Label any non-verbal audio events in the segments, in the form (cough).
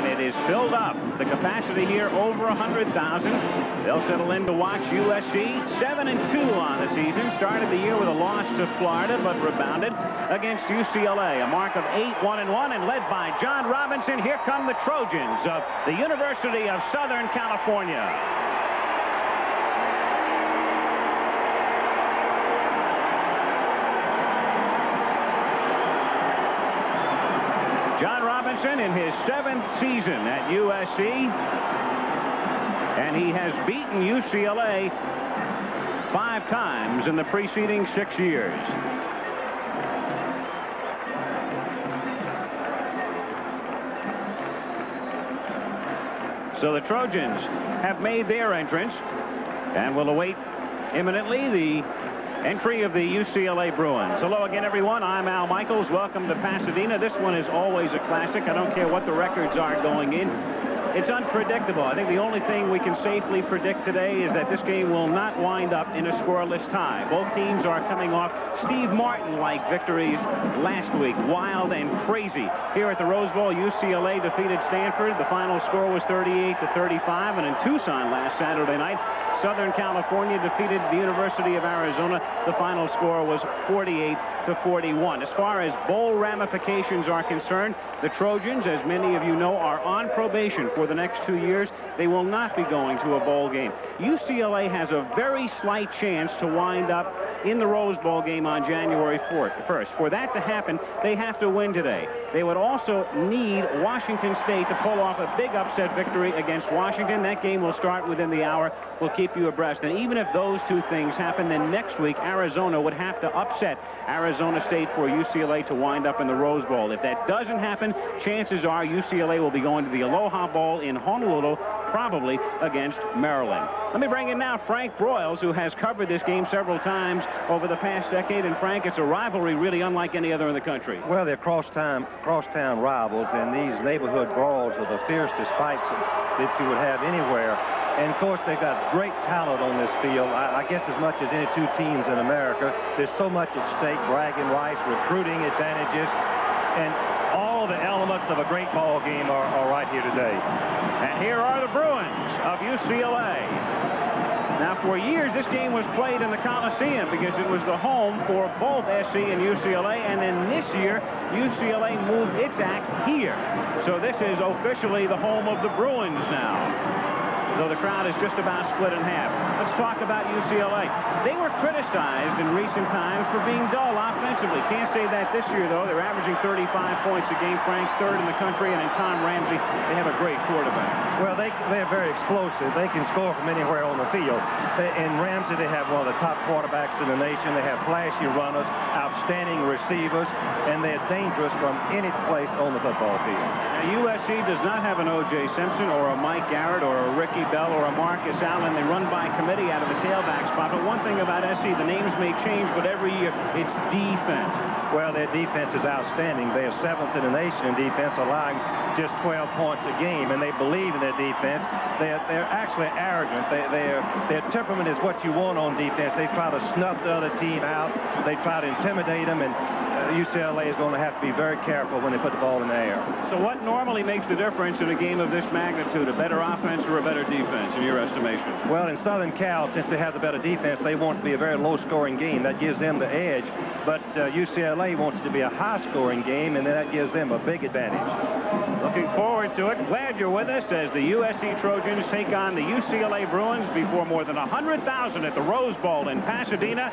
and it is filled up. The capacity here over 100,000. They'll settle in to watch USC 7 and 2 on the season. Started the year with a loss to Florida, but rebounded against UCLA. A mark of 8 1 and 1, and led by John Robinson. Here come the Trojans of the University of Southern California. John Robinson in his seventh season at USC. And he has beaten UCLA five times in the preceding six years. So the Trojans have made their entrance and will await imminently the entry of the UCLA Bruins. Hello again, everyone. I'm Al Michaels. Welcome to Pasadena. This one is always a classic. I don't care what the records are going in. It's unpredictable. I think the only thing we can safely predict today is that this game will not wind up in a scoreless tie. Both teams are coming off Steve Martin-like victories last week. Wild and crazy. Here at the Rose Bowl, UCLA defeated Stanford. The final score was 38 to 35. And in Tucson last Saturday night, Southern California defeated the University of Arizona. The final score was 48 to 41. As far as bowl ramifications are concerned, the Trojans, as many of you know, are on probation for the next two years. They will not be going to a bowl game. UCLA has a very slight chance to wind up in the Rose Bowl game on January 4th, 1st. For that to happen, they have to win today. They would also need Washington State to pull off a big upset victory against Washington. That game will start within the hour. We'll keep you abreast. And even if those two things happen, then next week Arizona would have to upset Arizona State for UCLA to wind up in the Rose Bowl. If that doesn't happen, chances are UCLA will be going to the Aloha Bowl in Honolulu, probably against Maryland. Let me bring in now Frank Broyles, who has covered this game several times over the past decade. And Frank, it's a rivalry really unlike any other in the country. Well, they're cross-town cross-town rivals, and these neighborhood brawls are the fiercest fights that you would have anywhere. And, of course, they've got great talent on this field. I, I, guess as much as any two teams in America. There's so much at stake, bragging rights, recruiting advantages, and all the elements of a great ball game are, are right here today. And here are the Bruins of UCLA. Now, for years, this game was played in the Coliseum because it was the home for both SC and UCLA. And then this year, UCLA moved its act here. So this is officially the home of the Bruins now though the crowd is just about split in half. Let's talk about UCLA. They were criticized in recent times for being dull offensively. Can't say that this year, though. They're averaging 35 points a game, Frank, third in the country, and in Tom Ramsey, they have a great quarterback. Well, they, they're very explosive. They can score from anywhere on the field. In Ramsey, they have one of the top quarterbacks in the nation. They have flashy runners, outstanding receivers, and they're dangerous from any place on the football field. Now, USC does not have an O.J. Simpson or a Mike Garrett or a Ricky Bell or a Marcus Allen. They run by committee out of the tailback spot. But one thing about SC, the names may change, but every year it's defense. Well, their defense is outstanding. They are seventh in the nation in defense, allowing just 12 points a game, and they believe in their defense. They're, they're actually arrogant. They, their, their temperament is what you want on defense. They try to snuff the other team out. They try to intimidate them, and uh, UCLA is going to have to be very careful when they put the ball in the air. So what normally makes the difference in a game of this magnitude, a better offense or a better defense, in your estimation? Well, in Southern Cal, since they have the better defense, they want it to be a very low-scoring game. That gives them the edge. But uh, UCLA wants it to be a high-scoring game, and then that gives them a big advantage. Looking forward to it. Glad you're with us as the USC Trojans take on the UCLA Bruins before more than 100,000 at the Rose Bowl in Pasadena.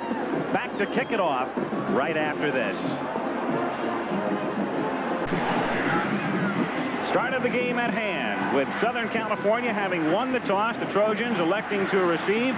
Back to kick it off right after this. Start of the game at hand with Southern California having won the toss. The Trojans electing to receive.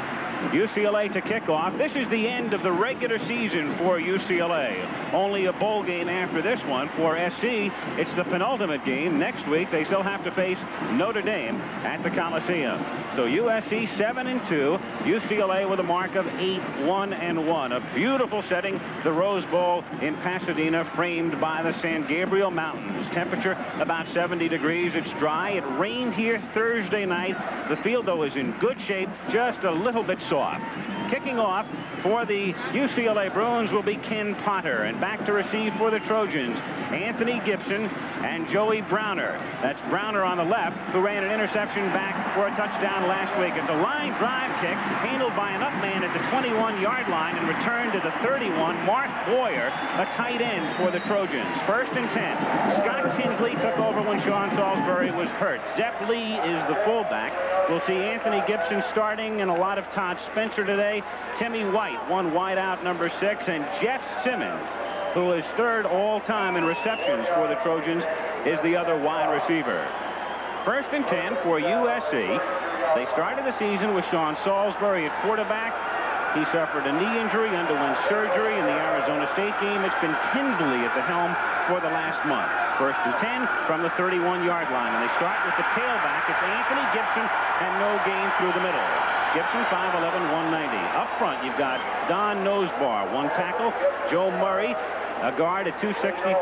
UCLA to kick off. This is the end of the regular season for UCLA. Only a bowl game after this one. For SC, it's the penultimate game. Next week, they still have to face Notre Dame at the Coliseum. So USC 7 and 2, UCLA with a mark of 8 1 and 1. A beautiful setting, the Rose Bowl in Pasadena, framed by the San Gabriel Mountains. Temperature about 70 degrees. It's dry. It rained here Thursday night. The field, though, is in good shape, just a little bit soft. Kicking off for the UCLA Bruins will be Ken Potter. And back to receive for the Trojans, Anthony Gibson and Joey Browner. That's Browner on the left, who ran an interception back for a touchdown last week. It's a line drive kick handled by an up man at the 21-yard line and returned to the 31. Mark Boyer, a tight end for the Trojans. First and 10. Scott Tinsley took over when Sean Salisbury was hurt. Zeph Lee is the fullback. We'll see Anthony Gibson starting and a lot of Todd Spencer today. Timmy White, one wide out number six, and Jeff Simmons, who is third all-time in receptions for the Trojans, is the other wide receiver. First and 10 for USC. They started the season with Sean Salisbury at quarterback. He suffered a knee injury, underwent surgery in the Arizona State game. It's been Tinsley at the helm for the last month. First and 10 from the 31-yard line. And they start with the tailback. It's Anthony Gibson and no gain through the middle. Gibson 5'11", 190. Up front, you've got Don Mosebar, one tackle. Joe Murray, a guard at 265.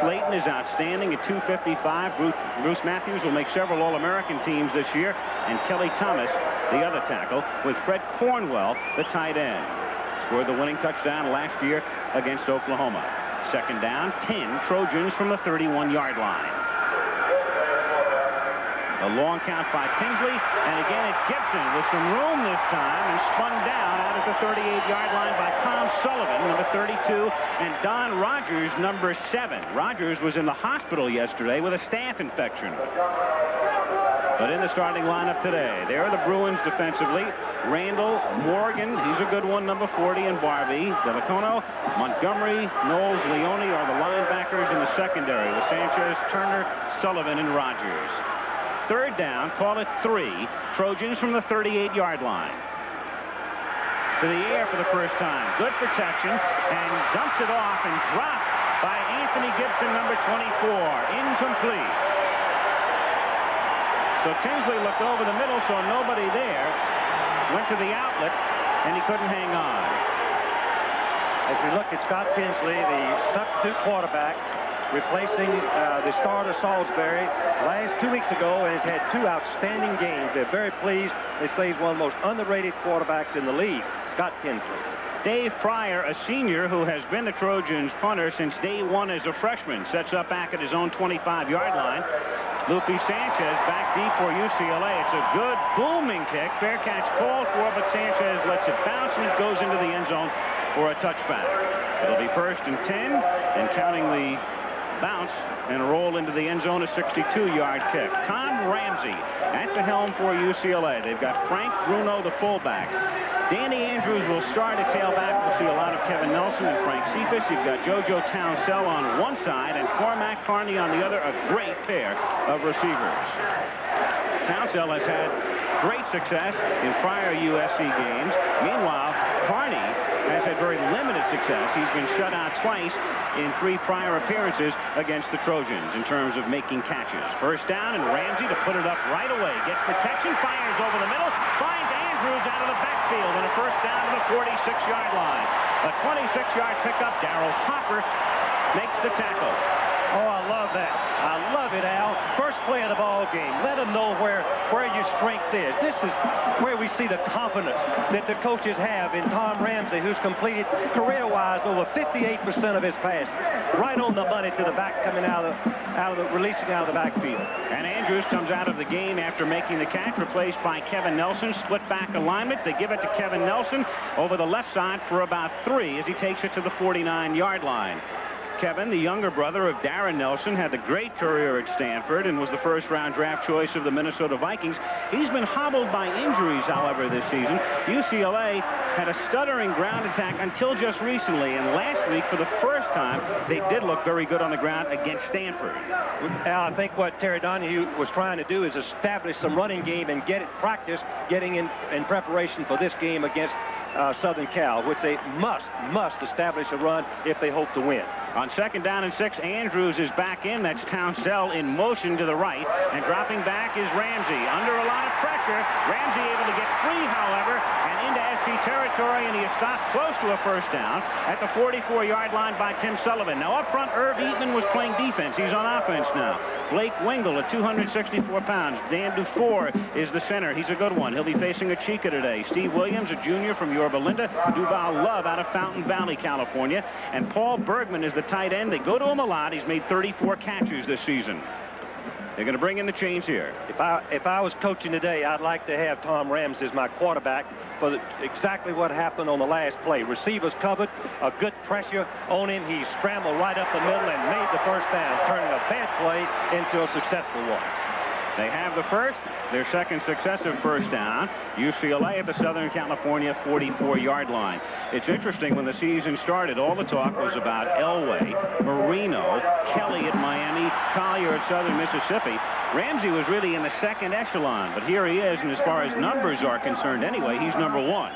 Slaton is outstanding at 255. Bruce, Bruce Matthews will make several All-American teams this year. And Kelly Thomas the other tackle, with Fred Cornwell, the tight end. Scored the winning touchdown last year against Oklahoma. Second down, 10 Trojans from the 31-yard line. A long count by Tinsley, and again it's Gibson with some room this time and spun down out at the 38-yard line by Tom Sullivan, number 32, and Don Rogers, number 7. Rogers was in the hospital yesterday with a staph infection. But in the starting lineup today, there are the Bruins defensively. Randall, Morgan, he's a good one, number 40, and Barbee. Dellocono, Montgomery, Knowles, Leone are the linebackers in the secondary with Sanchez, Turner, Sullivan, and Rogers. Third down, call it three. Trojans from the 38-yard line. To the air for the first time. Good protection, and dumps it off and dropped by Anthony Gibson, number 24. Incomplete. So Tinsley looked over the middle, saw nobody there, went to the outlet, and he couldn't hang on. As we look at Scott Tinsley, the substitute quarterback, replacing uh, the starter Salisbury last two weeks ago and has had two outstanding games. They're very pleased. They say he's one of the most underrated quarterbacks in the league, Scott Tinsley. Dave Pryor, a senior who has been the Trojans punter since day one as a freshman, sets up back at his own 25-yard line. Lupe Sanchez back deep for UCLA. It's a good booming kick. Fair catch called for, but Sanchez lets it bounce and it goes into the end zone for a touchback. It'll be first and 10 and counting the bounce and roll into the end zone a 62-yard kick. Tom Ramsey at the helm for UCLA. They've got Frank Bruno, the fullback. Danny Andrews will start at tailback. We'll see a lot of Kevin Nelson and Frank Cephas. You've got JoJo Townsell on one side and Cormac Carney on the other. A great pair of receivers. Townsell has had great success in prior USC games. Meanwhile, Carney has had very limited success. He's been shut out twice in three prior appearances against the Trojans in terms of making catches. First down, and Ramsey to put it up right away. Gets protection, fires over the middle, finds Andrews out of the backfield, and a first down to the 46-yard line. A 26-yard pickup. Daryl Hopper makes the tackle. Oh, I love that. I love it, Al. First play of the ball game. Let them know where, where your strength is. This is where we see the confidence that the coaches have in Tom Ramsey, who's completed career-wise over 58% of his passes. Right on the money to the back coming out of, out of the, releasing out of the backfield. And Andrews comes out of the game after making the catch, replaced by Kevin Nelson. Split back alignment. They give it to Kevin Nelson over the left side for about three as he takes it to the 49-yard line. Kevin, the younger brother of Darrin Nelson, had a great career at Stanford and was the first-round draft choice of the Minnesota Vikings. He's been hobbled by injuries, however, this season. UCLA had a stuttering ground attack until just recently, and last week, for the first time, they did look very good on the ground against Stanford. Al, I think what Terry Donahue was trying to do is establish some running game and get it practice, getting in, in preparation for this game against uh, Southern Cal, which they must, must establish a run if they hope to win. On second down and six, Andrews is back in. That's Townsell in motion to the right. And dropping back is Ramsey. Under a lot of pressure. Ramsey able to get free, however, into SC territory, and he is stopped close to a first down at the 44-yard line by Tim Sullivan. Now up front, Irv Eatman was playing defense. He's on offense now. Blake Wingle at 264 pounds. Dan Dufour is the center. He's a good one. He'll be facing Achica today. Steve Williams, a junior from Yorba Linda. Duval Love out of Fountain Valley, California. And Paul Bergman is the tight end. They go to him a lot. He's made 34 catches this season. They're going to bring in the change here. If I if I was coaching today, I'd like to have Tom Ramsey as my quarterback for the, exactly what happened on the last play. Receivers covered, a good pressure on him. He scrambled right up the middle and made the first down, turning a bad play into a successful one. They have the first, their second successive first down. UCLA at the Southern California 44-yard line. It's interesting, when the season started, all the talk was about Elway, Marino, Kelly at Miami, Collier at Southern Mississippi. Ramsey was really in the second echelon, but here he is, and as far as numbers are concerned anyway, he's number one.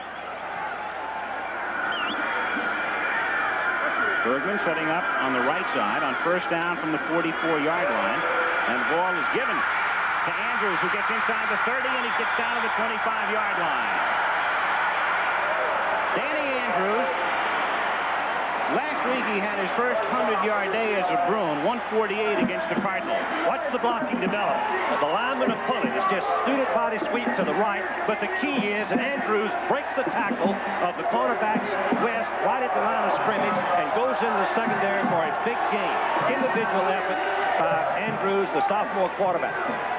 Bergman setting up on the right side on first down from the 44-yard line. And the ball is given to Andrews, who gets inside the 30, and he gets down to the 25-yard line. Danny Andrews, last week he had his first 100-yard day as a Bruin, 148 against the Cardinal. Watch the blocking develop. The lineman of pulling is just student body sweep to the right, but the key is Andrews breaks the tackle of the cornerbacks west right at the line of scrimmage and goes into the secondary for a big gain. Individual effort by Andrews, the sophomore quarterback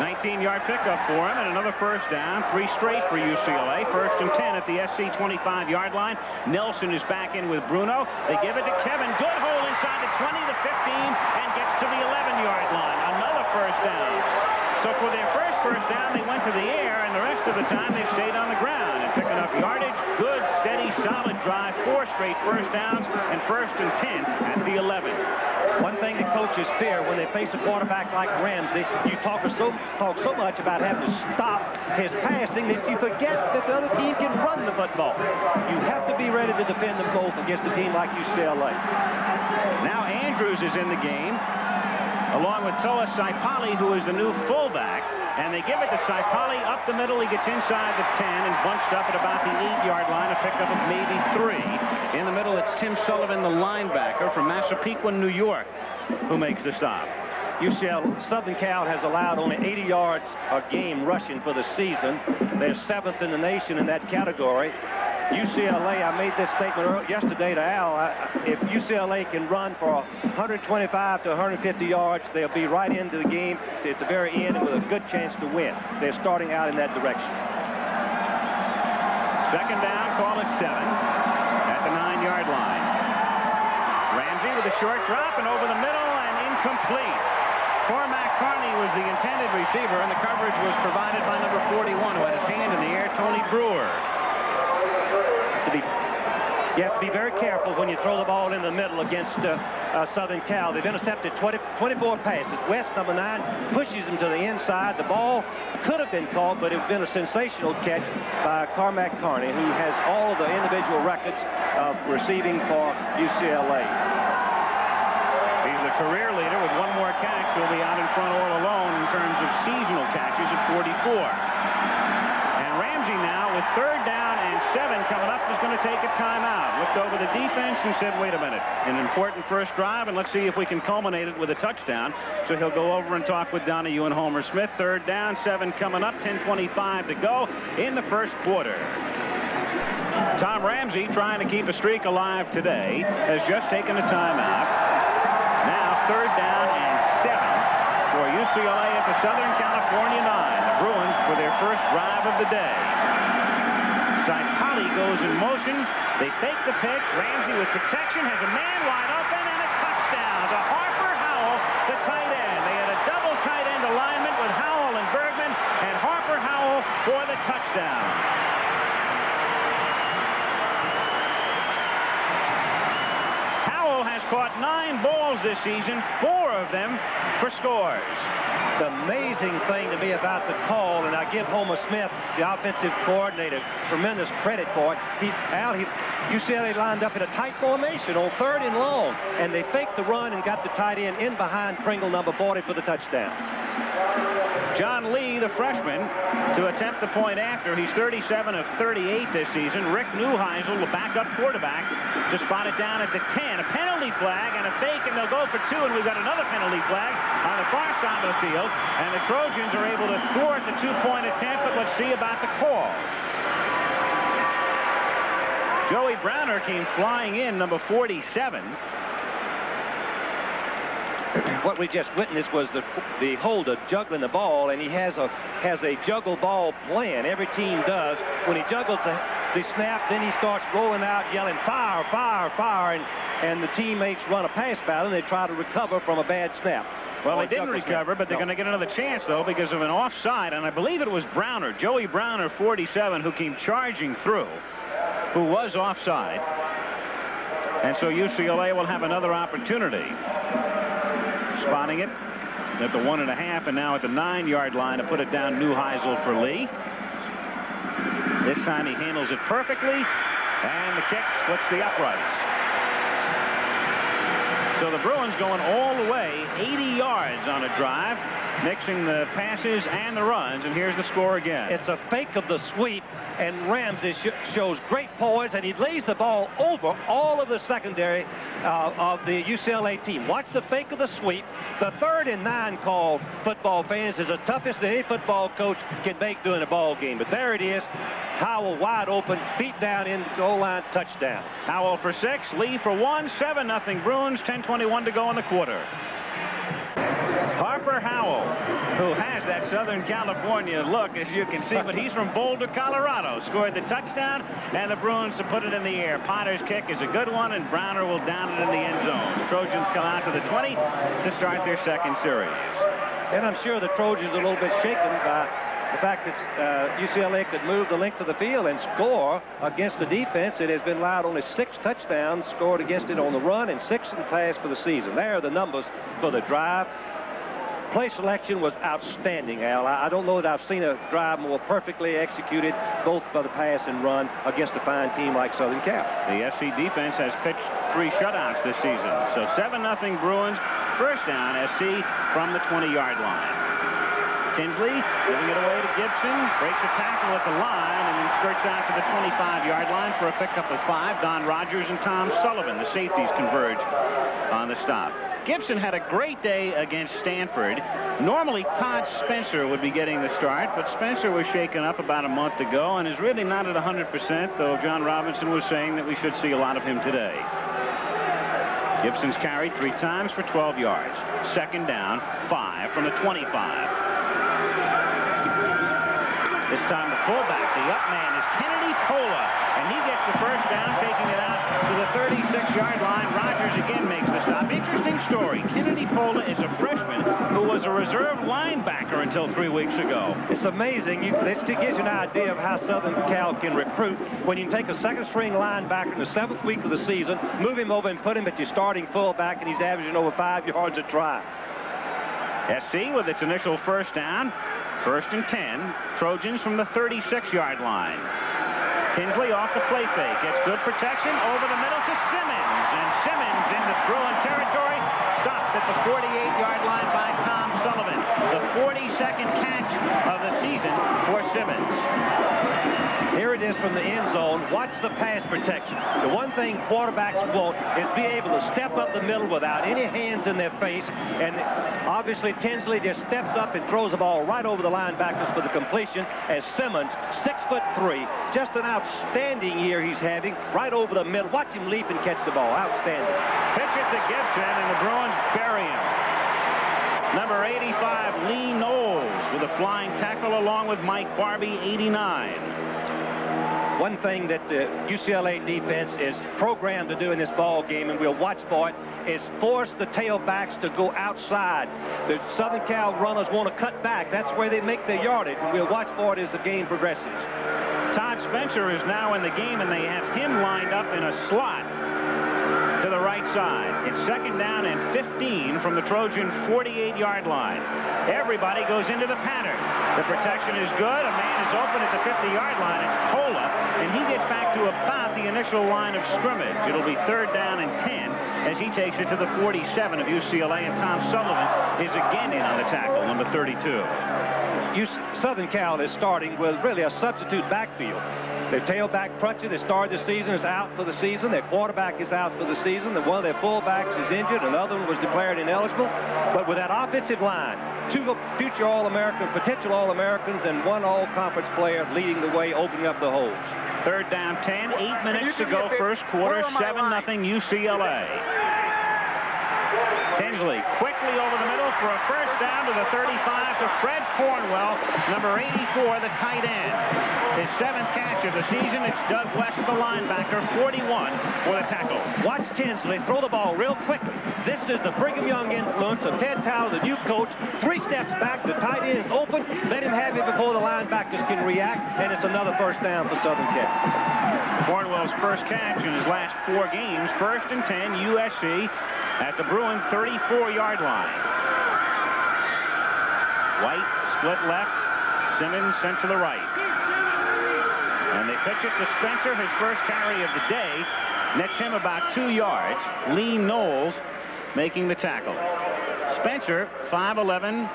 19-yard pickup for him and another first down. Three straight for UCLA. First and 10 at the SC 25-yard line. Nelson is back in with Bruno. They give it to Kevin. Good hole inside the 20 to 15 and gets to the 11-yard line. Another first down. So for their first first down, they went to the air, and the rest of the time they stayed on the ground and picking up yardage. Good, solid Four straight first downs and first and 10 at the 11. One thing that coaches fear when they face a quarterback like Ramsey, you talk so, talk so much about having to stop his passing that you forget that the other team can run the football. You have to be ready to defend them both against a team like UCLA. Now Andrews is in the game, along with Toa Saipali, who is the new fullback. And they give it to Saipali up the middle. He gets inside the 10 and bunched up at about the 8-yard line, a pickup of maybe three. In the middle, it's Tim Sullivan, the linebacker from Massapequa, New York, who makes the stop. UCL Southern Cal has allowed only 80 yards a game rushing for the season. They're seventh in the nation in that category. UCLA, I made this statement yesterday to Al, if UCLA can run for 125 to 150 yards, they'll be right into the game at the very end and with a good chance to win. They're starting out in that direction. Second down, call it seven at the nine-yard line. Ramsey with a short drop and over the middle and incomplete. Cormac Carney was the intended receiver, and the coverage was provided by number 41, who had his hand in the air, Tony Brewer to be you have to be very careful when you throw the ball in the middle against uh, uh, Southern Cal. They've intercepted 20, 24 passes. West, number nine, pushes them to the inside. The ball could have been caught, but it's been a sensational catch by Cormac Carney, who has all the individual records of receiving for UCLA. He's a career leader with one more catch. He'll be out in front all alone in terms of seasonal catches at 44. And Ramsey now with third down seven coming up is going to take a timeout. Looked over the defense and said, wait a minute, an important first drive, and let's see if we can culminate it with a touchdown. So he'll go over and talk with Donahue and Homer Smith. Third down, seven coming up, 10.25 to go in the first quarter. Tom Ramsey, trying to keep a streak alive today, has just taken a timeout. Now third down and seven for UCLA at the Southern California 9. The Bruins for their first drive of the day. Saipali goes in motion. They fake the pitch. Ramsey with protection has a man wide open and a touchdown to Harper Howell, the tight end. They had a double tight end alignment with Howell and Bergman and Harper Howell for the touchdown. Howell has caught nine balls this season, four of them for scores the amazing thing to me about the call, and I give Homer Smith, the offensive coordinator, tremendous credit for it. He, Al, he, UCLA lined up in a tight formation on third and long, and they faked the run and got the tight end in behind Pringle, number 40, for the touchdown. John Lee, the freshman, to attempt the point after. He's 37 of 38 this season. Rick Neuheisel, the backup quarterback, to spot it down at the 10. A penalty flag and a fake, and they'll go for two, and we've got another penalty flag on the far side of the field. And the Trojans are able to thwart the two-point attempt, but let's see about the call. Joey Browner came flying in, number 47. What we just witnessed was the the holder juggling the ball, and he has a has a juggle ball plan. Every team does. When he juggles the, the snap, then he starts rolling out, yelling fire, fire, fire, and and the teammates run a pass battle, and they try to recover from a bad snap. Well, they didn't recover, but they're no. going to get another chance, though, because of an offside, and I believe it was Browner, Joey Browner, 47, who came charging through, who was offside. And so UCLA will have another opportunity spotting it at the one and a half and now at the nine yard line to put it down Neuheisel for Lee. This time he handles it perfectly and the kick splits the uprights. So the Bruins going all the way 80 yards on a drive mixing the passes and the runs and here's the score again. It's a fake of the sweep and Ramsey sh shows great poise, and he lays the ball over all of the secondary uh, of the UCLA team. Watch the fake of the sweep. The third and nine call, football fans, is the toughest that any football coach can make during a ball game. But there it is. Howell wide open, feet down in goal line, touchdown. Howell for six, Lee for one, 7 nothing Bruins, 10-21 to go in the quarter. Harper Howell, who has that Southern California look, as you can see, but he's from Boulder, Colorado. Scored the touchdown, and the Bruins have put it in the air. Potter's kick is a good one, and Browner will down it in the end zone. The Trojans come out to the 20 to start their second series. And I'm sure the Trojans are a little bit shaken by the fact that uh, UCLA could move the length of the field and score against the defense. It has been allowed only six touchdowns scored against it on the run and six in the pass for the season. There are the numbers for the drive play selection was outstanding, Al. I, don't know that I've seen a drive more perfectly executed, both by the pass and run, against a fine team like Southern Cal. The SC defense has pitched three shutouts this season. So 7-0 Bruins, first down SC from the 20-yard line. Tinsley giving it away to Gibson, breaks a tackle at the line, and then skirts out to the 25-yard line for a pickup of five. Don Rogers and Tom Sullivan, the safeties, converge on the stop. Gibson had a great day against Stanford. Normally, Todd Spencer would be getting the start, but Spencer was shaken up about a month ago and is really not at 100%, though John Robinson was saying that we should see a lot of him today. Gibson's carried three times for 12 yards. Second down, five from the 25. This time the fullback, the up man, is Kennedy Pola, and he gets the first down, taking it out to the 36-yard line. Rogers again makes the stop. Interesting story. Kennedy Pola is a freshman who was a reserve linebacker until three weeks ago. It's amazing. You, this gives you an idea of how Southern Cal can recruit when you take a second-string linebacker in the seventh week of the season, move him over and put him at your starting fullback, and he's averaging over five yards a try. SC with its initial first down. First and 10. Trojans from the 36-yard line. Tinsley off the play fake. Gets good protection over the middle to Simmons. And Simmons in the Bruin territory. Stopped at the 48-yard line by Tom Sullivan. The 42nd catch of the season for Simmons. Here it is from the end zone. Watch the pass protection. The one thing quarterbacks want is be able to step up the middle without any hands in their face. And obviously Tinsley just steps up and throws the ball right over the linebackers for the completion as Simmons, six foot three, just an outstanding year he's having right over the middle. Watch him leap and catch the ball. Outstanding. Pitch it to Gibson and the Bruins bury him. Number 85, Lee Knowles with a flying tackle along with Mike Barbie, 89. One thing that the UCLA defense is programmed to do in this ball game, and we'll watch for it, is force the tailbacks to go outside. The Southern Cal runners want to cut back. That's where they make their yardage, and we'll watch for it as the game progresses. Todd Spencer is now in the game, and they have him lined up in a slot the right side. It's second down and 15 from the Trojan 48-yard line. Everybody goes into the pattern. The protection is good. A man is open at the 50-yard line. It's Pola, and he gets back to about the initial line of scrimmage. It'll be third down and 10 as he takes it to the 47 of UCLA, and Tom Sullivan is again in on the tackle, number 32. Southern Cal is starting with really a substitute backfield. Their tailback Crutcher, that started the season, is out for the season. Their quarterback is out for the season. The one of their fullbacks is injured. Another one was declared ineligible. But with that offensive line, two future All-Americans, potential All-Americans, and one All-Conference player leading the way, opening up the holes. Third down 10, eight minutes to go first quarter, 7-0 UCLA. Tinsley quickly over for a first down to the 35 to Fred Cornwell, number 84, the tight end. His seventh catch of the season. It's Doug West, the linebacker, 41 for the tackle. Watch Tinsley throw the ball real quickly. This is the Brigham Young influence of Ted Tollner, the new coach. Three steps back, the tight end is open. Let him have it before the linebackers can react, and it's another first down for Southern Cal. Cornwell's first catch in his last four games. First and 10, USC at the Bruin 34-yard line. White split left. Simmons sent to the right. And they pitch it to Spencer, his first carry of the day. Next him about two yards. Lee Knowles making the tackle. Spencer, 5'11",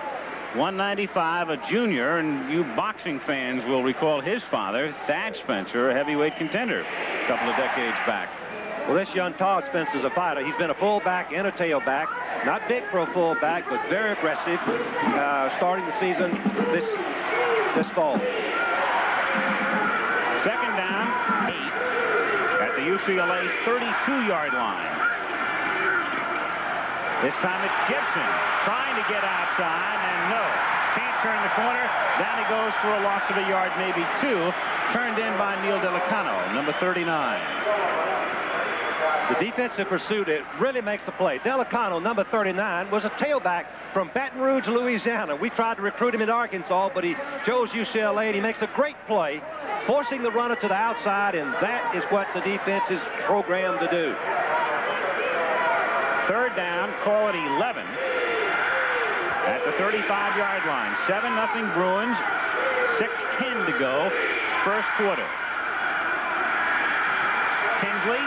195, a junior, and you boxing fans will recall his father, Thad Spencer, a heavyweight contender a couple of decades back. Well, this young Todd Spence is a fighter. He's been a fullback and a tailback. Not big for a fullback, but very aggressive. Uh, starting the season this this fall. Second down, eight at the UCLA 32-yard line. This time it's Gibson trying to get outside, and no, can't turn the corner. Down he goes for a loss of a yard, maybe two. Turned in by Neil Dellocono, number 39. The defensive pursuit, it really makes the play. Dellocono, number 39, was a tailback from Baton Rouge, Louisiana. We tried to recruit him in Arkansas, but he chose UCLA, and he makes a great play, forcing the runner to the outside, and that is what the defense is programmed to do. Third down, call it 11 at the 35-yard line. 7-0 Bruins, 6-10 to go, first quarter. Tinsley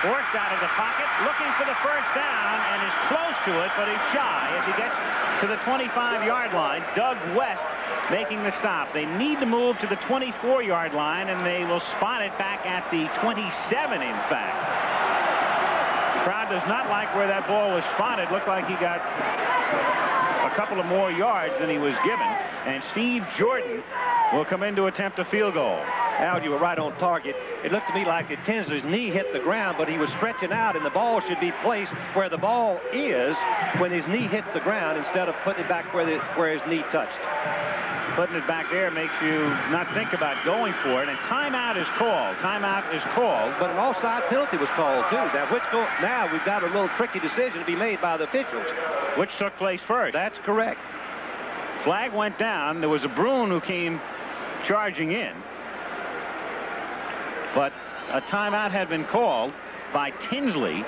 Forced out of the pocket, looking for the first down, and is close to it, but is shy as he gets to the 25-yard line. Doug West making the stop. They need to move to the 24-yard line, and they will spot it back at the 27, in fact. The crowd does not like where that ball was spotted. Looked like he got a couple of more yards than he was given. And Steve Jordan will come in to attempt a field goal. Al, you were right on target. It looked to me like that Tinsley's knee hit the ground, but he was stretching out, and the ball should be placed where the ball is when his knee hits the ground instead of putting it back where, the, where his knee touched. Putting it back there makes you not think about going for it, and timeout is called. Timeout is called. But an offside penalty was called, too. Now, which go, now we've got a little tricky decision to be made by the officials. Which took place first? That's correct. Flag went down. There was a Bruin who came charging in. But a timeout had been called by Tinsley,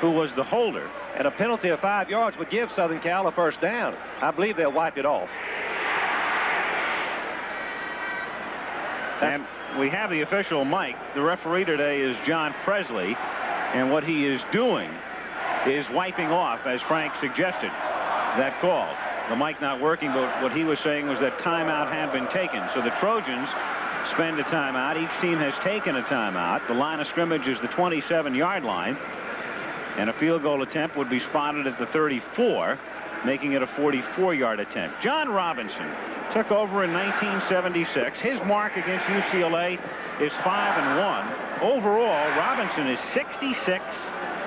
who was the holder. And a penalty of five yards would give Southern Cal a first down. I believe they'll wipe it off. And we have the official mic. The referee today is John Presley. And what he is doing is wiping off, as Frank suggested, that call. The mic not working, but what he was saying was that timeout had been taken. So the Trojans spend a timeout. Each team has taken a timeout. The line of scrimmage is the 27-yard line. And a field goal attempt would be spotted at the 34, making it a 44-yard attempt. John Robinson took over in 1976. His mark against UCLA is 5 and 1. Overall, Robinson is 66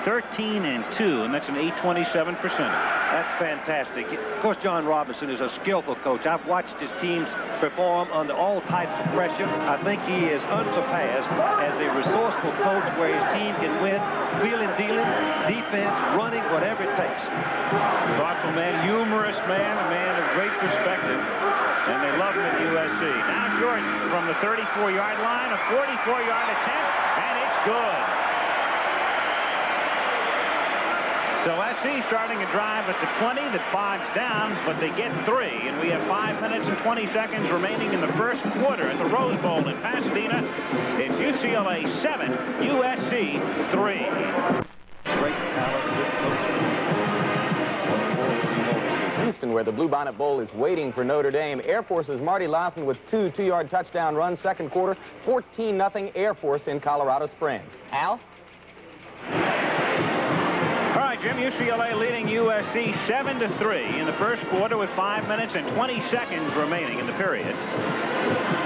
13 and 2, and that's an 827 percent. That's fantastic. Of course, John Robinson is a skillful coach. I've watched his teams perform under all types of pressure. I think he is unsurpassed as a resourceful coach where his team can win, wheeling, dealing, defense, running, whatever it takes. Thoughtful man, humorous man, a man of great perspective, and they love him at USC. Now Jordan from the 34-yard line, a 44-yard attempt, and it's good. So SC starting a drive at the 20 that bogs down, but they get three. And we have five minutes and 20 seconds remaining in the first quarter at the Rose Bowl in Pasadena. It's UCLA 7, USC 3. Houston, where the Bluebonnet Bowl is waiting for Notre Dame. Air Force's Marty Louthan with two two-yard touchdown runs, second quarter, 14-0 Air Force in Colorado Springs. Al? All right, Jim. UCLA leading USC 7 to 3 in the first quarter with 5 minutes and 20 seconds remaining in the period.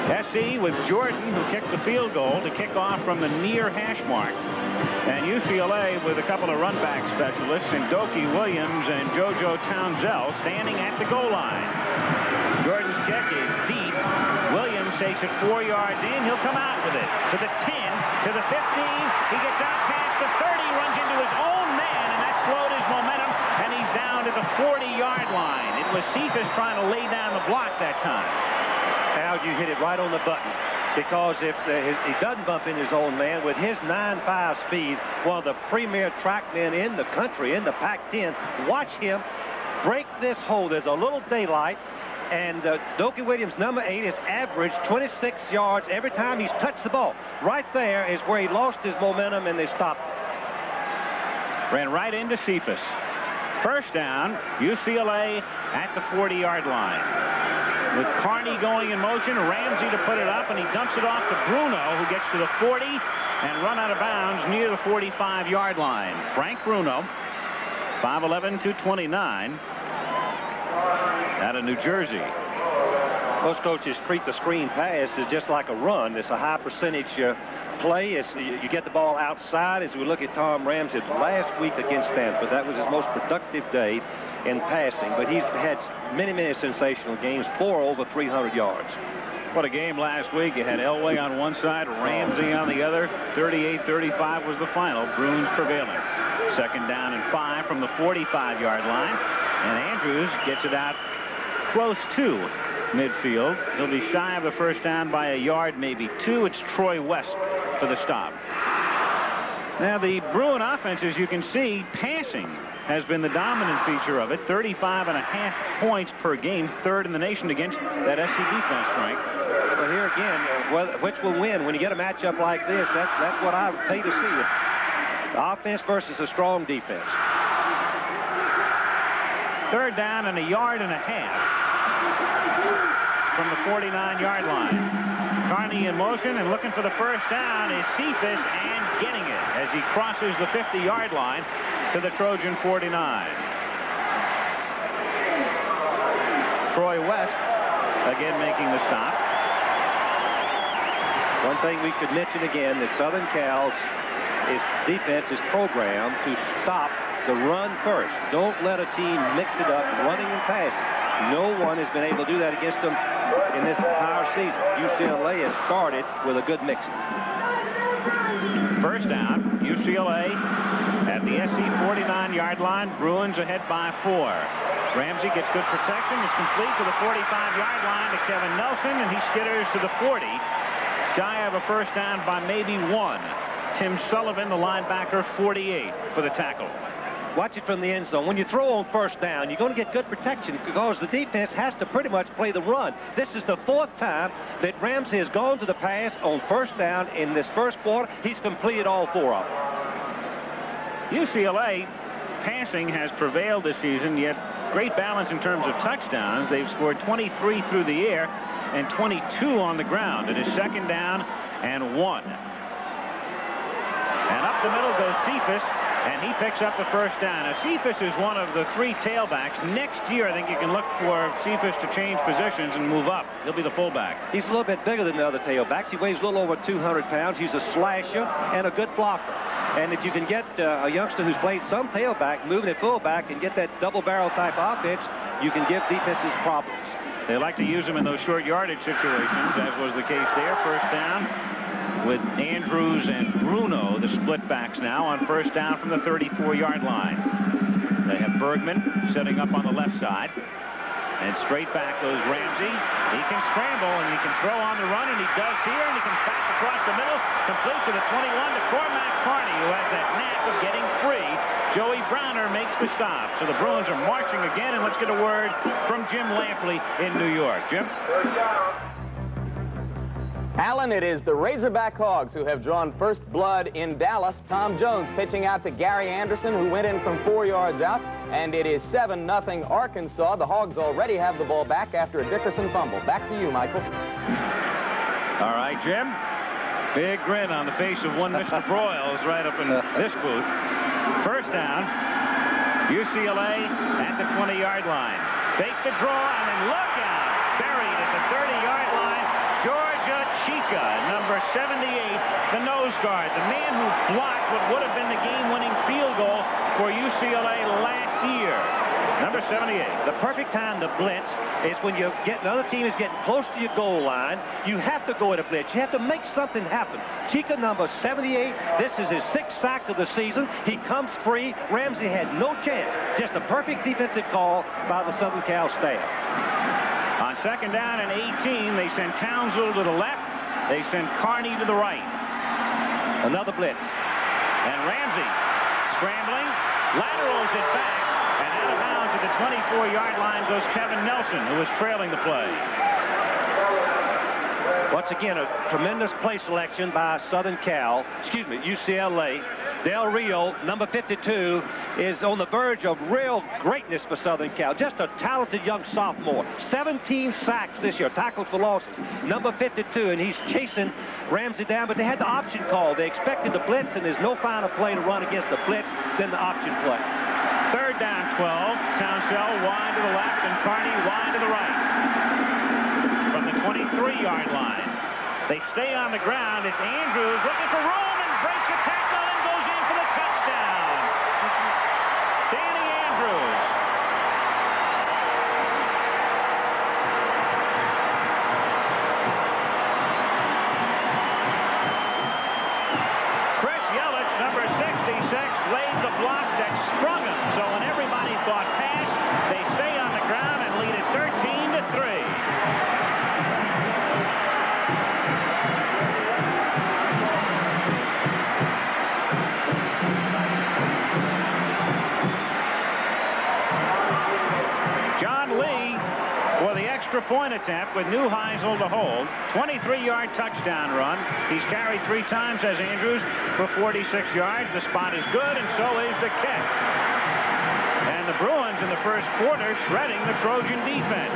SC with Jordan, who kicked the field goal to kick off from the near hash mark. And UCLA with a couple of run back specialists in Dokie Williams and JoJo Townsell standing at the goal line. Jordan's kick is deep. Williams takes it four yards in. He'll come out with it to the 10, to the 15. He gets out past the 30, runs into his own man, and that slowed his momentum, and he's down to the 40-yard line. It was Cephas trying to lay down the block that time. You hit it right on the button because if his, he doesn't bump in his own man with his 9.5 speed, one of the premier track men in the country, in the Pac-10, watch him break this hole. There's a little daylight, and uh, Dokie Williams, number eight, has averaged 26 yards every time he's touched the ball. Right there is where he lost his momentum, and they stopped. Ran right into Cephas. First down, UCLA at the 40-yard line with Carney going in motion, Ramsey to put it up, and he dumps it off to Bruno, who gets to the 40 and run out of bounds near the 45-yard line. Frank Bruno, 5'11", 229, out of New Jersey. Most coaches treat the screen pass as just like a run. It's a high percentage uh, play. is you get the ball outside. As we look at Tom Ramsey last week against Stanford, that was his most productive day in passing, but he's had many, many sensational games, four over 300 yards. What a game last week. You had Elway on one side, Ramsey on the other. 38-35 was the final. Bruins prevailing. Second down and five from the 45-yard line. And Andrews gets it out close to midfield. He'll be shy of the first down by a yard, maybe two. It's Troy West for the stop. Now, the Bruin offense, as you can see, passing has been the dominant feature of it. 35 and a half points per game, third in the nation against that SC defense, Frank. Well, here again, which will win when you get a matchup like this? That's that's what I pay to see. It. Offense versus a strong defense. Third down and a yard and a half from the 49-yard line. Carney in motion and looking for the first down is Cephas and getting it as he crosses the 50-yard line to the Trojan 49. Troy West again making the stop. One thing we should mention again that Southern Cal's is defense is programmed to stop the run first. Don't let a team mix it up running and passing. No one has been able to do that against them in this entire season. UCLA has started with a good mix. First down, UCLA at the SC 49-yard line. Bruins ahead by four. Ramsey gets good protection. It's complete to the 45-yard line to Kevin Nelson, and he skitters to the 40. Shy of a first down by maybe one. Tim Sullivan, the linebacker, 48 for the tackle. Watch it from the end zone. When you throw on first down, you're going to get good protection because the defense has to pretty much play the run. This is the fourth time that Ramsey has gone to the pass on first down in this first quarter. He's completed all four of them. UCLA passing has prevailed this season, yet great balance in terms of touchdowns. They've scored 23 through the air and 22 on the ground. It is second down and one. And up the middle goes Cephas, and he picks up the first down. Now, Cephas is one of the three tailbacks. Next year, I think you can look for Cephas to change positions and move up. He'll be the fullback. He's a little bit bigger than the other tailbacks. He weighs a little over 200 pounds. He's a slasher and a good blocker. And if you can get uh, a youngster who's played some tailback, moving at fullback, and get that double-barrel type offense, you can give defenses problems. They like to use him in those short yardage situations, as was the case there. First down with Andrews and Bruno, the split backs now on first down from the 34-yard line. They have Bergman setting up on the left side. And straight back goes Ramsey. He can scramble and he can throw on the run, and he does here, and he comes back across the middle, complete to the 21 to Cormac Carney, who has that knack of getting free. Joey Browner makes the stop. So the Bruins are marching again, and let's get a word from Jim Lampley in New York. Jim? Allen, it is the Razorback Hogs who have drawn first blood in Dallas. Tom Jones pitching out to Gary Anderson, who went in from four yards out. And it is 7-0 Arkansas. The Hogs already have the ball back after a Dickerson fumble. Back to you, Michaels. All right, Jim. Big grin on the face of one Mr. Broyles right up in this booth. First down. UCLA at the 20-yard line. Fake the draw, and then look out. Buried at the 30-yard line, George Achica, number 78, the nose guard, the man who blocked what would have been the game-winning field goal for UCLA last year. Number 78. The perfect time to blitz is when you get the other team is getting close to your goal line. You have to go at a blitz. You have to make something happen. Chika number 78. This is his sixth sack of the season. He comes free. Ramsey had no chance. Just a perfect defensive call by the Southern Cal staff. On second down and 18, they send Townsell to the left. They send Carney to the right. Another blitz. And Ramsey scrambling, laterals it back, and out of bounds at the 24-yard line goes Kevin Nelson, who was trailing the play. Once again, a tremendous play selection by Southern Cal, excuse me, UCLA. Del Rio, number 52, is on the verge of real greatness for Southern Cal. Just a talented young sophomore. 17 sacks this year, tackles for losses. Number 52, and he's chasing Ramsey down, but they had the option call. They expected the blitz, and there's no finer play to run against the blitz than the option play. Third down 12. Townsell wide to the left and Carney wide to the right. 23-yard line. They stay on the ground. It's Andrews looking for room with Neuheisel to hold. 23-yard touchdown run. He's carried three times as Andrews for 46 yards. The spot is good, and so is the kick. Bruins in the first quarter shredding the Trojan defense.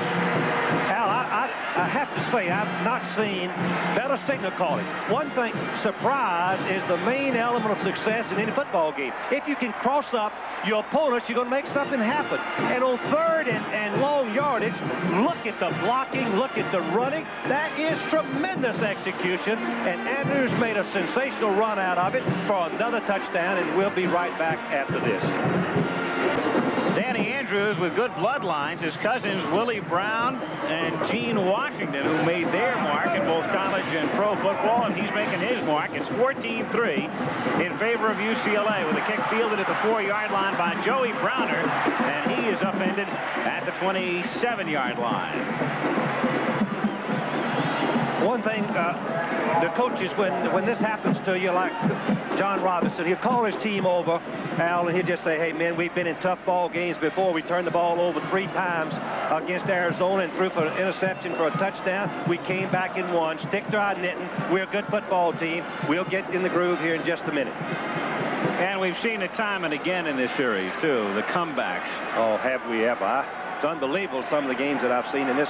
Al, I, I, I have to say, I've not seen better signal calling. One thing, surprise is the main element of success in any football game. If you can cross up your opponents, you're going to make something happen. And on third and, and long yardage, look at the blocking, look at the running. That is tremendous execution. And Andrews made a sensational run out of it for another touchdown, and we'll be right back after this. Andrews with good bloodlines. His cousins Willie Brown and Gene Washington, who made their mark in both college and pro football, and he's making his mark. It's 14-3 in favor of UCLA with a kick fielded at the four-yard line by Joey Browner, and he is upended at the 27-yard line. One thing, uh, the coaches, when when this happens to you, like John Robinson, he'll call his team over, Al, and he'll just say, hey, man, we've been in tough ball games before. We turned the ball over three times against Arizona and threw for an interception for a touchdown. We came back and won. Stick to our knitting. We're a good football team. We'll get in the groove here in just a minute. And we've seen it time and again in this series, too, the comebacks. Oh, have we ever? It's unbelievable some of the games that I've seen in this,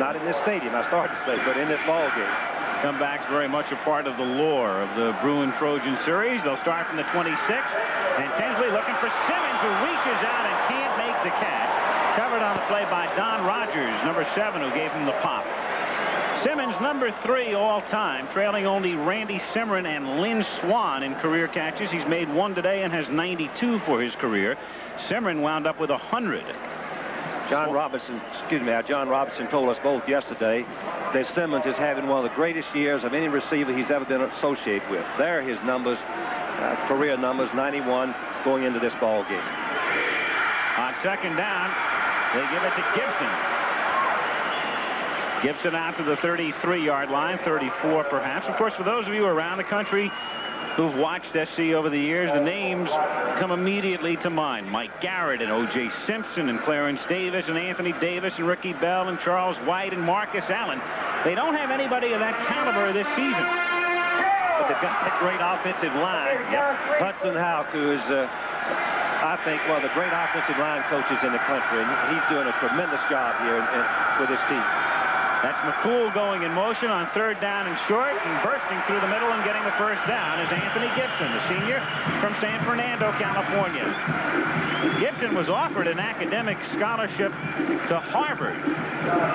not in this stadium, I started to say, but in this ball game. Comeback's very much a part of the lore of the Bruin Trojan series. They'll start from the 26, and Tinsley looking for Simmons, who reaches out and can't make the catch. Covered on the play by Don Rogers, number seven, who gave him the pop. Simmons, number three all-time, trailing only Randy Simmrin and Lynn Swann in career catches. He's made one today and has 92 for his career. Simmrin wound up with 100. John Robinson, excuse me, John Robinson told us both yesterday that Simmons is having one of the greatest years of any receiver he's ever been associated with. There are his numbers, uh, career numbers, 91 going into this ball game. On second down, they give it to Gibson. Gibson out to the 33-yard line, 34 perhaps. Of course, for those of you around the country who've watched SC over the years, the names come immediately to mind. Mike Garrett and O.J. Simpson and Clarence Davis and Anthony Davis and Ricky Bell and Charles White and Marcus Allen. They don't have anybody of that caliber this season. But they've got that great offensive line. Hudson Houck, who is, uh, I think, one of the great offensive line coaches in the country. And he's doing a tremendous job here in, in, with his team. That's McCool going in motion on third down and short and bursting through the middle and getting the first down is Anthony Gibson, the senior from San Fernando, California. Gibson was offered an academic scholarship to Harvard.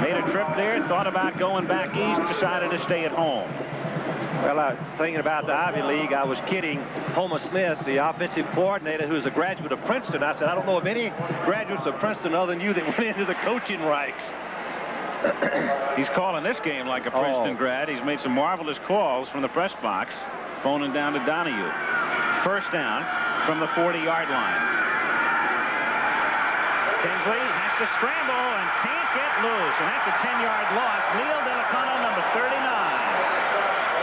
Made a trip there, thought about going back east, decided to stay at home. Well, uh, thinking about the Ivy League, I was kidding Homer Smith, the offensive coordinator, who's a graduate of Princeton. I said, I don't know of any graduates of Princeton other than you that (laughs) went into the coaching ranks. He's calling this game like a Princeton oh. grad. He's made some marvelous calls from the press box, phoning down to Donahue. First down from the 40-yard line. Tinsley has to scramble and can't get loose, and that's a 10-yard loss. Neil Dellocono, number 39,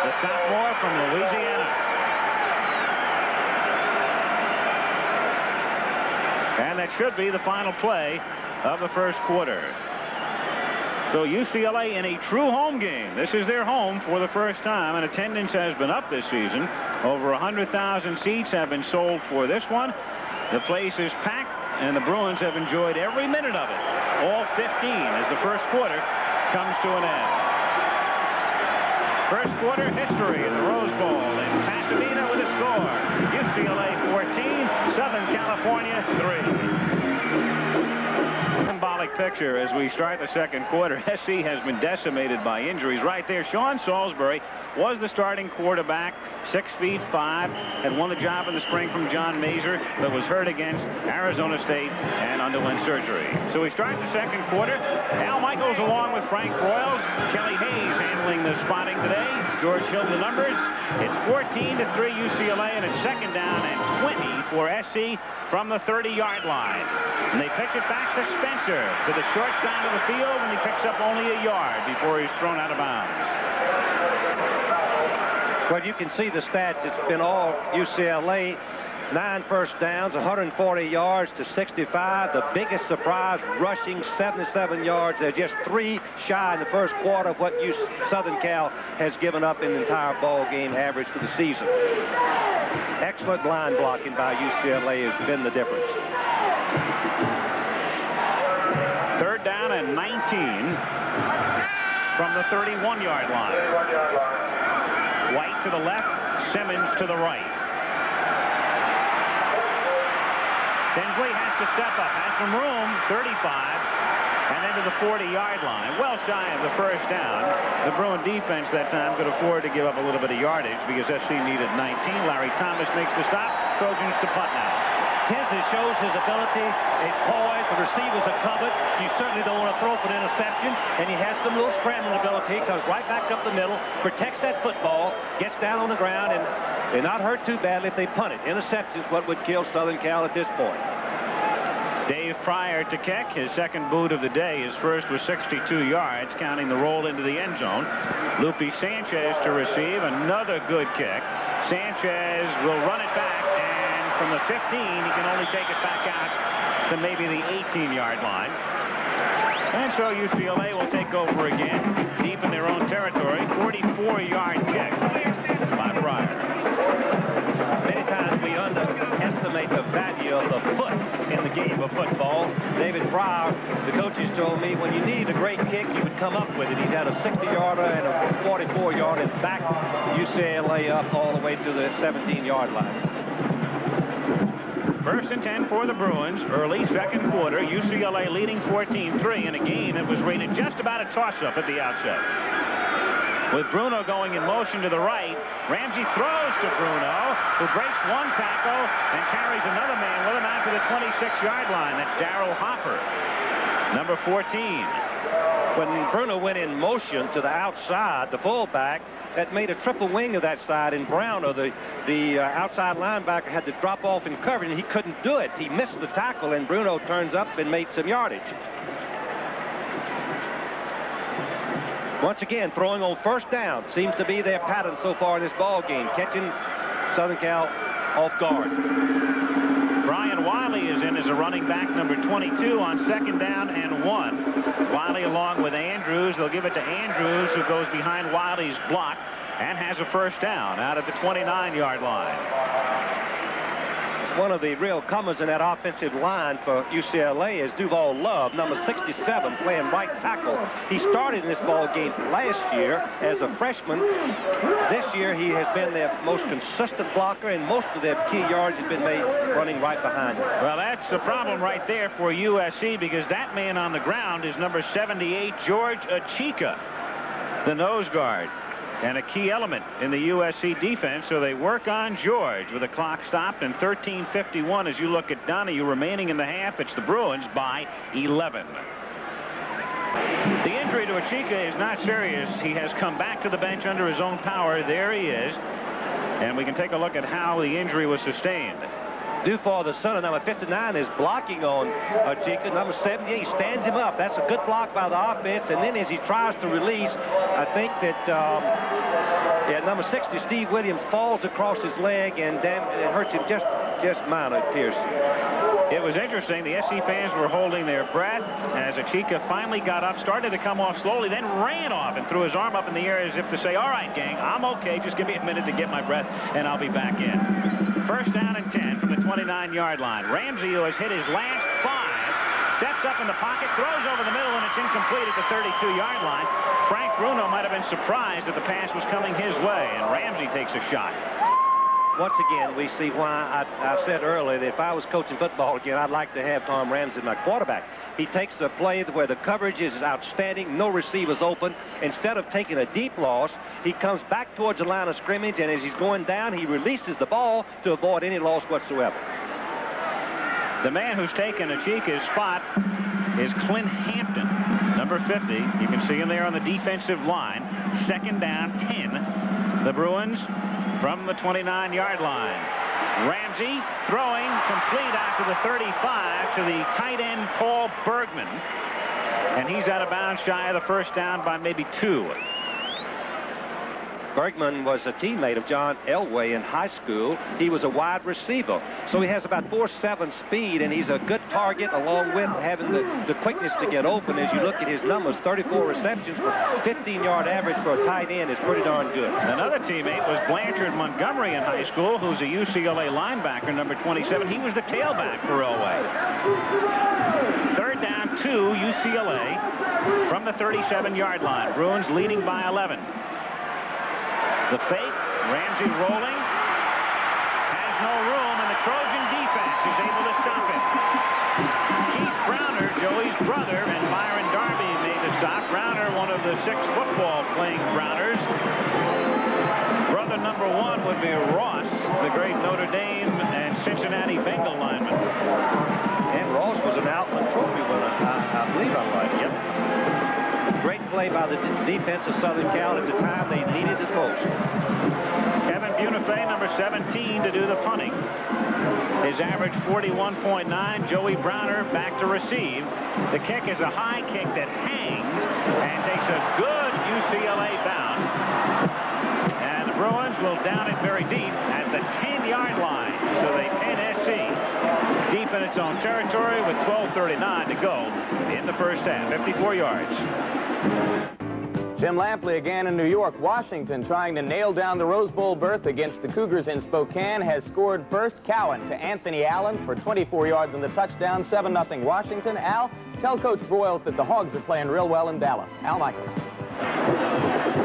the sophomore from Louisiana. And that should be the final play of the first quarter. So UCLA in a true home game. This is their home for the first time, and attendance has been up this season. Over 100,000 seats have been sold for this one. The place is packed, and the Bruins have enjoyed every minute of it. All 15 as the first quarter comes to an end. First quarter history in the Rose Bowl in Pasadena with a score. UCLA 14, Southern California 3 symbolic picture as we start the second quarter. (laughs) SC has been decimated by injuries right there. Sean Salisbury was the starting quarterback, six feet five, had won the job in the spring from John Mazur, but was hurt against Arizona State and underwent surgery. So we start the second quarter. Al Michaels along with Frank Broyles. Kelly Hayes handling the spotting today. George Hill the numbers. It's 14 to 3 UCLA and it's second down and 20 for SC from the 30-yard line. And they pitch it back to Spencer to the short side of the field and he picks up only a yard before he's thrown out of bounds. Well, you can see the stats. It's been all UCLA. Nine first downs, 140 yards to 65. The biggest surprise, rushing 77 yards. They're just three shy in the first quarter of what you, Southern Cal has given up in the entire ball game average for the season. Excellent line blocking by UCLA has been the difference. Third down and 19 from the 31-yard line. White to the left, Simmons to the right. Tinsley has to step up, has some room, 35, and then to the 40-yard line. Well shy of the first down. The Bruin defense that time could afford to give up a little bit of yardage because SC needed 19. Larry Thomas makes the stop. Trojans to punt now. Tinsley shows his ability, his poise, the receivers are covered. You certainly don't want to throw for an interception, and he has some little scrambling ability, comes right back up the middle, protects that football, gets down on the ground, and they're not hurt too badly if they punt it. Interception's what would kill Southern Cal at this point. Dave Pryor to Keck, his second boot of the day. His first was 62 yards, counting the roll into the end zone. Lupe Sanchez to receive, another good kick. Sanchez will run it back, and from the 15, he can only take it back out to maybe the 18-yard line. And so UCLA will take over again, deep in their own territory. 44-yard kick we underestimate the value of the foot in the game of football. David Pryor, the coaches told me when you need a great kick, you would come up with it. He's had a 60-yarder and a 44-yarder and back UCLA up all the way to the 17-yard line. First and 10 for the Bruins. Early second quarter. UCLA leading 14-3 in a game that was rated just about a toss-up at the outset. With Bruno going in motion to the right, Ramsey throws to Bruno, who breaks one tackle and carries another man with him out to the 26-yard line. That's Daryl Hopper, number 14 when Bruno went in motion to the outside, the fullback, that made a triple wing of that side, and Browner, the, the uh, outside linebacker, had to drop off in coverage, and he couldn't do it. He missed the tackle, and Bruno turns up and made some yardage. Once again, throwing on first down seems to be their pattern so far in this ball game, catching Southern Cal off guard. Brian Wiley is in as a running back, number 22 on second down and one. Wiley along with Andrews. They'll give it to Andrews, who goes behind Wiley's block and has a first down out of the 29-yard line. One of the real comers in that offensive line for UCLA is Duval Love, number 67, playing right tackle. He started in this ball game last year as a freshman. This year he has been their most consistent blocker, and most of their key yards has been made running right behind him. Well, that's the problem right there for USC because that man on the ground is number 78, George Achica, the nose guard and a key element in the USC defense. So they work on George with the clock stopped and 13.51 as you look at Donahue remaining in the half. It's the Bruins by 11. The injury to Achica is not serious. He has come back to the bench under his own power. There he is. And we can take a look at how the injury was sustained. Dufaw, the son of number 59, is blocking on Achica. Number 78 stands him up. That's a good block by the offense. And then as he tries to release, I think that um, yeah, number 60, Steve Williams, falls across his leg and damn, it hurts him just, just minor, it appears. It was interesting. The SC fans were holding their breath as Achica finally got up, started to come off slowly, then ran off and threw his arm up in the air as if to say, all right, gang, I'm okay. Just give me a minute to get my breath, and I'll be back in. First down and 10 from the 29-yard line. Ramsey, who has hit his last five, steps up in the pocket, throws over the middle, and it's incomplete at the 32-yard line. Frank Bruno might have been surprised that the pass was coming his way, and Ramsey takes a shot once again, we see why I, I, said earlier that if I was coaching football again, I'd like to have Tom Ramsey my quarterback. He takes a play where the coverage is outstanding, no receivers open. Instead of taking a deep loss, he comes back towards the line of scrimmage, and as he's going down, he releases the ball to avoid any loss whatsoever. The man who's taken Achica's spot is Clint Hampton, number 50. You can see him there on the defensive line. Second down, 10. The Bruins from the 29-yard line. Ramsey throwing complete to the 35 to the tight end Paul Bergman. And he's out of bounds shy of the first down by maybe two. Bergman was a teammate of John Elway in high school. He was a wide receiver. So he has about 4-7 speed, and he's a good target along with having the, the quickness to get open. As you look at his numbers, 34 receptions for 15-yard average for a tight end is pretty darn good. Another teammate was Blanchard Montgomery in high school, who's a UCLA linebacker, number 27. He was the tailback for Elway. Third down, two, UCLA from the 37-yard line. Bruins leading by 11. The fake, Ramsey rolling, has no room, and the Trojan defense is able to stop him. Keith Browner, Joey's brother, and Byron Darby made the stop. Browner, one of the six football-playing Browners. Brother number one would be Ross, the great Notre Dame and Cincinnati Bengal lineman. And Ross was an Outland Trophy winner, I, I believe I'm right. Yep. Great play by the defense of Southern Cal at the time they needed it most. Kevin Buenafe, number 17, to do the punting. His average 41.9. Joey Browner back to receive. The kick is a high kick that hangs and takes a good UCLA bounce. And the Bruins will down it very deep at the 10-yard line. So they pin in its own territory with 12.39 to go in the first half. 54 yards. Jim Lampley again in New York. Washington trying to nail down the Rose Bowl berth against the Cougars in Spokane has scored first. Cowan to Anthony Allen for 24 yards on the touchdown. 7-0 Washington. Al, tell Coach Broyles that the Hogs are playing real well in Dallas. Al Michaels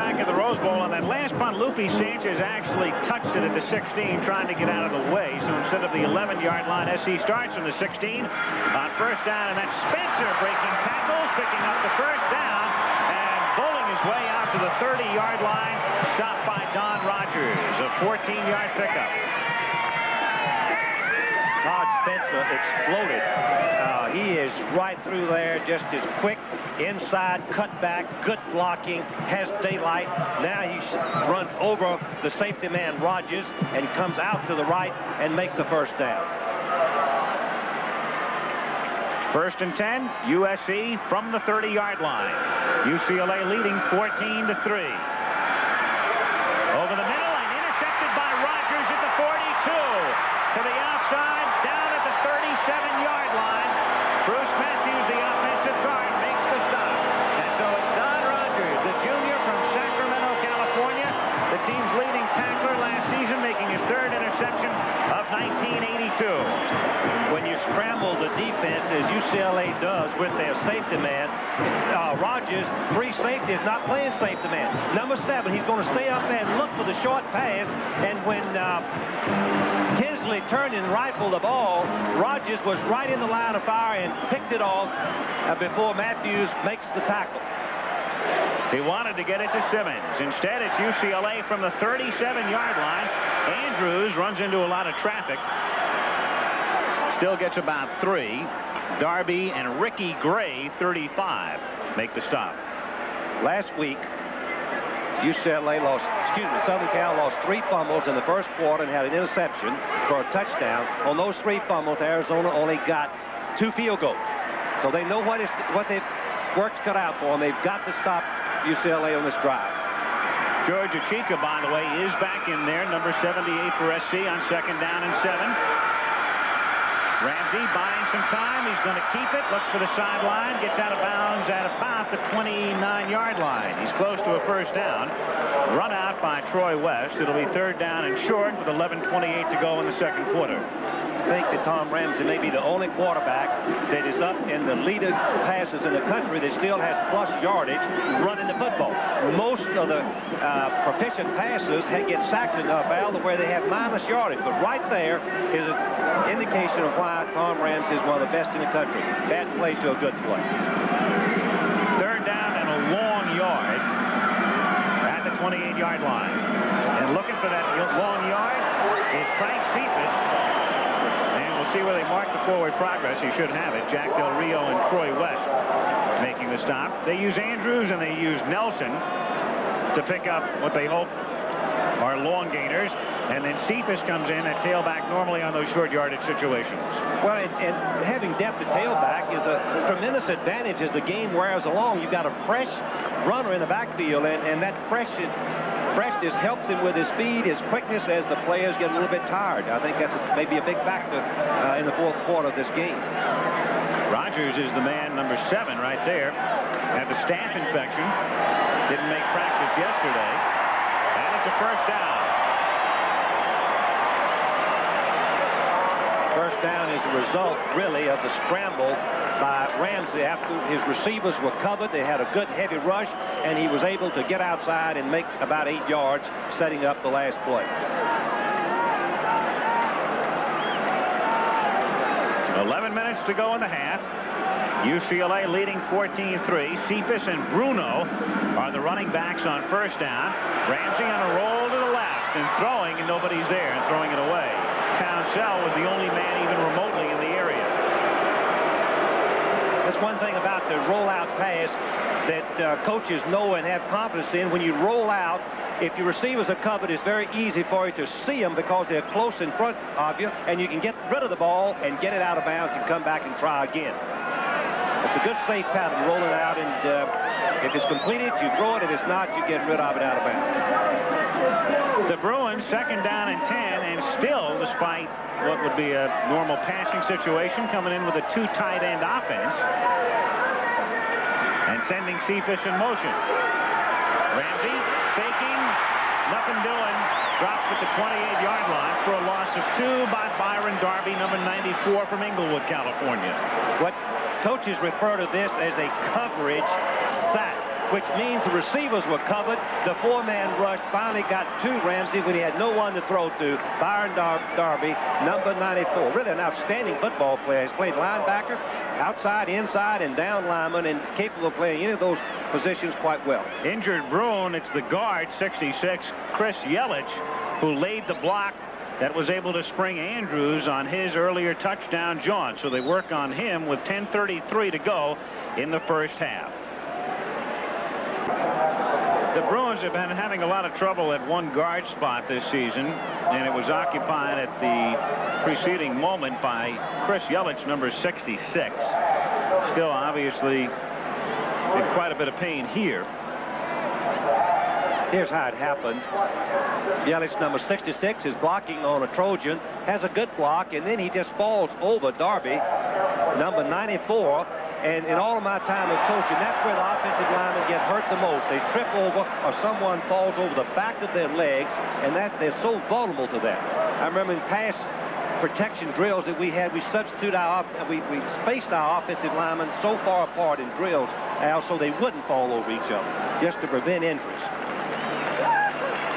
back in the Rose Bowl. On that last punt, Lupe Sanchez actually touched it at the 16, trying to get out of the way. So instead of the 11-yard line, SC starts from the 16 on first down, and that's Spencer breaking tackles, picking up the first down, and bowling his way out to the 30-yard line, stopped by Don Rogers, a 14-yard pickup. Todd Spencer exploded. Is right through there, just as quick, inside, cut back, good blocking, has daylight. Now he runs over the safety man, Rogers, and comes out to the right and makes the first down. First and 10, USC from the 30-yard line. UCLA leading 14 to 3. Over the middle and intercepted by Rogers at the 42. To the outside. 37-yard line. Bruce Matthews, the offensive guard, makes the stop. And so it's Don Rogers, the junior from Sacramento, California, the team's Bruins leading tackler last season, making his third interception of 1982. When you scramble the defense, as UCLA does with their safety man, uh, Rogers, free safety, is not playing safety man. Number seven, he's going to stay up there and look for the short pass. And when uh, Tinsley turned and rifled the ball, Rogers was right in the line of fire and picked it off uh, before Matthews makes the tackle. He wanted to get it to Simmons. Instead, it's UCLA from the 37-yard line. Andrews runs into a lot of traffic. Still gets about three. Darby and Ricky Gray, 35, make the stop. Last week, UCLA lost, excuse me, Southern Cal lost three fumbles in the first quarter and had an interception for a touchdown. On those three fumbles, Arizona only got two field goals. So they know what is what they've work's cut out for and They've got to stop UCLA on this drive. George Achica, by the way, is back in there, number 78 for SC on second down and seven. Ramsey buying some time. He's going to keep it. Looks for the sideline. Gets out of bounds at about the 29-yard line. He's close to a first down. Run out by Troy West. It'll be third down and short with 11.28 to go in the second quarter I think that Tom Ramsey may be the only quarterback that is up in the leading passes in the country that still has plus yardage running the football. Most of the uh, proficient passes get sacked enough, Al, to where they have minus yardage. But right there is an indication of why Tom Ramsey is one of the best in the country. Bad play to a good play. Third down and a long yard at the 28-yard line. And looking for that long yard is Frank Cephas And we'll see where they mark the forward progress. He should have it. Jack Del Rio and Troy West making the stop. They use Andrews and they use Nelson to pick up what they hope are long gainers. And then Cephas comes in at tailback normally on those short yardage situations. Well, and, and, having depth at tailback is a tremendous advantage as the game wears along. You've got a fresh runner in the backfield, and, and that fresh freshness helps him with his speed, his quickness as the players get a little bit tired. I think that's a, maybe a big factor uh, in the fourth quarter of this game. Rogers is the man number seven right there. Had the staph infection. Didn't make practice yesterday. It's a first down. First down is a result, really, of the scramble by Ramsey after his receivers were covered. They had a good heavy rush, and he was able to get outside and make about eight yards, setting up the last play. 11 minutes to go in the half. UCLA leading 14-3. Cephas and Bruno are the running backs on first down. Ramsey on a roll to the left and throwing, and nobody's there and throwing it away. Townsell was the only man even remotely in the area. That's one thing about the rollout pass that uh, coaches know and have confidence in. When you roll out, if your receivers are covered, it's very easy for you to see them because they're close in front of you, and you can get rid of the ball and get it out of bounds and come back and try again. It's a good safe pattern, roll it out, and uh, if it's completed, you throw it. If it's not, you get rid of it out of bounds. The Bruins second down and 10, and still, despite what would be a normal passing situation, coming in with a two tight end offense and sending Cephas in motion. Ramsey faking, nothing doing, drops at the 28-yard line for a loss of two by Byron Darby, number 94 from Inglewood, California. What coaches refer to this as a coverage sack which means the receivers were covered. The four-man rush finally got to Ramsey when he had no one to throw to. Byron Dar Darby, number 94. Really an outstanding football player. He's played linebacker, outside, inside, and down lineman, and capable of playing any of those positions quite well. Injured Bruin, it's the guard, 66, Chris Yelich, who laid the block that was able to spring Andrews on his earlier touchdown jaunt. So they work on him with 10.33 to go in the first half. The Bruins have been having a lot of trouble at one guard spot this season, and it was occupied at the preceding moment by Chris Yelich, number 66. Still, obviously, in quite a bit of pain here. Here's how it happened. Yelich, number 66, is blocking on a Trojan, has a good block, and then he just falls over Darby, number 94, And in all of my time of coaching, that's where the offensive linemen get hurt the most. They trip over or someone falls over the back of their legs, and that they're so vulnerable to that. I remember in past protection drills that we had, we substitute our, we, we spaced our offensive linemen so far apart in drills, Al, so they wouldn't fall over each other, just to prevent injuries.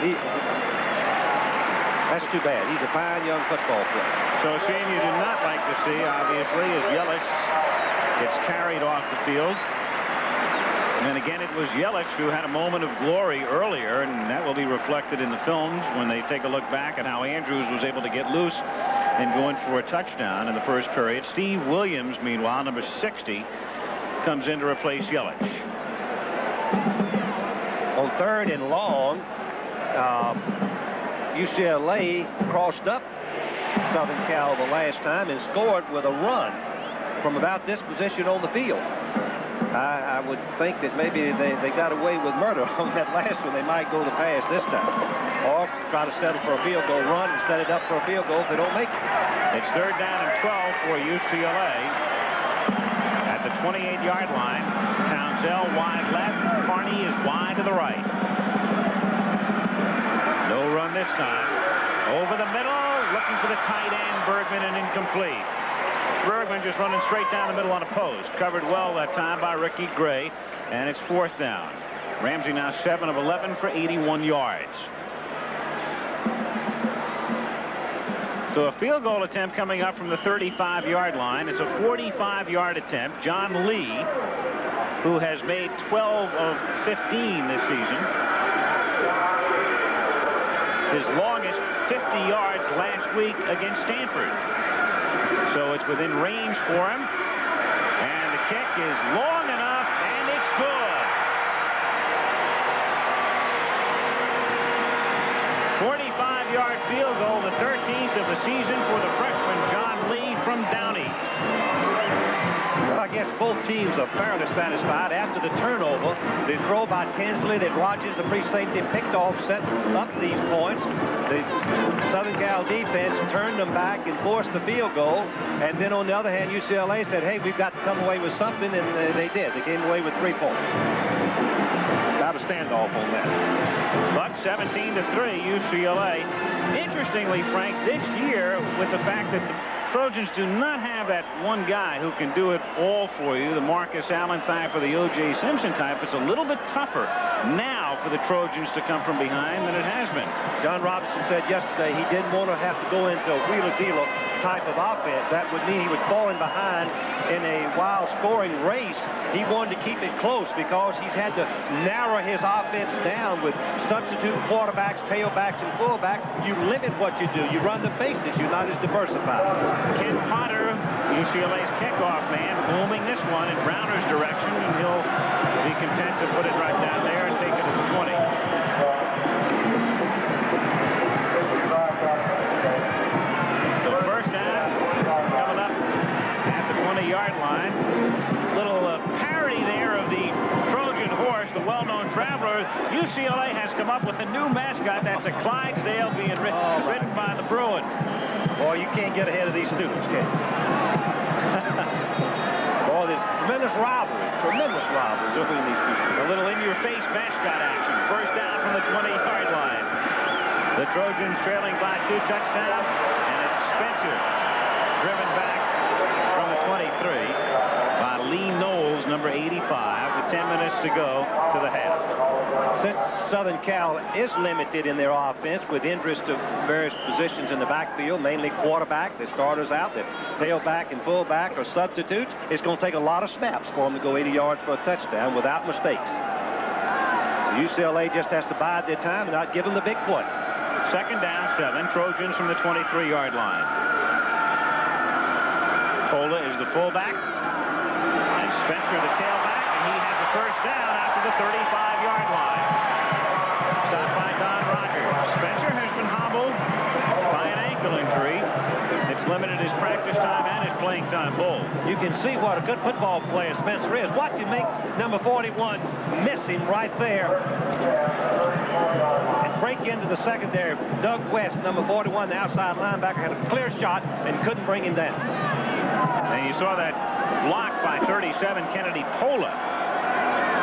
He, that's too bad. He's a fine young football player. So a scene you do not like to see, obviously, is Yelich gets carried off the field. And then again, it was Yelich who had a moment of glory earlier, and that will be reflected in the films when they take a look back at how Andrews was able to get loose and go in for a touchdown in the first period. Steve Williams, meanwhile, number 60, comes in to replace Yelich. On third and long, Um, UCLA crossed up Southern Cal the last time and scored with a run from about this position on the field. I, I, would think that maybe they, they got away with murder (laughs) on that last one. They might go the pass this time. Or try to settle for a field goal run and set it up for a field goal if they don't make it. It's third down and 12 for UCLA. At the 28-yard line, Townsell wide left. Carney is wide to the right. This time. Over the middle, looking for the tight end, Bergman, and incomplete. Bergman just running straight down the middle on a post. Covered well that time by Ricky Gray. And it's fourth down. Ramsey now 7 of 11 for 81 yards. So a field goal attempt coming up from the 35-yard line. It's a 45-yard attempt. John Lee, who has made 12 of 15 this season. His longest 50 yards last week against Stanford. So it's within range for him. And the kick is long enough, and it's good. 45-yard field goal, the 13th of the season for the freshman John Lee from Downey. I guess both teams are fairly satisfied. After the turnover, the throw by Tinsley that Rogers, the free safety, picked off, set up these points. The Southern Cal defense turned them back and forced the field goal. And then on the other hand, UCLA said, hey, we've got to come away with something, and they did. They came away with three points. A standoff on that. But 17 to 3, UCLA. Interestingly, Frank, this year, with the fact that the Trojans do not have that one guy who can do it all for you, the Marcus Allen type or the O.J. Simpson type. It's a little bit tougher now for the Trojans to come from behind than it has been. John Robinson said yesterday he didn't want to have to go into a wheeler-dealer type of offense. That would mean he was falling behind in a wild scoring race. He wanted to keep it close because he's had to narrow his offense down with substitute quarterbacks, tailbacks, and fullbacks. You limit what you do. You run the bases. You're not as diversified. Ken Potter, UCLA's kickoff man, booming this one in Browner's direction, and he'll be content to put it right down 20-yard line. Little uh, parody there of the Trojan horse, the well-known traveler. UCLA has come up with a new mascot. That's a Clydesdale being ridden, oh, by the Bruins. Boy, you can't get ahead of these students, can you? (laughs) Boy, there's tremendous rivalry, tremendous rivalry between these two schools. A little in-your-face mascot action. First down from the 20-yard line. The Trojans trailing by two touchdowns, and it's Spencer driven back 23 by Lee Knowles, number 85, with 10 minutes to go to the half. Since Southern Cal is limited in their offense with injuries to various positions in the backfield, mainly quarterback, the starters out, the tailback and fullback or substitutes, it's going to take a lot of snaps for them to go 80 yards for a touchdown without mistakes. So UCLA just has to bide their time and not give them the big play. Second down, seven. Trojans from the 23-yard line. Pola is the fullback. And Spencer the tailback. And he has a first down after the 35-yard line. Stopped by Don Rogers. Spencer has been hobbled by an ankle injury. It's limited his practice time and his playing time both. You can see what a good football player Spencer is. Watch him make number 41 miss him right there and break into the secondary. Doug West, number 41, the outside linebacker, had a clear shot and couldn't bring him down. And you saw that block by 37 Kennedy Pola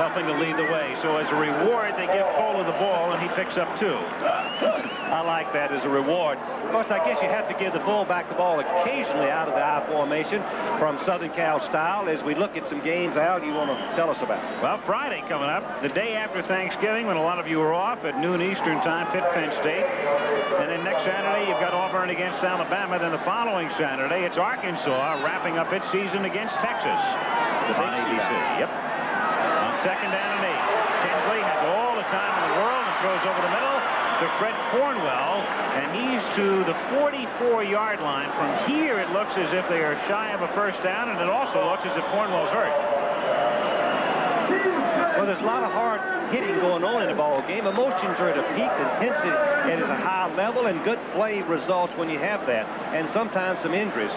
helping to lead the way. So as a reward, they give Pola the ball, and he picks up two. I like that as a reward. Of course, I guess you have to give the fullback the ball occasionally out of the I formation from Southern Cal style. As we look at some games, Al, you want to tell us about? Well, Friday coming up, the day after Thanksgiving, when a lot of you are off at noon Eastern time, Pitt Penn State. And then next Saturday, you've got Auburn against Alabama. Then the following Saturday, it's Arkansas wrapping up its season against Texas. On ABC. Yep. Second down and eight. Tinsley has all the time in the world and throws over the middle to Fred Cornwell, and he's to the 44-yard line. From here, it looks as if they are shy of a first down, and it also looks as if Cornwell's hurt. Well, there's a lot of hard hitting going on in the ball game. Emotions are at a peak intensity. It is a high level, and good play results when you have that, and sometimes some injuries.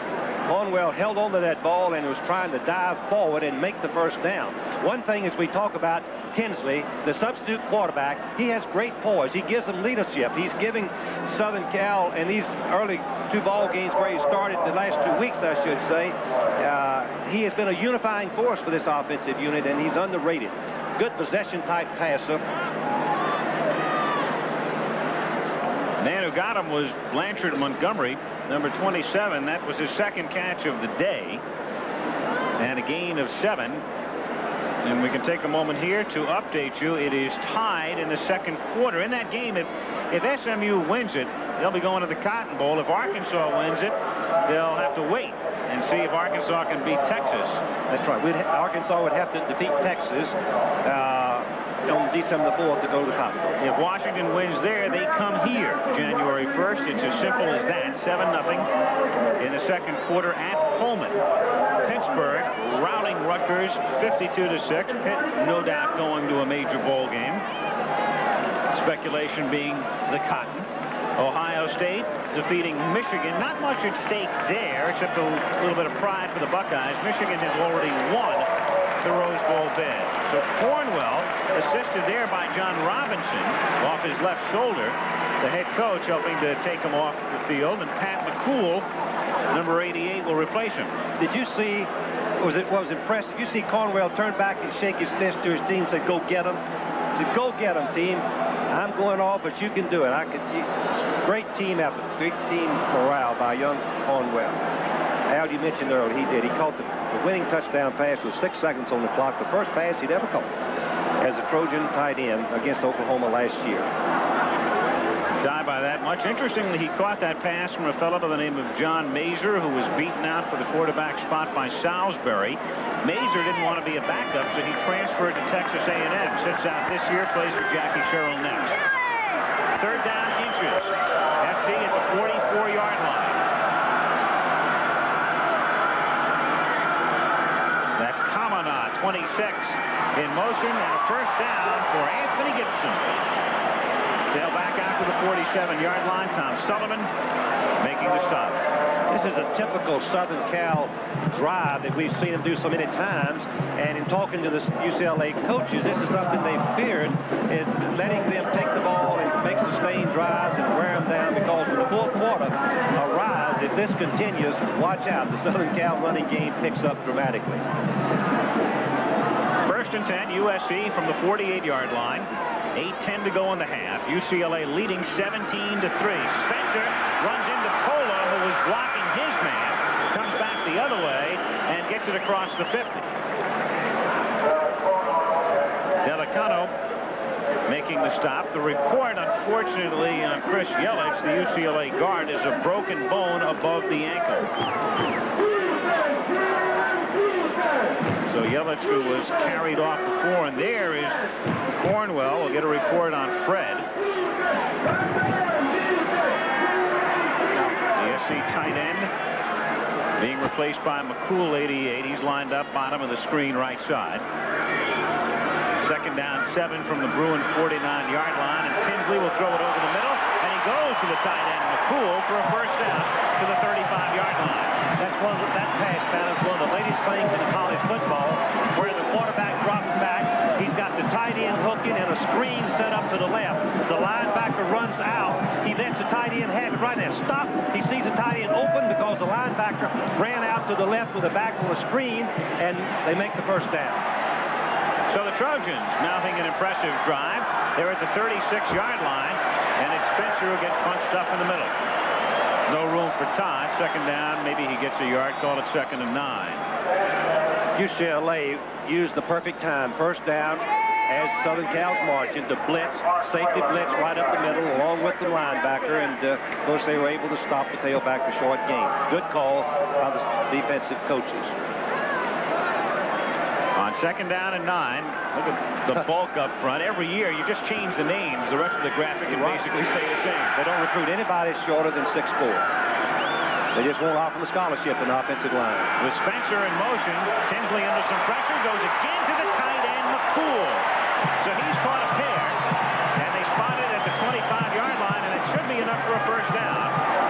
Cornwell held on to that ball and was trying to dive forward and make the first down. One thing as we talk about Tinsley, the substitute quarterback, he has great poise. He gives them leadership. He's giving Southern Cal in these early two ball games where he started the last two weeks, I should say, uh, he has been a unifying force for this offensive unit, and he's underrated. Good possession-type passer. Man who got him was Blanchard Montgomery number 27. That was his second catch of the day. And a gain of seven. And we can take a moment here to update you. It is tied in the second quarter. In that game, if, if SMU wins it, they'll be going to the Cotton Bowl. If Arkansas wins it, they'll have to wait and see if Arkansas can beat Texas. That's right. We'd, Arkansas would have to defeat Texas. Uh, on December the 4th to go to the Cotton Bowl. If Washington wins there, they come here January 1st. It's as simple as that. 7-0 in the second quarter at Pullman. Pittsburgh routing Rutgers 52 to 6. Pitt no doubt going to a major bowl game. Speculation being the Cotton. Ohio State defeating Michigan. Not much at stake there, except a little bit of pride for the Buckeyes. Michigan has already won the Rose Bowl bid. So Cornwell, assisted there by John Robinson off his left shoulder, the head coach helping to take him off the field, and Pat McCool, number 88, will replace him. Did you see, was it was impressive? You see Cornwell turn back and shake his fist to his team, say, go get him. He said, go get him, team. I'm going off, but you can do it. I could. Great team effort, great team morale by young Cornwell. Al, you mentioned earlier, he did. He caught the, the winning touchdown pass with six seconds on the clock, the first pass he'd ever caught as a Trojan tight end against Oklahoma last year. Shy by that much. Interestingly, he caught that pass from a fellow by the name of John Mazur, who was beaten out for the quarterback spot by Salisbury. Mazer didn't want to be a backup, so he transferred to Texas A&M. Sits out this year, plays for Jackie Sherrill next. Third down inches. SC at the 44-yard line. That's Kamanah, 26, in motion, and a first down for Anthony Gibson. They'll back out to the 47-yard line. Tom Sullivan making the stop. This is a typical Southern Cal drive that we've seen them do so many times. And in talking to the UCLA coaches, this is something they feared, is letting them take the ball and make sustained drives and wear them down because in the fourth quarter, arrives, if this continues, watch out. The Southern Cal running game picks up dramatically. And 10, USC from the 48-yard line. 8-10 to go in the half. UCLA leading 17 to 3. Spencer runs into Pola, who was blocking his man, comes back the other way, and gets it across the 50. Dellocono making the stop. The report, unfortunately, on Chris Yelich, the UCLA guard, is a broken bone above the ankle. So Yelich, who was carried off before, and there is Cornwell. We'll get a report on Fred. The SC tight end being replaced by McCool, 88. He's lined up bottom of the screen right side. Second down, seven from the Bruin 49-yard line, and Tinsley will throw it over the middle, and he goes to the tight end, McCool, for a first down to the 35-yard line. That's one of that pass down is one of the latest things in college football where the quarterback drops back. He's got the tight end hooking and a screen set up to the left. The linebacker runs out. He lets the tight end have it right there. Stop. He sees the tight end open because the linebacker ran out to the left with the back on the screen, and they make the first down. So the Trojans mounting an impressive drive. They're at the 36-yard line, and it's Spencer who gets punched up in the middle. No room for Todd. Second down. Maybe he gets a yard. Call it second and nine. UCLA used the perfect time. First down as Southern Cal's marching to blitz, safety blitz right up the middle along with the linebacker. And uh, of course, they were able to stop the tailback for short gain. Good call by the defensive coaches. On second down and nine, look at the (laughs) bulk up front. Every year, you just change the names. The rest of the graphic can basically stay the same. They don't recruit anybody shorter than 6'4". They just won't offer them a scholarship in the offensive line. With Spencer in motion, Tinsley under some pressure, goes again to the tight end, McCool. So he's caught a pair, and they spot it at the 25-yard line, and it should be enough for a first down.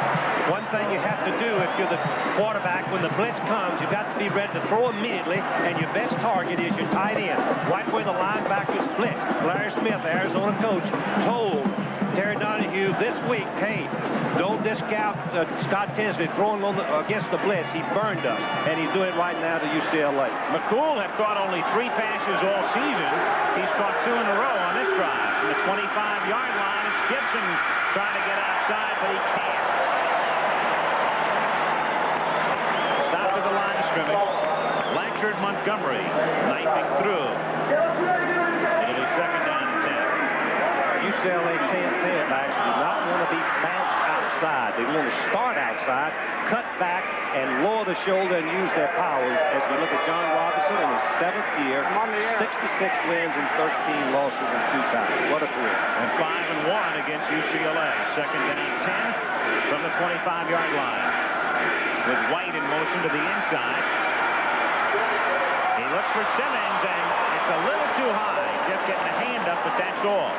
One thing you have to do if you're the quarterback, when the blitz comes, you've got to be ready to throw immediately, and your best target is your tight end, right where the linebackers blitz. Larry Smith, Arizona coach, told Terry Donahue this week, hey, don't discount uh, Scott Tinsley throwing on the, against the blitz. He burned us, and he's doing it right now to UCLA. McCool had caught only three passes all season. He's caught two in a row on this drive. From the 25-yard line, it's Gibson trying to get outside, but he can't. Stop at the line of scrimmage. Blanchard Montgomery knifing through. It'll be second down and 10. UCLA tailbacks do not want to be bounced outside. They want to start outside, cut back, and lower the shoulder and use their power. As we look at John Robinson in his seventh year, 66 wins and 13 losses in two ties. What a career. And 5 and 1 against UCLA. Second down 10 from the 25-yard line. With White in motion to the inside. He looks for Simmons, and it's a little too high. Just getting a hand up, but that's all.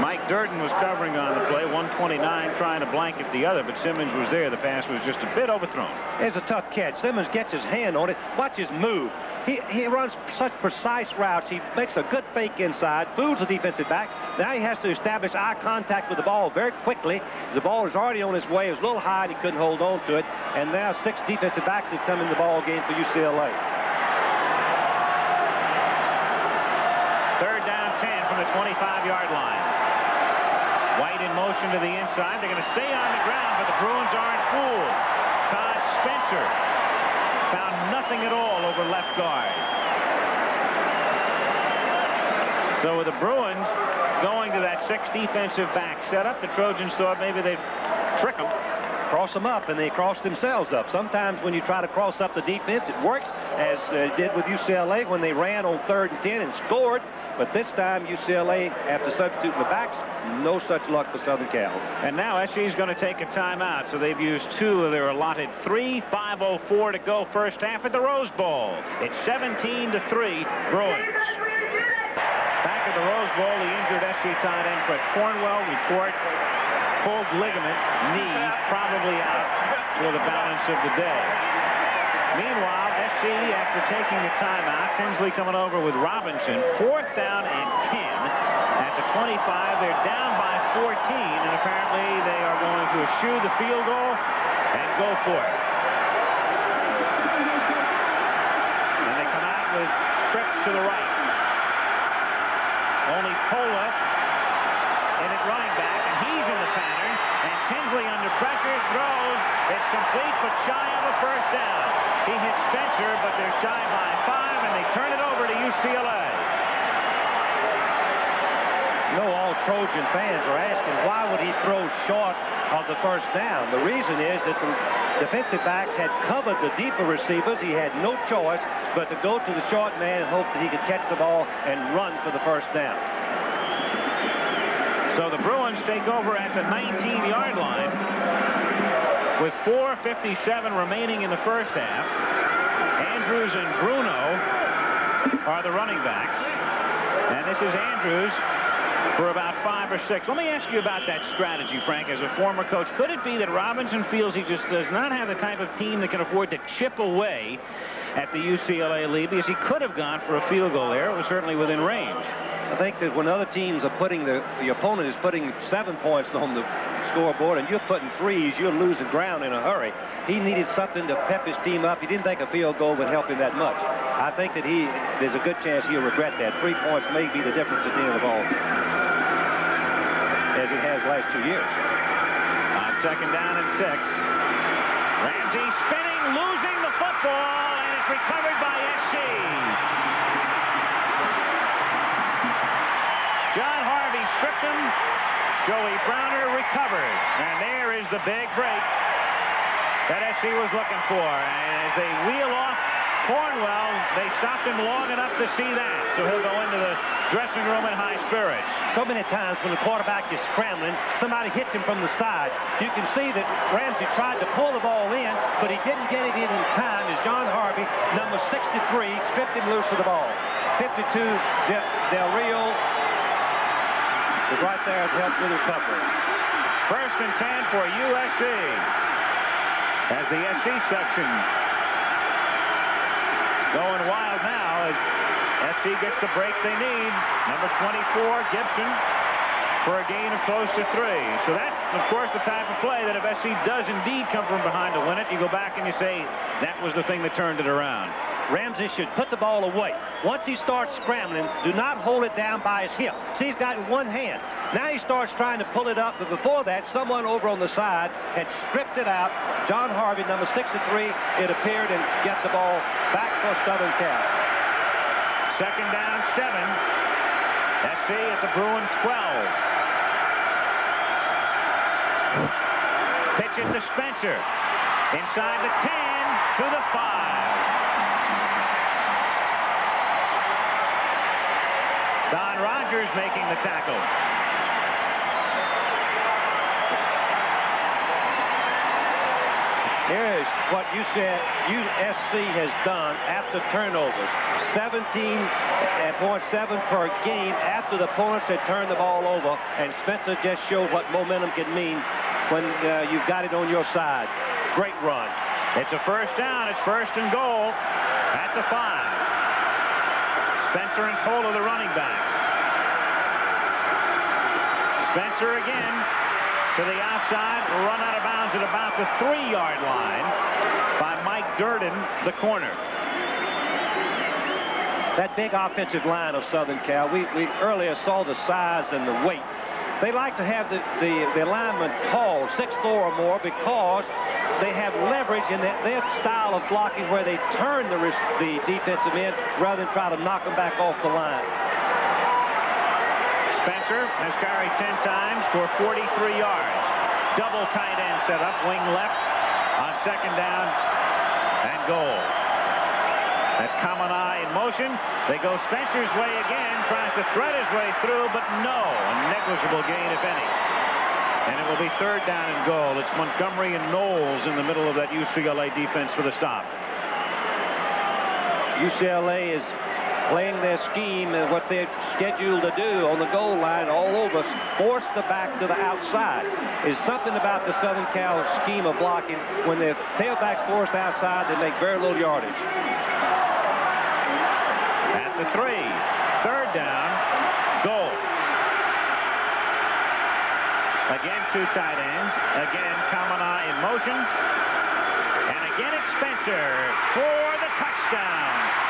Mike Durden was covering on the play, 129 trying to blanket the other, but Simmons was there. The pass was just a bit overthrown. It's a tough catch. Simmons gets his hand on it. Watch his move. He, he runs such precise routes. He makes a good fake inside, fools the defensive back. Now he has to establish eye contact with the ball very quickly. The ball is already on his way. It was a little high and he couldn't hold on to it. And now six defensive backs have come in the ball game for UCLA. Third down 10 from the 25-yard line. White in motion to the inside. They're going to stay on the ground, but the Bruins aren't fooled. Todd Spencer found nothing at all over left guard. So with the Bruins going to that six defensive back setup, the Trojans thought maybe they'd trick them. Cross them up, and they cross themselves up. Sometimes when you try to cross up the defense, it works, as uh, it did with UCLA when they ran on third and 10 and scored. But this time, UCLA, after substituting the backs, no such luck for Southern Cal. And now SC's going to take a timeout, so they've used two of their allotted three. 5.04 to go first half at the Rose Bowl. It's 17 to 3 Bruins. Back at the Rose Bowl, the injured SC tight end Fred Cornwell report pulled ligament, knee, probably out for the balance of the day. Meanwhile, SC, after taking the timeout, Tinsley coming over with Robinson, fourth down and 10 at the 25. They're down by 14, and apparently they are going to eschew the field goal and go for it. And they come out with trips to the right. Only Pola in at running back, and he's in the pattern. And Tinsley under pressure throws. It's complete, but shy of a first down. He hits Spencer, but they're shy by five, and they turn it over to UCLA. No, all Trojan fans are asking why would he throw short of the first down. The reason is that the defensive backs had covered the deeper receivers. He had no choice but to go to the short man and hope that he could catch the ball and run for the first down. So the Bruins take over at the 19-yard line with 4.57 remaining in the first half. Andrews and Bruno are the running backs. And this is Andrews for about five or six. Let me ask you about that strategy, Frank, as a former coach. Could it be that Robinson feels he just does not have the type of team that can afford to chip away at the UCLA lead because he could have gone for a field goal there. It was certainly within range. I think that when other teams are putting the, the opponent is putting seven points on the scoreboard and you're putting threes, you're losing ground in a hurry. He needed something to pep his team up. He didn't think a field goal would help him that much. I think that he there's a good chance he'll regret that. Three points may be the difference at the end of the ball, as it has last two years. On second down and six. Ramsey spinning, losing the football, and it's recovered by SC. John Harvey stripped him. Joey Browner recovered. And there is the big break that SC was looking for. And as they wheel off Cornwell, they stopped him long enough to see that. So he'll go into the dressing room in high spirits. So many times when the quarterback is scrambling, somebody hits him from the side. You can see that Ramsey tried to pull the ball in, but he didn't get it in in time as John Harvey, number 63, stripped him loose of the ball. 52, Del, Del Rio was right there to help with recovery. First and 10 for USC. As the SC section going wild now as SC gets the break they need. Number 24, Gibson, for a gain of close to three. So that, of course, the type of play that if SC does indeed come from behind to win it, you go back and you say, that was the thing that turned it around. Ramsey should put the ball away. Once he starts scrambling, do not hold it down by his hip. See, he's got one hand. Now he starts trying to pull it up, but before that, someone over on the side had stripped it out. John Harvey, number 63, it appeared and get the ball back for Southern Cal. Second down, seven. SC at the Bruin 12. Pitch it to Spencer. Inside the 10 to the 5. Don Rogers making the tackle. Here's what you said USC has done after turnovers. 17.7 per game after the opponents had turned the ball over. And Spencer just showed what momentum can mean when uh, you've got it on your side. Great run. It's a first down. It's first and goal at the five. Spencer and Cole are the running backs. Spencer again to the outside, run out of bounds at about the three-yard line by Mike Durden, the corner. That big offensive line of Southern Cal, we, we earlier saw the size and the weight. They like to have the, the, the linemen tall, 6'4 or more, because they have leverage in their, their style of blocking where they turn the, the defensive end rather than try to knock them back off the line. Spencer has carried 10 times for 43 yards. Double tight end set up, wing left on second down and goal. That's Kamana in motion. They go Spencer's way again, tries to thread his way through, but no, a negligible gain, if any. And it will be third down and goal. It's Montgomery and Knowles in the middle of that UCLA defense for the stop. UCLA is playing their scheme and what they're scheduled to do on the goal line all over, force the back to the outside. Is something about the Southern Cal scheme of blocking. When the tailback's forced outside, they make very little yardage. The three, third down, goal. Again, two tight ends. Again, Kamana in motion. And again, it's Spencer for the touchdown.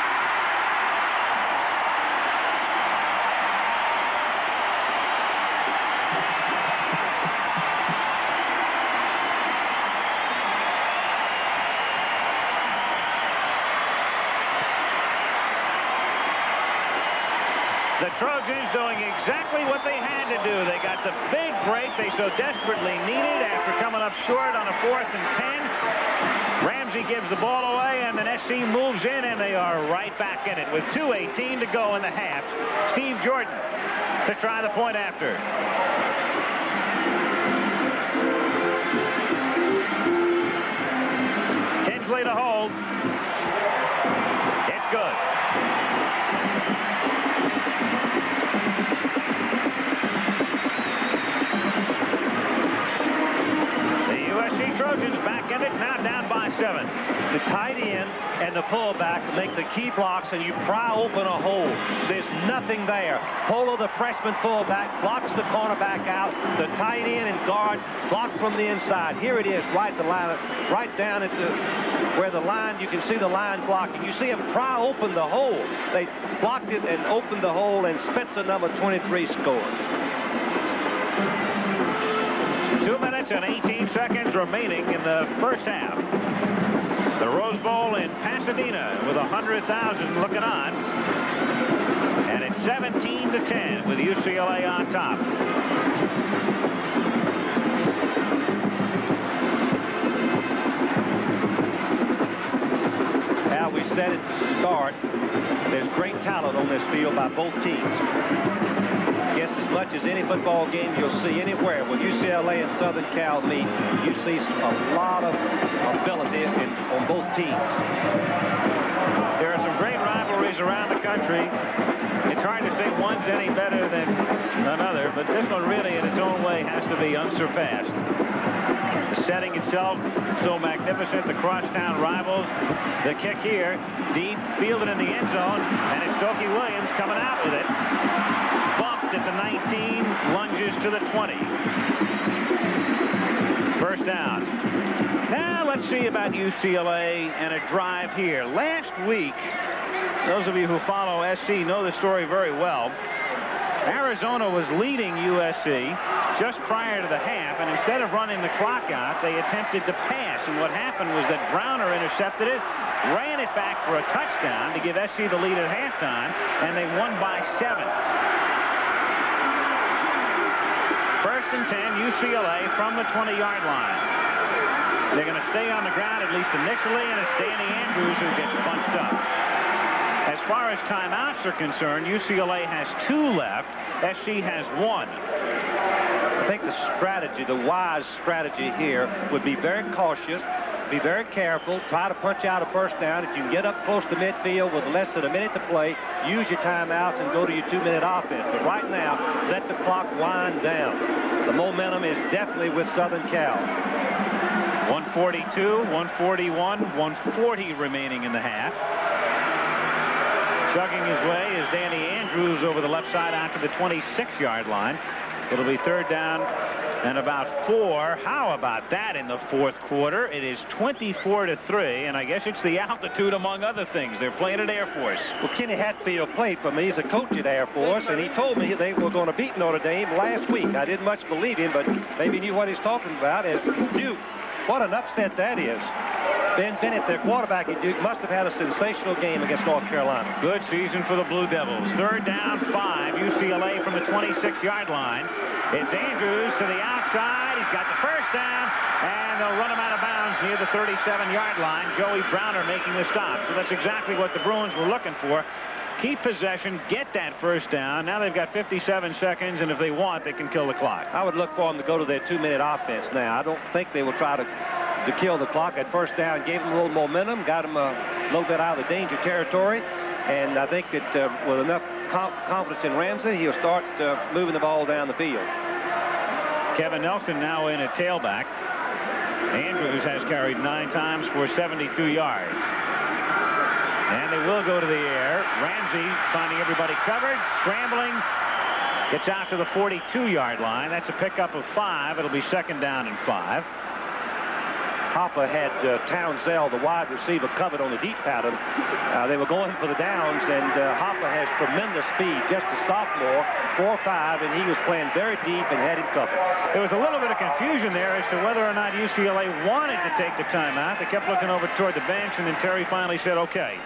The Trojans doing exactly what they had to do. They got the big break they so desperately needed after coming up short on a fourth and 10. Ramsey gives the ball away, and then SC moves in, and they are right back in it with 2.18 to go in the half. Steve Jordan to try the point after. Tinsley to hold. It's good. Trojans back in it, now down by seven. The tight end and the fullback make the key blocks, and you pry open a hole. There's nothing there. Pola, the freshman fullback, blocks the cornerback out. The tight end and guard block from the inside. Here it is, right the line, right down at the where the line, you can see the line blocking. You see him pry open the hole. They blocked it and opened the hole, and Spitzer number 23 scores. Minutes and 18 seconds remaining in the first half. The Rose Bowl in Pasadena with 100,000 looking on. And it's 17 to 10 with UCLA on top. Now we said it to start. There's great talent on this field by both teams. Guess as much as any football game you'll see anywhere, when UCLA and Southern Cal meet, you see a lot of ability in, on both teams. There are some great rivalries around the country. It's hard to say one's any better than another, but this one really, in its own way, has to be unsurpassed. The setting itself so magnificent. The crosstown rivals. The kick here, deep, fielded in the end zone, and it's Dokie Williams coming out with it. At the 19, lunges to the 20. First down. Now let's see about UCLA and a drive here. Last week, those of you who follow SC know the story very well. Arizona was leading USC just prior to the half, and instead of running the clock out, they attempted to pass. And what happened was that Browner intercepted it, ran it back for a touchdown to give SC the lead at halftime, and they won by seven. First and 10, UCLA from the 20-yard line. They're going to stay on the ground at least initially, and it's Danny Andrews who gets bunched up. As far as timeouts are concerned, UCLA has two left. SC has one. I think the strategy, the wise strategy here would be very cautious, be very careful, try to punch out a first down. If you can get up close to midfield with less than a minute to play, use your timeouts and go to your two-minute offense. But right now, let the clock wind down. The momentum is definitely with Southern Cal. 142, 141, 140 remaining in the half. Chugging his way is Danny Andrews over the left side out to the 26-yard line. It'll be third down and about four. How about that in the fourth quarter? It is 24 to 3, and I guess it's the altitude among other things. They're playing at Air Force. Well, Kenny Hatfield played for me. He's a coach at Air Force, and he told me they were going to beat Notre Dame last week. I didn't much believe him, but maybe knew what he's talking about. And Duke, what an upset that is. Ben Bennett, their quarterback at Duke, must have had a sensational game against North Carolina. Good season for the Blue Devils. Third down, five. UCLA from the 26-yard line. It's Andrews to the outside. He's got the first down, and they'll run him out of bounds near the 37-yard line. Joey Browner making the stop. So that's exactly what the Bruins were looking for. Keep possession, get that first down. Now they've got 57 seconds, and if they want, they can kill the clock. I would look for them to go to their two-minute offense now. I don't think they will try to to kill the clock at first down, gave them a little momentum, got them a little bit out of the danger territory. And I think that uh, with enough confidence in Ramsey, he'll start uh, moving the ball down the field. Kevin Nelson now in a tailback. Andrews has carried nine times for 72 yards. And they will go to the air. Ramsey finding everybody covered, scrambling, gets out to the 42-yard line. That's a pickup of five. It'll be second down and five. Hopper had uh, Townsell, the wide receiver, covered on the deep pattern. Uh, they were going for the downs, and uh, Hopper has tremendous speed. Just a sophomore, 4-5, and he was playing very deep and had him covered. There was a little bit of confusion there as to whether or not UCLA wanted to take the timeout. They kept looking over toward the bench, and then Terry finally said, okay,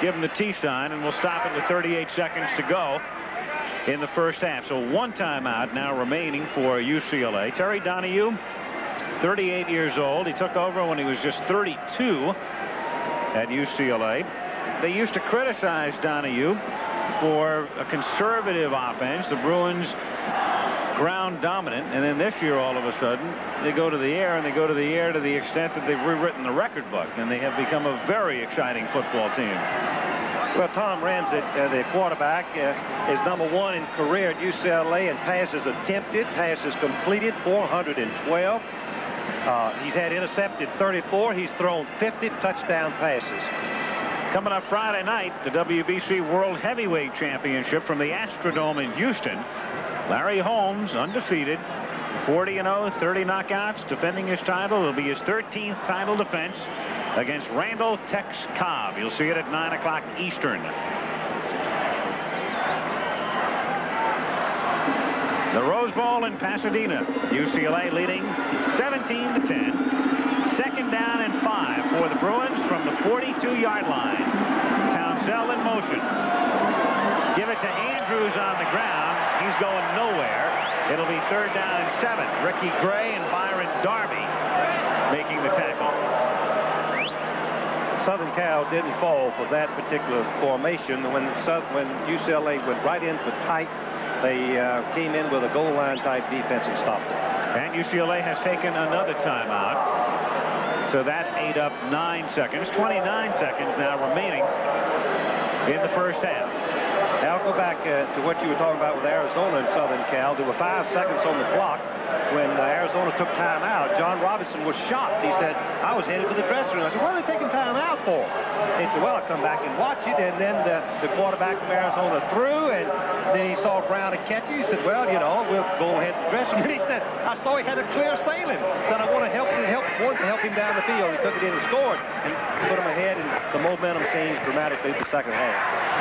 give him the T sign, and we'll stop it with 38 seconds to go in the first half. So one timeout now remaining for UCLA. Terry Donahue 38 years old. He took over when he was just 32 at UCLA. They used to criticize Donahue for a conservative offense. The Bruins ground dominant, and then this year, all of a sudden, they go to the air, and they go to the air to the extent that they've rewritten the record book, and they have become a very exciting football team. Well, Tom Ramsey, uh, the quarterback, uh, is number one in career at UCLA in passes attempted, passes completed, 412. Uh, he's had intercepted 34. He's thrown 50 touchdown passes. Coming up Friday night, the WBC World Heavyweight Championship from the Astrodome in Houston. Larry Holmes, undefeated, 40 and 0, 30 knockouts, defending his title. It'll be his 13th title defense against Randall Tex Cobb. You'll see it at 9 o'clock Eastern. The Rose Bowl in Pasadena. UCLA leading 17 to 10. Second down and five for the Bruins from the 42-yard line. Townsell in motion. Give it to Andrews on the ground. He's going nowhere. It'll be third down and seven. Ricky Gray and Byron Darby making the tackle. Southern Cal didn't fall for that particular formation. When, when UCLA went right in for tight, they uh, came in with a goal line type defense and stopped it. And UCLA has taken another timeout. So that ate up nine seconds. 29 seconds now remaining in the first half. Now, I'll go back uh, to what you were talking about with Arizona and Southern Cal. There were five seconds on the clock when uh, Arizona took time out. John Robinson was shocked. He said, I was headed for the dressing room. I said, what are they taking time out for? He said, well, I'll come back and watch it. And then the, the quarterback from Arizona threw, and then he saw Brown to catch it. He said, well, you know, we'll go ahead to the dressing room. (laughs) And he said, I saw he had a clear sailing. Said, I want to help him, help, want to help him down the field. He took it in and scored and put him ahead, and the momentum changed dramatically the second half.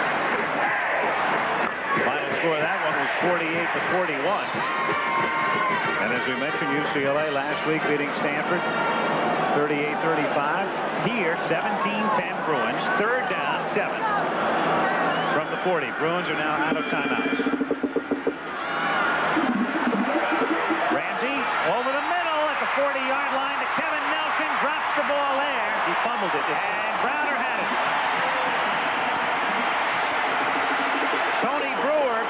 Score that one was 48 to 41. And as we mentioned, UCLA last week beating Stanford 38-35. Here, 17-10 Bruins. Third down, seven from the 40. Bruins are now out of timeouts. Ramsey over the middle at the 40-yard line to Kevin Nelson. Drops the ball there. He fumbled it. And Browner had it. Tony Brewer,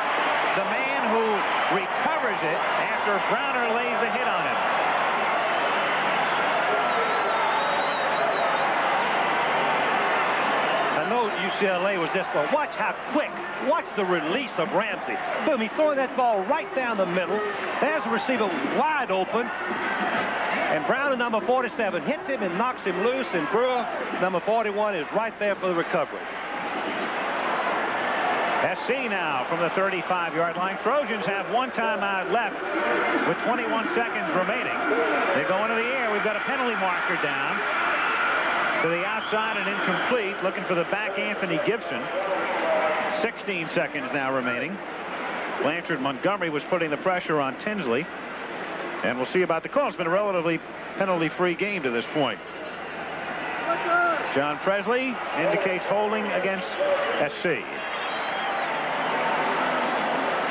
the man who recovers it after Browner lays the hit on him. I know UCLA was just going, watch how quick. Watch the release of Ramsey. Boom, he's throwing that ball right down the middle. There's the receiver wide open. And Brown, at number 47, hits him and knocks him loose. And Brewer, number 41, is right there for the recovery. SC now from the 35-yard line. Trojans have one timeout left with 21 seconds remaining. They go into the air. We've got a penalty marker down to the outside and incomplete. Looking for the back Anthony Gibson. 16 seconds now remaining. Blanchard Montgomery was putting the pressure on Tinsley. And we'll see about the call. It's been a relatively penalty-free game to this point. John Presley indicates holding against SC.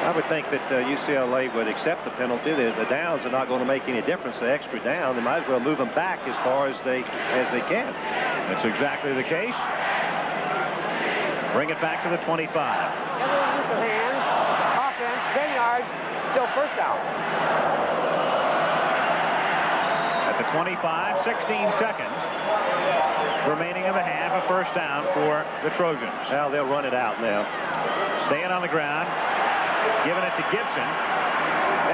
I would think that uh, UCLA would accept the penalty. The, the, downs are not going to make any difference. The extra down, they might as well move them back as far as they as they can. That's exactly the case. Bring it back to the 25. Use of hands. Offense, 10 yards, still first down. At the 25, 16 seconds remaining in the half, a first down for the Trojans. Now they'll run it out now. Staying on the ground, giving it to Gibson,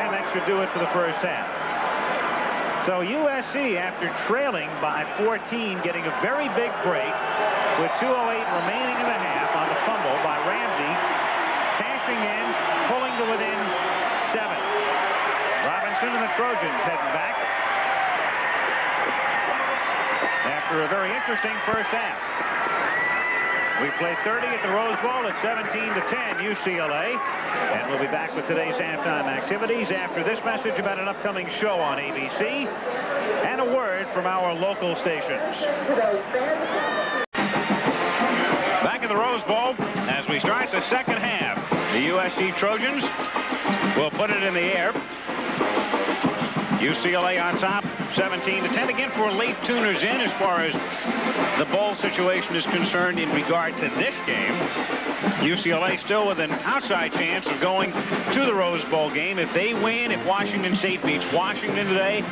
and that should do it for the first half. So USC, after trailing by 14, getting a very big break with 2.08 remaining in the half on the fumble by Ramsey, cashing in, pulling to within seven. Robinson and the Trojans heading back after a very interesting first half. We play 30 at the Rose Bowl at 17 to 10 UCLA. And we'll be back with today's halftime activities after this message about an upcoming show on ABC and a word from our local stations. Back in the Rose Bowl as we start the second half. The USC Trojans will put it in the air. UCLA on top, 17 to 10. Again, for late tuners in as far as the bowl situation is concerned in regard to this game. UCLA still with an outside chance of going to the Rose Bowl game. If they win, if Washington State beats Washington today,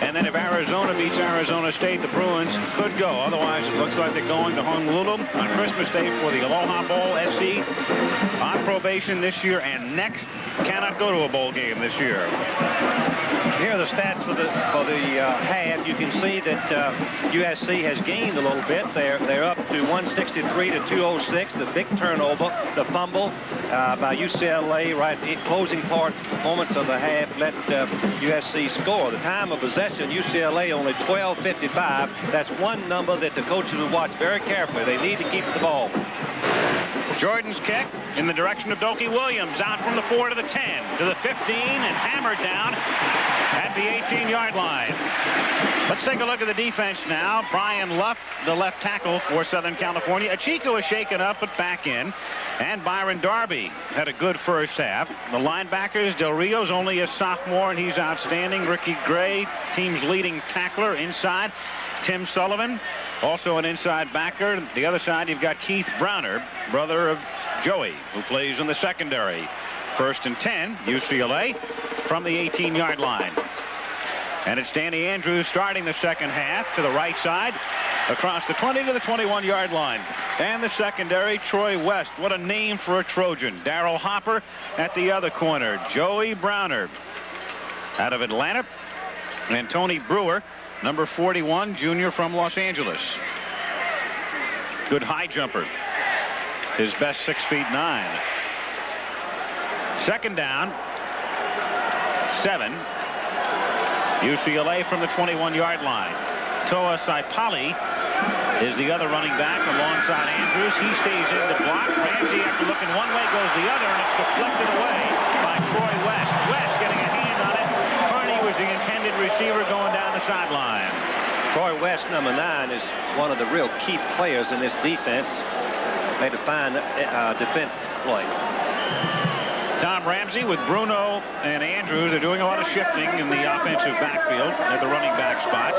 and then if Arizona beats Arizona State, the Bruins could go. Otherwise, it looks like they're going to Honolulu on Christmas Day for the Aloha Bowl SC on probation this year and next cannot go to a bowl game this year. Here are the stats for the for the uh, half. You can see that uh, USC has gained a little bit. They're they're up to 163 to 206. The big turnover, the fumble uh, by UCLA right in closing part moments of the half let uh, USC score. The time of possession, UCLA only 12:55. That's one number that the coaches will watch very carefully. They need to keep the ball. Jordan's kick in the direction of Dokie Williams out from the 4 to the 10 to the 15 and hammered down at the 18-yard line. Let's take a look at the defense now. Brian Luff, the left tackle for Southern California. Achica is shaken up but back in. And Byron Darby had a good first half. The linebackers, Del Rio's only a sophomore and he's outstanding. Ricky Gray, team's leading tackler inside. Tim Sullivan, also an inside backer. The other side, you've got Keith Browner, brother of Joey, who plays in the secondary. First and 10, UCLA from the 18-yard line. And it's Danny Andrews starting the second half to the right side across the 20 to the 21-yard line. And the secondary, Troy West. What a name for a Trojan. Daryl Hopper at the other corner. Joey Browner out of Atlanta. And Tony Brewer number 41, junior from Los Angeles. Good high jumper. His best six feet nine. Second down. Seven. UCLA from the 21-yard line. Toa Saipali is the other running back alongside Andrews. He stays in the block. Ramsey, after looking one way, goes the other, and it's deflected away by Troy West. West getting a hand on it. Carney was the intended receiver going down the sideline. Troy West, number nine, is one of the real key players in this defense. Made a fine uh, defense play. Tom Ramsey with Bruno and Andrews are doing a lot of shifting in the offensive backfield at the running back spots.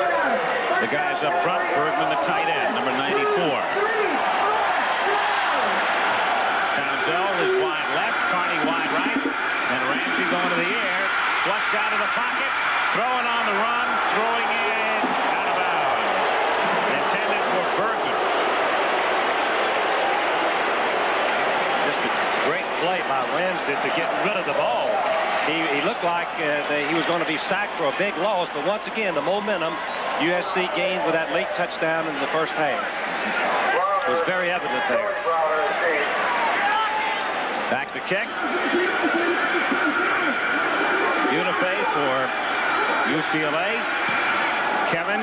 The guys up front, Bergman, the tight end, number 94. Townsell is wide left, Carney wide right, and Ramsey going to the air, flushed out of the pocket, throwing on the run, throwing in out of bounds. Intended for Bergman. Just a great by to get rid of the ball. He, he looked like uh, the, he was going to be sacked for a big loss, but once again, the momentum USC gained with that late touchdown in the first half was very evident there. Back to kick. Unife for UCLA. Kevin,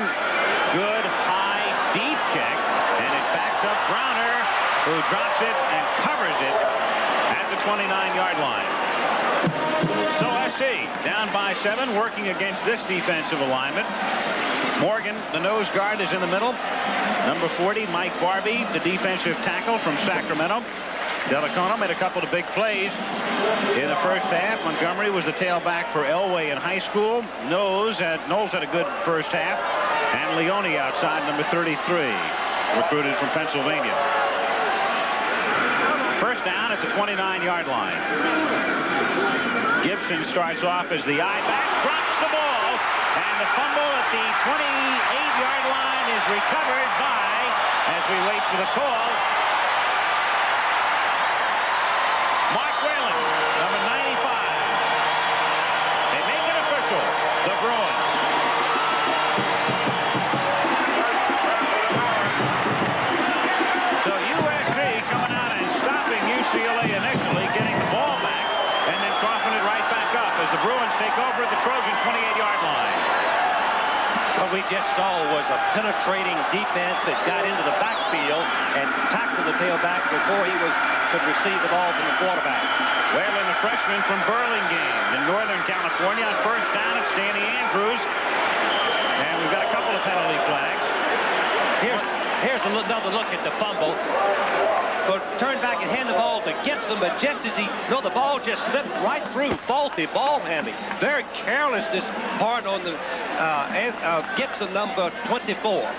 good, high, deep kick, and it backs up Browner, who drops it and covers it 29-yard line. So SC down by seven, working against this defensive alignment. Morgan, the nose guard, is in the middle. Number 40, Mike Barbie, the defensive tackle from Sacramento. Dellocono made a couple of big plays in the first half. Montgomery was the tailback for Elway in high school. Knowles had, Knowles had a good first half. And Leone outside, number 33, recruited from Pennsylvania. First down at the 29-yard line. Gibson starts off as the I-back, drops the ball, and the fumble at the 28-yard line is recovered by, as we wait for the call, over at the Trojan 28-yard line. What we just saw was a penetrating defense that got into the backfield and tackled the tailback before he was could receive the ball from the quarterback. Whalen, the freshman from Burlingame in Northern California. On first down, it's Danny Andrews. And we've got a couple of penalty flags. Here's here's another look at the fumble. But turn back and hand the ball to Gibson, but just as he, no, the ball just slipped right through. Faulty ball handling. Very careless this part on the uh, uh, Gibson number 24.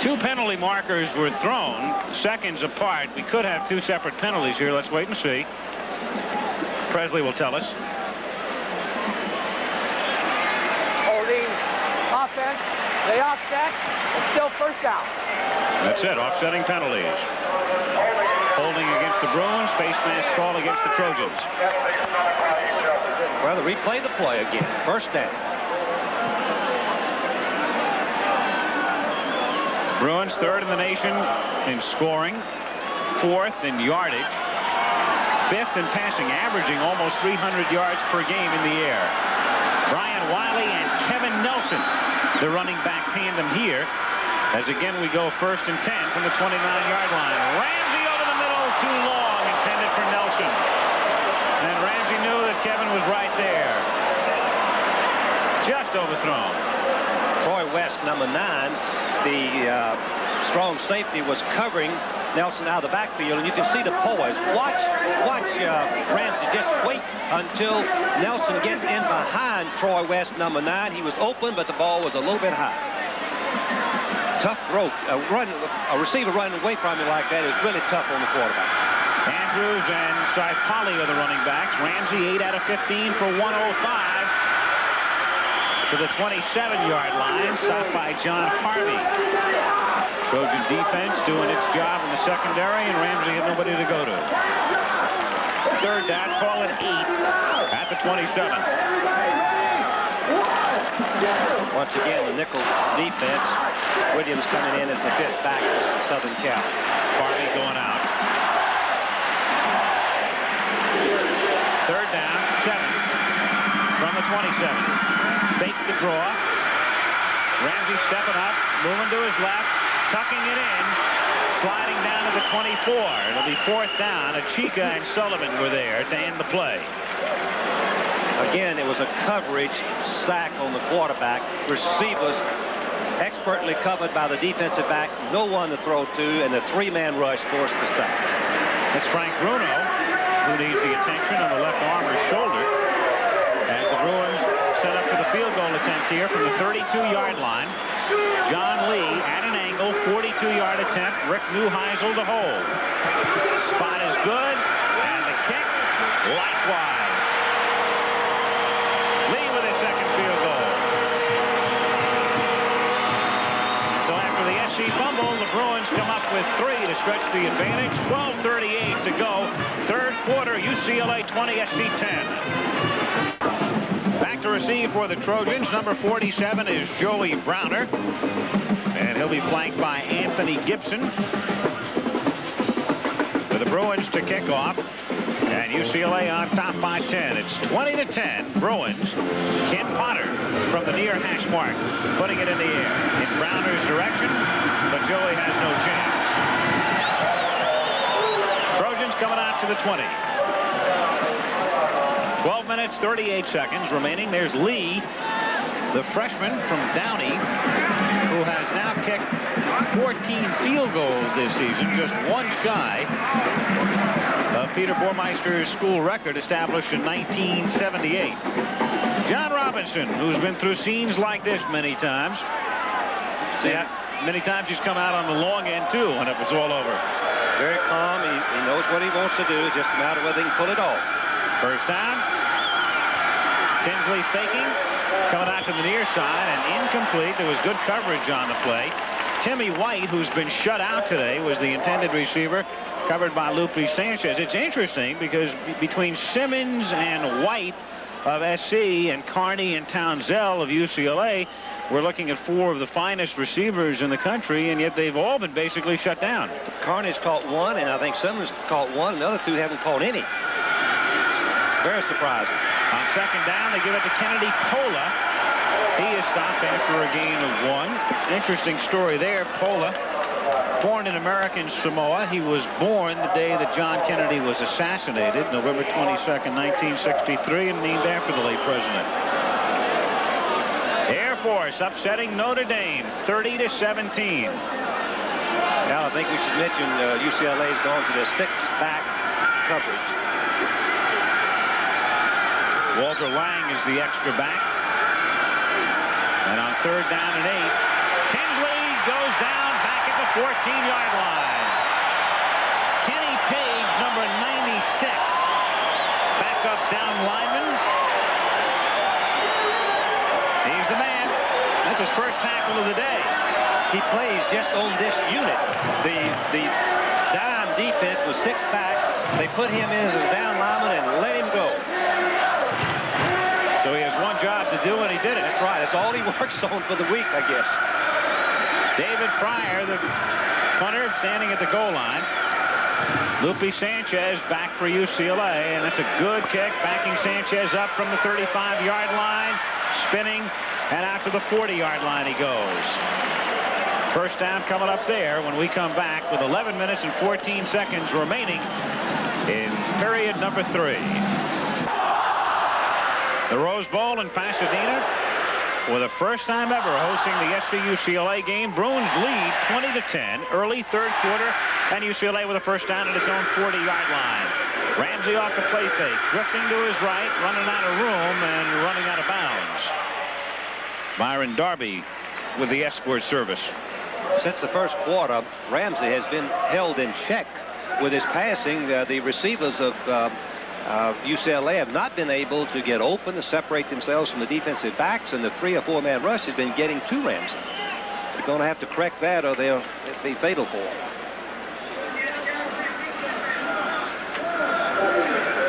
Two penalty markers were thrown seconds apart. We could have two separate penalties here. Let's wait and see. Presley will tell us. Holding offense. They offset. It's still first down. That's it, offsetting penalties. Holding against the Bruins, face mask call against the Trojans. Well, they replay the play again. First down. Bruins third in the nation in scoring, fourth in yardage, fifth in passing, averaging almost 300 yards per game in the air. Brian Wiley and Kevin Nelson, the running back tandem here, as again we go first and 10 from the 29-yard line. Ramsey over the middle, too long, intended for Nelson. And Ramsey knew that Kevin was right there. Just overthrown. Troy West, number nine, the uh, strong safety was covering Nelson out of the backfield, and you can see the poise. Watch, watch uh, Ramsey just wait until Nelson gets in behind Troy West, number nine. He was open, but the ball was a little bit high. Tough throw. A, run, a receiver running away from you like that is really tough on the quarterback. Andrews and Saipali are the running backs. Ramsey 8 out of 15 for 105 to the 27-yard line, stopped by John Harvey. Trojan defense doing its job in the secondary, and Ramsey had nobody to go to. Third down, call it eight at the 27. Once again, the nickel defense. Williams coming in as the fifth back Southern Cal. Harvey going out. Third down, seven from the 27 fake the draw. Ramsey stepping up, moving to his left, tucking it in, sliding down to the 24. It'll be fourth down. Achica and Sullivan were there to end the play. Again, it was a coverage sack on the quarterback. Receivers expertly covered by the defensive back. No one to throw to, and the three-man rush forced the sack. That's Frank Bruno, who needs the attention on the left arm or shoulder as the Bruins set up for the field goal attempt here from the 32-yard line. John Lee at an angle, 42-yard attempt. Rick Neuheisel to hold. Spot is good, and the kick likewise. Lee with his second field goal. So after the SC fumble, the Bruins come up with three to stretch the advantage. 12.38 to go. Third quarter, UCLA 20, SC 10 Back to receive for the Trojans. Number 47 is Joey Browner. And he'll be flanked by Anthony Gibson. For the Bruins to kick off. And UCLA on top by 10. It's 20 to 10. Bruins. Ken Potter from the near hash mark. Putting it in the air. In Browner's direction. But Joey has no chance. Trojans coming out to the 20. 12 minutes, 38 seconds remaining. There's Lee, the freshman from Downey, who has now kicked 14 field goals this season, just one shy of Peter Boermeester's school record established in 1978. John Robinson, who's been through scenes like this many times. See, many times he's come out on the long end, too, when it was all over. Very calm. He, he knows what he wants to do. It's just a matter of whether he can pull it off. First down. Tinsley faking, to the near side and incomplete. There was good coverage on the play. Timmy White, who's been shut out today, was the intended receiver, covered by Lupe Sanchez. It's interesting because between Simmons and White of SC and Carney and Townsell of UCLA, we're looking at four of the finest receivers in the country, and yet they've all been basically shut down. Carney's caught one, and I think Simmons caught one, and the other two haven't caught any. Very surprising. On second down, they give it to Kennedy Pola. He is stopped after a gain of one. Interesting story there. Pola, born in American Samoa. He was born the day that John Kennedy was assassinated, November 22nd, 1963, and named after the late president. Air Force upsetting Notre Dame, 30 to 17. Now, I think we should mention uh, UCLA's gone to the six-back coverage. Walter Lang is the extra back. Third down and eight, Tinsley goes down back at the 14-yard line. Kenny Page, number 96, back up down lineman. He's the man. That's That's his first tackle of the day. He plays just on this unit. The the dime defense was six backs. They put him in as a down lineman and let him go. One job to do, and he did it. That's right. That's all he (laughs) works on for the week, I guess. David Pryor, the punter, standing at the goal line. Lupe Sanchez back for UCLA, and that's a good kick, backing Sanchez up from the 35-yard line, spinning, and out to the 40-yard line he goes. First down coming up there when we come back with 11 minutes and 14 seconds remaining in period number three. The Rose Bowl in Pasadena for the first time ever hosting the SC-UCLA game. Bruins lead 20 to 10 early third quarter and UCLA with a first down at its own 40-yard line. Ramsey off the play fake, drifting to his right, running out of room and running out of bounds. Byron Darby with the escort service. Since the first quarter, Ramsey has been held in check with his passing. Uh, the receivers of uh, UCLA have not been able to get open to separate themselves from the defensive backs, and the three or four man rush has been getting to Ramsey. They're going to have to correct that, or they'll be fatal for them.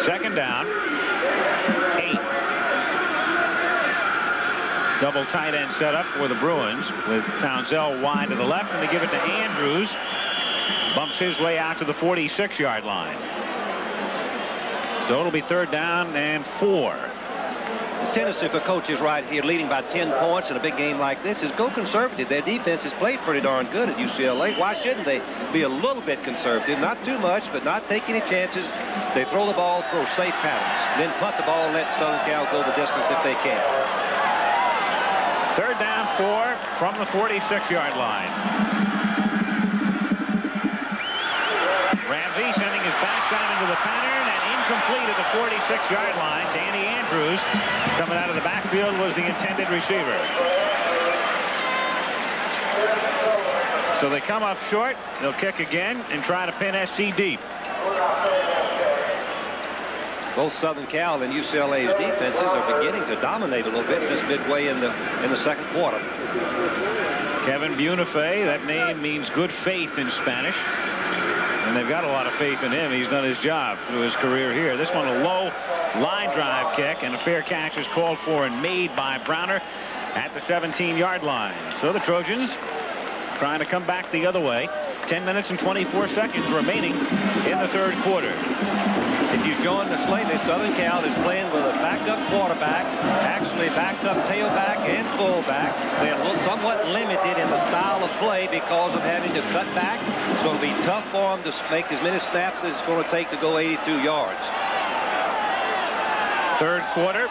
Second down. Eight. Double tight end set up for the Bruins with Townsell wide to the left, and they give it to Andrews. Bumps his way out to the 46-yard line. So it'll be third down and four. The tendency for coaches right here leading by 10 points in a big game like this is go conservative. Their defense has played pretty darn good at UCLA. Why shouldn't they be a little bit conservative? Not too much, but not take any chances. They throw the ball, throw safe patterns. Then punt the ball and let Southern Cal go the distance if they can. Third down, four from the 46-yard line. Ramsey sending his backside into the pattern and incomplete at the 46-yard line. Danny Andrews coming out of the backfield was the intended receiver. So they come up short. They'll kick again and try to pin SC deep. Both Southern Cal and UCLA's defenses are beginning to dominate a little bit since midway in the in the second quarter. Kevin Buenafe, that name means good faith in Spanish. And they've got a lot of faith in him. He's done his job through his career here. This one a low line drive kick, and a fair catch is called for and made by Browner at the 17-yard line. So the Trojans trying to come back the other way. 10 minutes and 24 seconds remaining in the third quarter. If you join us lately, Southern Cal is playing with a backup quarterback, actually backup tailback and fullback. They're somewhat limited in the style of play because of having to cut back. So it'll be tough for them to make as many snaps as it's going to take to go 82 yards. Third quarter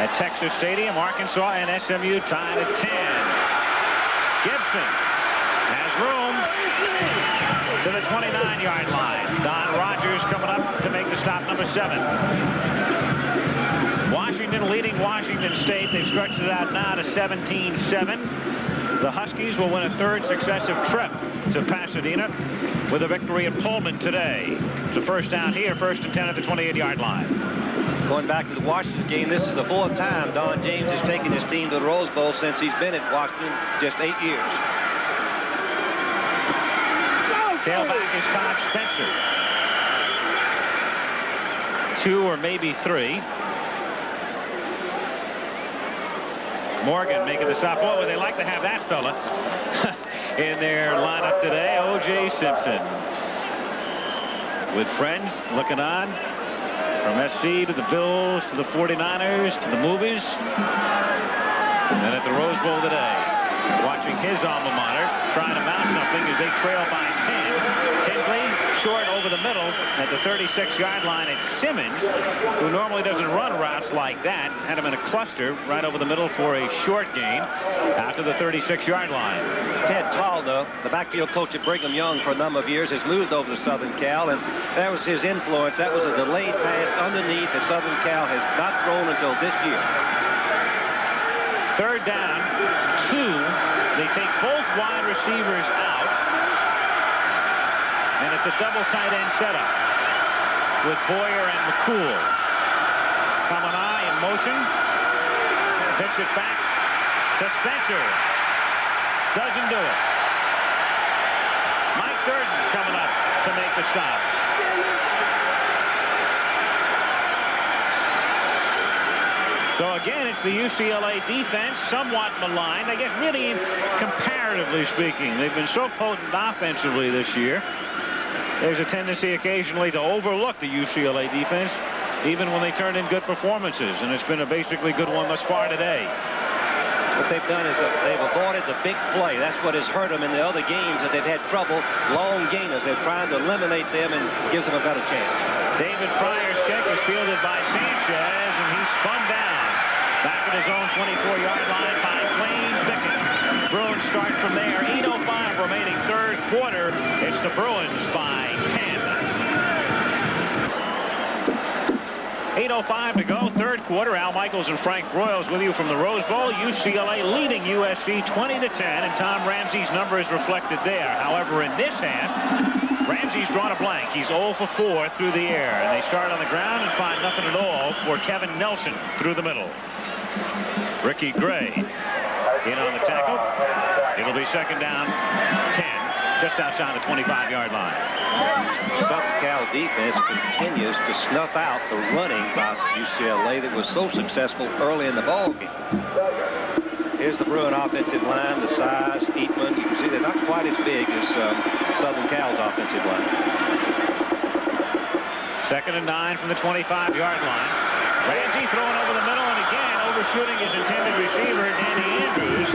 at Texas Stadium, Arkansas and SMU tied at 10. Gibson the 29-yard line. Don Rogers coming up to make the stop number seven. Washington leading Washington State. They've stretched it out now to 17-7. The Huskies will win a third successive trip to Pasadena with a victory at Pullman today. It's a first down here, first and 10 at the 28-yard line. Going back to the Washington game, this is the fourth time Don James has taken his team to the Rose Bowl since he's been at Washington just eight years. Tailback is Todd Spencer. Two or maybe three. Morgan making the stop. Oh, they like to have that fella (laughs) in their lineup today. O.J. Simpson. With friends looking on from SC to the Bills to the 49ers to the movies. And at the Rose Bowl today, watching his alma mater trying to mount something as they trail by 10. Tinsley short over the middle at the 36-yard line. It's Simmons, who normally doesn't run routes like that, had him in a cluster right over the middle for a short gain out to the 36-yard line. Ted Tollner, the backfield coach at Brigham Young for a number of years, has moved over to Southern Cal, and that was his influence. That was a delayed pass underneath that Southern Cal has not thrown until this year. Third down, two. They take both wide receivers out. And it's a double tight end setup with Boyer and McCool. Kamanai in motion. Pitch it back to Spencer. Doesn't do it. Mike Durden coming up to make the stop. So again, it's the UCLA defense, somewhat maligned. I guess really, comparatively speaking, they've been so potent offensively this year. There's a tendency occasionally to overlook the UCLA defense, even when they turn in good performances. And it's been a basically good one thus far today. What they've done is uh, they've avoided the big play. That's what has hurt them in the other games that they've had trouble. Long gainers. They're trying to eliminate them and gives them a better chance. David Pryor's kick was fielded by Sanchez, and he spun down back at his own 24-yard line by Wayne Bickett. Bruins start from there. 8.05 remaining third quarter. It's the Bruins by 10. 8.05 to go, third quarter. Al Michaels and Frank Broyles with you from the Rose Bowl. UCLA leading USC 20 to 10, and Tom Ramsey's number is reflected there. However, in this half, Ramsey's drawn a blank. He's 0 for 4 through the air, and they start on the ground and find nothing at all for Kevin Nelson through the middle. Ricky Gray in on the tackle. It'll be second down, 10, just outside the 25-yard line. Southern Cal defense continues to snuff out the running by UCLA that was so successful early in the ball game. Here's the Bruin offensive line, the size, Eatman. You can see they're not quite as big as um, Southern Cal's offensive line. Second and nine from the 25-yard line. Ramsey throwing over the middle, overshooting his intended receiver, Danny Andrews,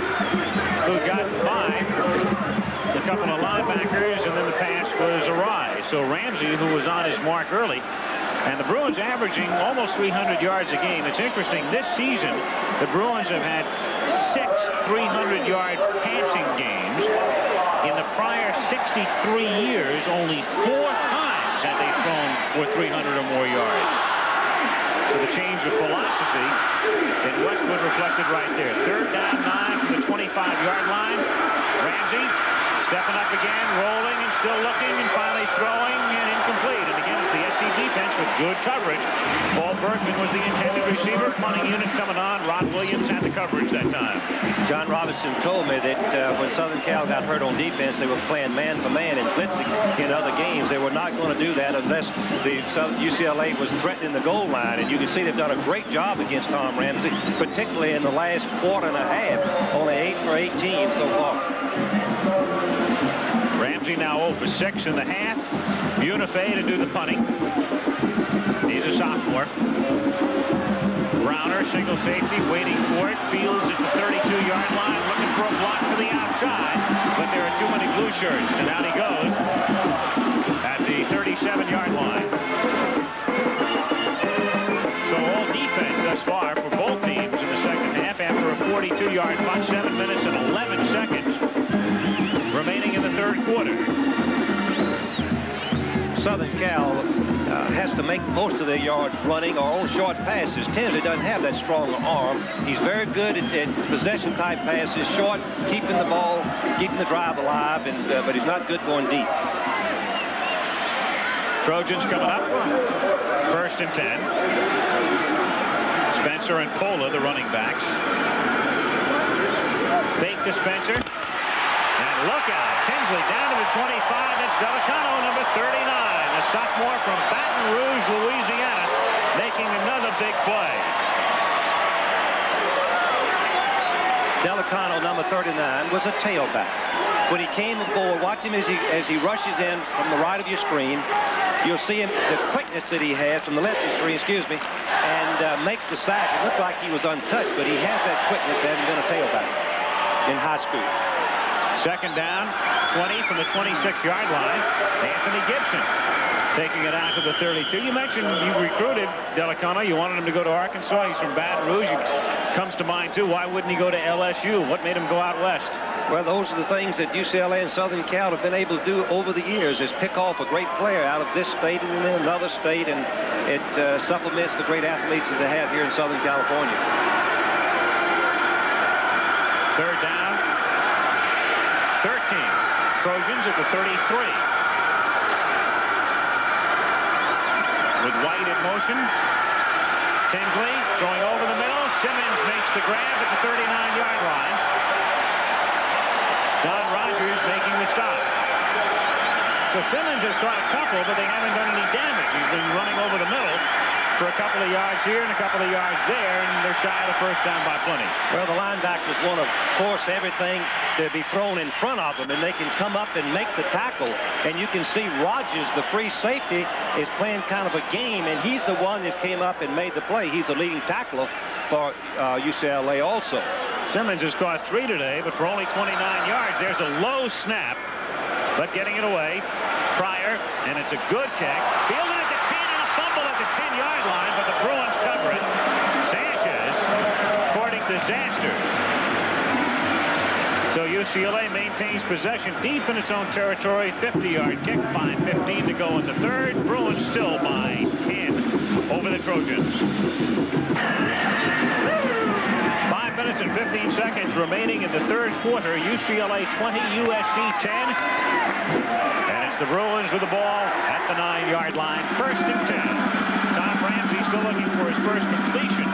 who got by a couple of linebackers, and then the pass was awry. So Ramsey, who was on his mark early, and the Bruins averaging almost 300 yards a game. It's interesting, this season, the Bruins have had six 300-yard passing games. In the prior 63 years, only four times had they thrown for 300 or more yards. So the change of philosophy in Westwood reflected right there. Third down nine from the 25-yard line. Ramsey stepping up again, rolling and still looking and finally throwing and incomplete. And again, it's the SC defense with good coverage. Paul Bergman was the intended receiver. Punting unit coming on. Rod Williams had the coverage that time. John Robinson told me that uh, when Southern Cal got hurt on defense, they were playing man for man and blitzing in other games. They were not going to do that unless the UCLA was threatening the goal line. And you can see they've done a great job against Tom Ramsey, particularly in the last quarter and a half. Only 8 for 18 so far. Ramsey now 0 for 6 in the half. To do the punting. He's a sophomore. Browner, single safety, waiting for it. Fields at the 32-yard line, looking for a block to the outside. But there are too many blue shirts, and out he goes at the 37-yard line. So all defense thus far for both teams in the second half after a 42-yard quarter. Southern Cal uh, has to make most of their yards running or on short passes. Tinsley doesn't have that strong arm. He's very good at, at possession-type passes, short, keeping the ball, keeping the drive alive, and uh, but he's not good going deep. Trojans coming up. First and 10. Spencer and Pola, the running backs. Fake to Spencer. Look out. Tinsley down to the 25. That's Dellocono, number 39. The sophomore from Baton Rouge, Louisiana, making another big play. Dellocono, number 39, was a tailback. When he came forward, watch him as he as he rushes in from the right of your screen. You'll see him, the quickness that he has from the left of the screen, excuse me, and uh, makes the sack. It looked like he was untouched, but he has that quickness, having been a tailback in high school. Second down, 20 from the 26-yard line. Anthony Gibson taking it out to the 32. You mentioned you recruited Dellocono. You wanted him to go to Arkansas. He's from Baton Rouge. He comes to mind, too. Why wouldn't he go to LSU? What made him go out west? Well, those are the things that UCLA and Southern Cal have been able to do over the years is pick off a great player out of this state and then another state, and it uh, supplements the great athletes that they have here in Southern California. Third down, 13. Trojans at the 33. With White in motion. Tinsley throwing over the middle. Simmons makes the grab at the 39-yard line. Don Rogers making the stop. So Simmons has caught a couple, but they haven't done any damage. He's been running over the middle for a couple of yards here and a couple of yards there, and they're shy of the first down by plenty. Well, the linebackers want, to force everything to be thrown in front of them, and they can come up and make the tackle. And you can see Rogers, the free safety, is playing kind of a game, and he's the one that came up and made the play. He's a leading tackler for uh, UCLA also. Simmons has caught three today, but for only 29 yards. There's a low snap, but getting it away. Pryor, and it's a good kick. Fielded at the 10 and a fumble at the 10-yard line, but the Bruins cover it. Sanchez courting disaster. So UCLA maintains possession deep in its own territory. 50-yard kick, 5.15 to go in the third. Bruins still by 10 over the Trojans. Five minutes and 15 seconds remaining in the third quarter. UCLA 20, USC 10. And it's the Bruins with the ball at the nine-yard line. First and 10. Tom Ramsey still looking for his first completion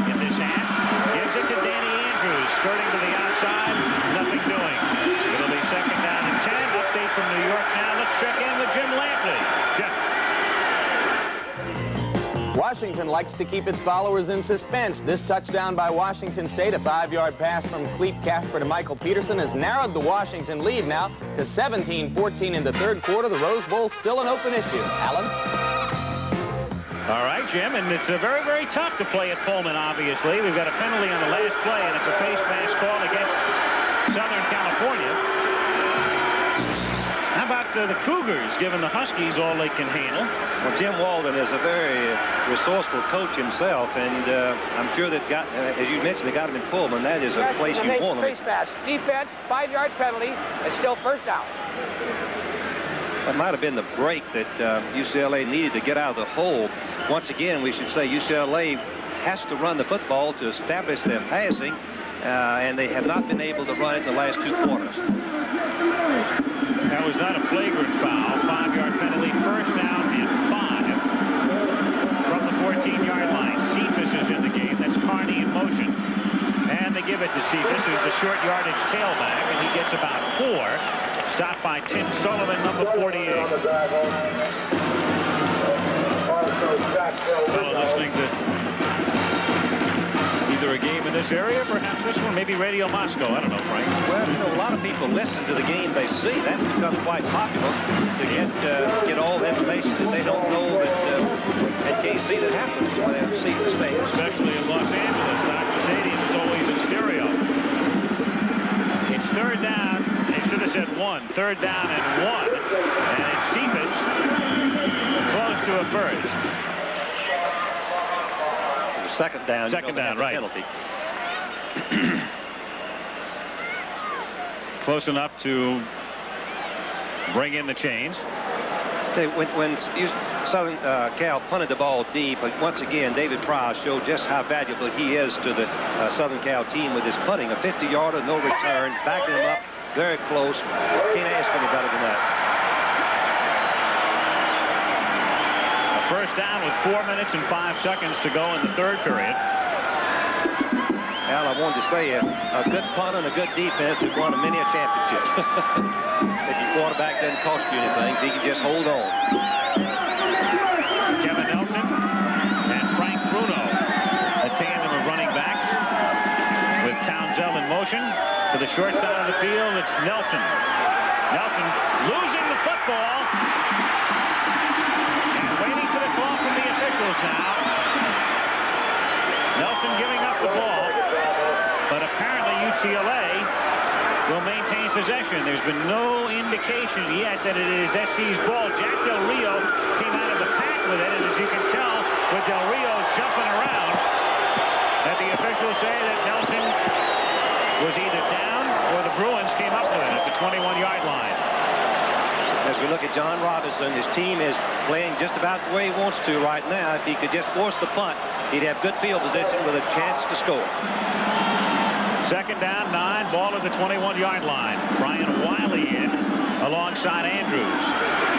Washington likes to keep its followers in suspense. This touchdown by Washington State, a five-yard pass from Clete Casper to Michael Peterson, has narrowed the Washington lead now to 17-14 in the third quarter. The Rose Bowl still an open issue. Allen? All right, Jim, and it's very, very tough to play at Pullman, obviously. We've got a penalty on the last play, and it's a face mask call against Southern California. How about uh, the Cougars giving the Huskies all they can handle? Well, Jim Walden is a very resourceful coach himself, and uh, I'm sure that got, uh, as you mentioned, they got him in Pullman. That is a Yes, place you face- want him. Face mask. Defense, five-yard penalty. and still first down. That might have been the break that uh, UCLA needed to get out of the hole. Once again, we should say UCLA has to run the football to establish their passing, uh, Uh, and they have not been able to run it in the last two quarters. That was not a flagrant foul. Five-yard penalty, first down and five from the 14-yard line. Cephas is in the game. That's Carney in motion. And they give it to Cephas, who's the short yardage tailback, and he gets about four. Stopped by Tim Sullivan, number 48. Fellow listening to either a game in this area, perhaps this one, maybe Radio Moscow. I don't know, Frank. Well, you know, a lot of people listen to the game they see. That's become quite popular to get uh, get all the information that they don't know that uh, at KC that happens when they see the state. especially in Los Angeles. Dodger Stadium is always in stereo. It's third down. They should have said one. Third down and one. And it's Cephas close to a first. Second down. Second down, right. Penalty. (clears throat) Close enough to bring in the chains. When, when Southern uh, Cal punted the ball deep, but once again, David Pryor showed just how valuable he is to the uh, Southern Cal team with his punting. A 50-yarder, no return, backing him up very close. Can't ask for any better than that. First down with four minutes and five seconds to go in the third period. Al, I wanted to say, uh, a good punt and a good defense has won many a championship. (laughs) if your quarterback doesn't cost you anything, he can just hold on. Kevin Nelson and Frank Bruno, a tandem of running backs with Townsell in motion. To the short side of the field, it's Nelson. Nelson losing the football. The ball. But apparently UCLA will maintain possession. There's been no indication yet that it is SC's ball. Jack Del Rio came out of the pack with it, and as you can tell, with Del Rio jumping around, that the officials say that Nelson was either down or the Bruins came up with it at the 21-yard line. As we look at John Robinson, his team is playing just about the way he wants to right now. If he could just force the punt, he'd have good field position with a chance to score. Second down, nine, ball at the 21-yard line. Brian Wiley in alongside Andrews.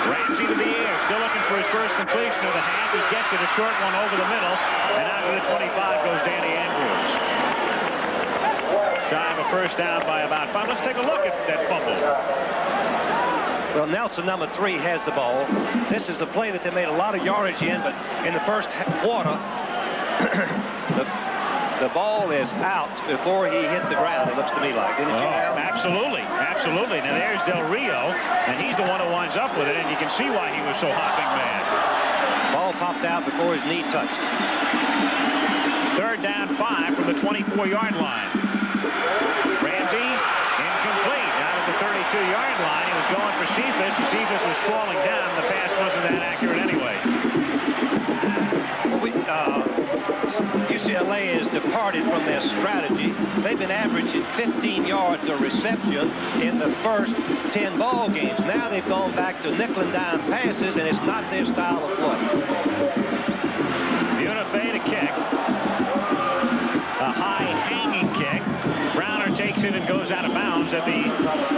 Ramsey to the air, still looking for his first completion of the half. He gets it, a short one over the middle, and out to the 25 goes Danny Andrews. Shy of a first down by about five. Let's take a look at that fumble. Well, Nelson, number three, has the ball. This is the play that they made a lot of yardage in, but in the first quarter, (coughs) the, the ball is out before he hit the ground, it looks to me like. Didn't oh, you? Absolutely, absolutely. Now there's Del Rio, and he's the one who winds up with it, and you can see why he was so hopping mad. Ball popped out before his knee touched. Third down five from the 24-yard line. Ramsey, incomplete. Out at the 32-yard line, he was going for Cephus, and Cephus was falling down. The pass wasn't that accurate anyway. We, uh, UCLA has departed from their strategy. They've been averaging 15 yards a reception in the first 10 ball games. Now they've gone back to nickel and dime passes, and it's not their style of play. Buenafe to kick. A high kick. Takes and goes out of bounds at the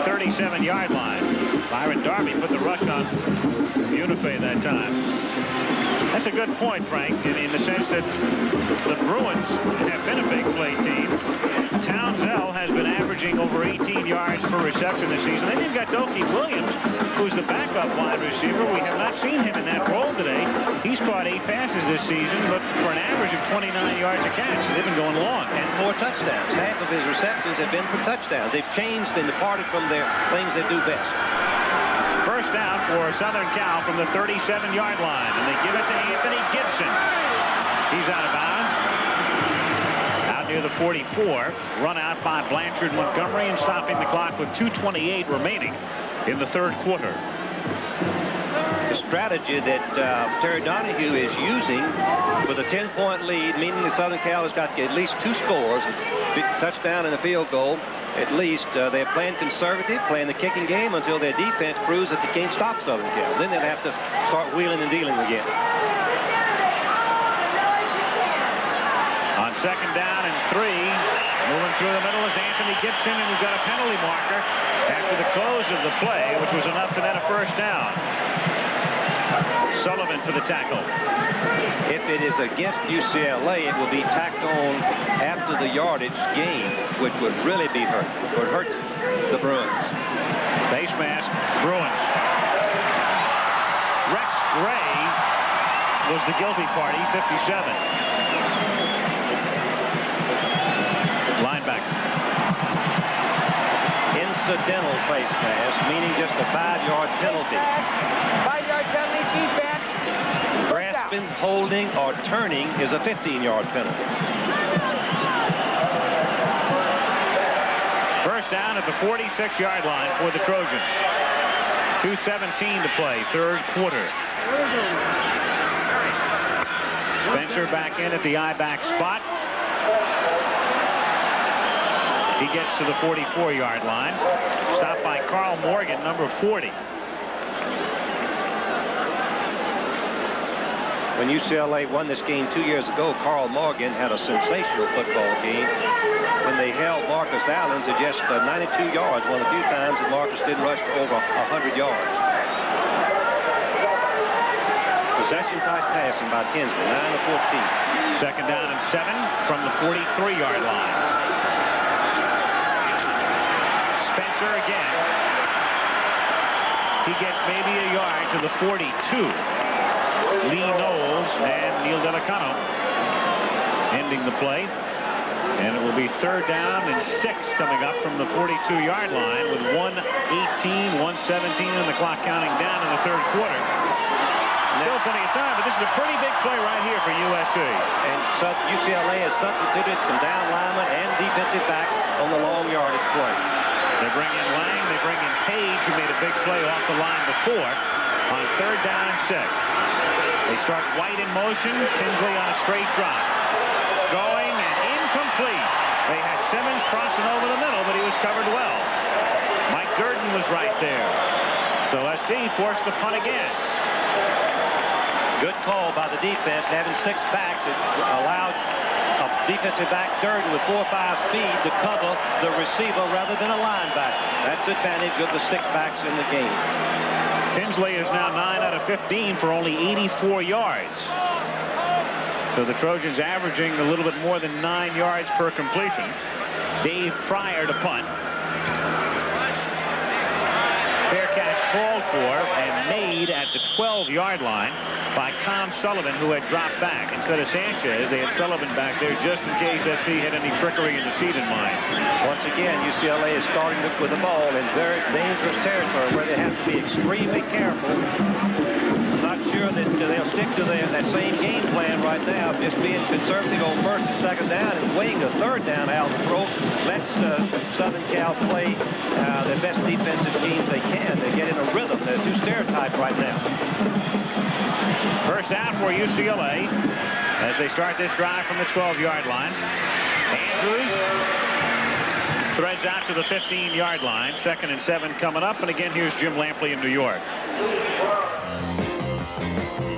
37-yard line. Byron Darby put the rush on Buenafe that time. That's a good point, Frank, in, in, the sense that the Bruins have been a big play team. Townsell has been averaging over 18 yards per reception this season. Then you've got Dokie Williams, who's the backup wide receiver. We have not seen him in that role today. He's caught eight passes this season, but for an average of 29 yards a catch, they've been going long. And four touchdowns. Half of his receptions have been for touchdowns. They've changed and departed from their things they do best. First down for Southern Cal from the 37-yard line, and they give it to Anthony Gibson. He's out of bounds. Near the 44. Run out by Blanchard Montgomery and stopping the clock with 2.28 remaining in the third quarter. The strategy that uh, Terry Donahue is using with a 10-point lead, meaning that Southern Cal has got at least two scores, touchdown and a field goal, at least uh, they're playing conservative, playing the kicking game until their defense proves that they can't stop Southern Cal. Then they'll have to start wheeling and dealing again. Second down and three, moving through the middle is Anthony Gibson, and we've got a penalty marker after the close of the play, which was enough to net a first down. Sullivan for the tackle. If it is against UCLA, it will be tacked on after the yardage gain, which would really be hurt. Would hurt the Bruins. Face mask, Bruins. Rex Gray was the guilty party, 57. Linebacker. Incidental face mask, meaning just a five-yard penalty. Five-yard penalty, defense. Grasping, holding, or turning is a 15-yard penalty. First down at the 46-yard line for the Trojans. 2.17 to play, third quarter. Spencer back in at the I-back spot. He gets to the 44-yard line. Stopped by Carl Morgan, number 40. When UCLA won this game two years ago, Carl Morgan had a sensational football game when they held Marcus Allen to just uh, 92 yards, one of the few times that Marcus didn't rush for over 100 yards. Possession type passing by Tinsley, 9 to 14. Second down and seven from the 43-yard line. Spencer again. He gets maybe a yard to the 42. Lee Knowles and Neil Dellocono ending the play. And it will be third down and six coming up from the 42-yard line with 118, 117 and the clock counting down in the third quarter. Still plenty of time, but this is a pretty big play right here for USC. And UCLA has substituted some down linemen and defensive backs on the long yardage play. They bring in Lang, they bring in Page, who made a big play off the line before, on third down and six. They start White in motion, Tinsley on a straight drop. Going and incomplete. They had Simmons crossing over the middle, but he was covered well. Mike Durden was right there. So SC forced to punt again. Good call by the defense. Having six backs, it allowed a defensive back Durden with 4-5 speed to cover the receiver rather than a linebacker. That's advantage of the six backs in the game. Tinsley is now 9 out of 15 for only 84 yards. So the Trojans averaging a little bit more than 9 yards per completion. Dave Pryor to punt. Fair catch called for and made at the 12-yard line by Tom Sullivan, who had dropped back. Instead of Sanchez, they had Sullivan back there just in case SC had any trickery in the seat in mind. Once again, UCLA is starting with the ball in very dangerous territory where they have to be extremely careful sure that they'll stick to their, that same game plan right now, just being conservative on first and second down and waiting a third down out the. Let's uh, Southern Cal play uh, the best defensive teams they can. They get in a rhythm. They're too stereotyped right now. First down for UCLA as they start this drive from the 12-yard line. Andrews threads out to the 15-yard line. Second and seven coming up. And again, here's Jim Lampley in New York.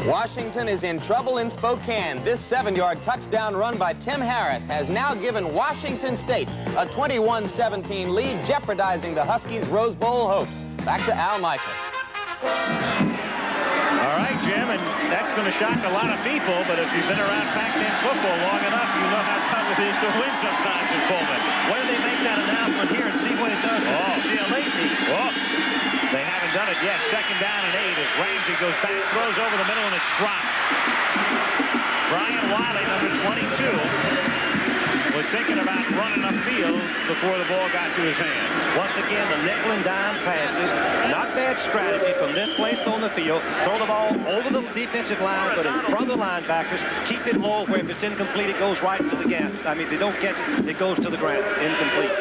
Washington is in trouble in Spokane. This seven-yard touchdown run by Tim Harris has now given Washington State a 21-17 lead, jeopardizing the Huskies' Rose Bowl hopes. Back to Al Michaels. All right, Jim, and that's going to shock a lot of people, but if you've been around Pac-10 football long enough, you know how tough it is to win sometimes in Pullman. When do they make that announcement here and see what it does to oh. the UCLA team? Oh. They haven't done it yet. Second down and eight as Ramsey goes back, throws over the middle, and it's dropped. Brian Wiley, number 22, was thinking about running upfield before the ball got to his hands. Once again, the nickel and dime passes. Not bad strategy from this place on the field. Throw the ball over the defensive line, but in front of the linebackers. Keep it low where if it's incomplete, it goes right to the gap. I mean, they don't catch it, it goes to the ground. Incomplete.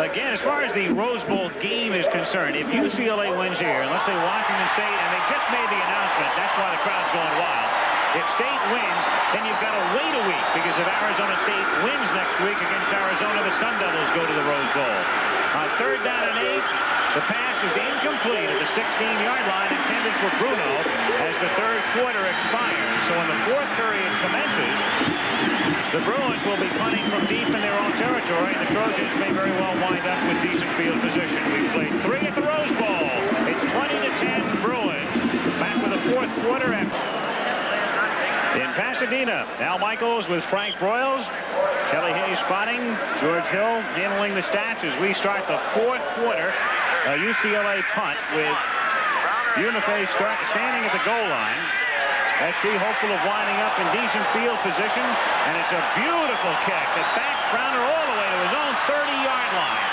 Again, as far as the Rose Bowl game is concerned, if UCLA wins here, and let's say Washington State, and they just made the announcement, that's why the crowd's going wild. If State wins, then you've got to wait a week because if Arizona State wins next week against Arizona, the Sun Devils go to the Rose Bowl. On third down and eight, the pass is incomplete at the 16-yard line intended for Bruno as the third quarter expires. So when the fourth period commences, the Bruins will be punting from deep in their own territory, and the Trojans may very well wind up with decent field position. We've played three at the Rose Bowl. It's 20 to 10 Bruins. Back with the fourth quarter after. Pasadena, Al Michaels with Frank Broyles. Kelly Hayes spotting. George Hill handling the stats as we start the fourth quarter. A UCLA punt with Buenafe start standing at the goal line. SC hopeful of winding up in decent field position. And it's a beautiful kick that backs Browner all the way to his own 30-yard line.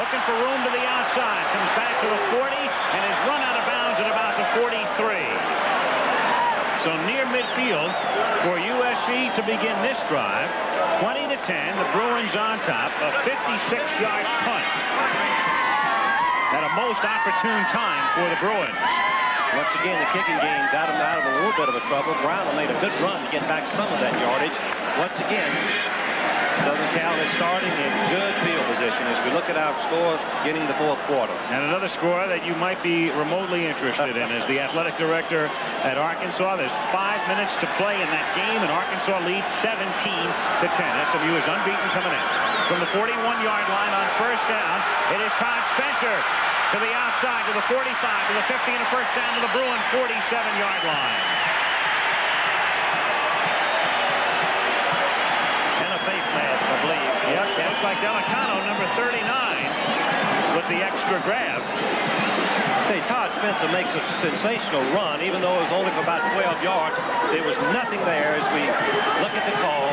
Looking for room to the outside. Comes back to the 40 and is run out of bounds at about the 43. So near midfield for USC to begin this drive. 20 to 10. The Bruins on top. A 56-yard punt. At a most opportune time for the Bruins. Once again, the kicking game got him out of a little bit of a trouble. Brown made a good run to get back some of that yardage. Once again, Southern Cal is starting in good field position as we look at our score getting the fourth quarter. And another score that you might be remotely interested in is the athletic director at Arkansas. There's five minutes to play in that game, and Arkansas leads 17 to 10. SMU is unbeaten coming in. From the 41-yard line on first down, it is Todd Spencer to the outside, to the 45, to the 50, and a first down to the Bruin 47-yard line. Yep, looks like Dellocono, number 39, with the extra grab. Hey, Todd Spencer makes a sensational run, even though it was only for about 12 yards. There was nothing there as we look at the call.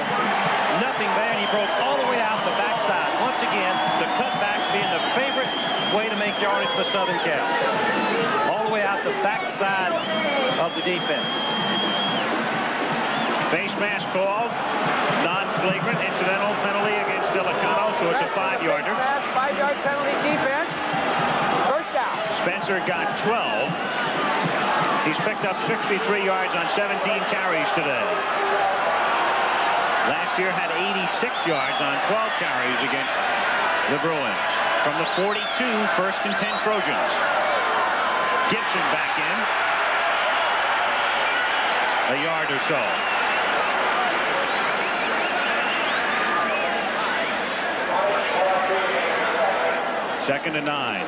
Nothing there, and he broke all the way out the backside. Once again, the cutbacks being the favorite way to make yardage for Southern Cal. All the way out the backside of the defense. Face mask called. Non-flagrant incidental penalty against Dellocono, so it's a five-yarder. Five-yard penalty defense. First down. Spencer got 12. He's picked up 63 yards on 17 carries today. Last year had 86 yards on 12 carries against the Bruins. From the 42, first and 10 Trojans. Gibson back in. A yard or so. Second and nine.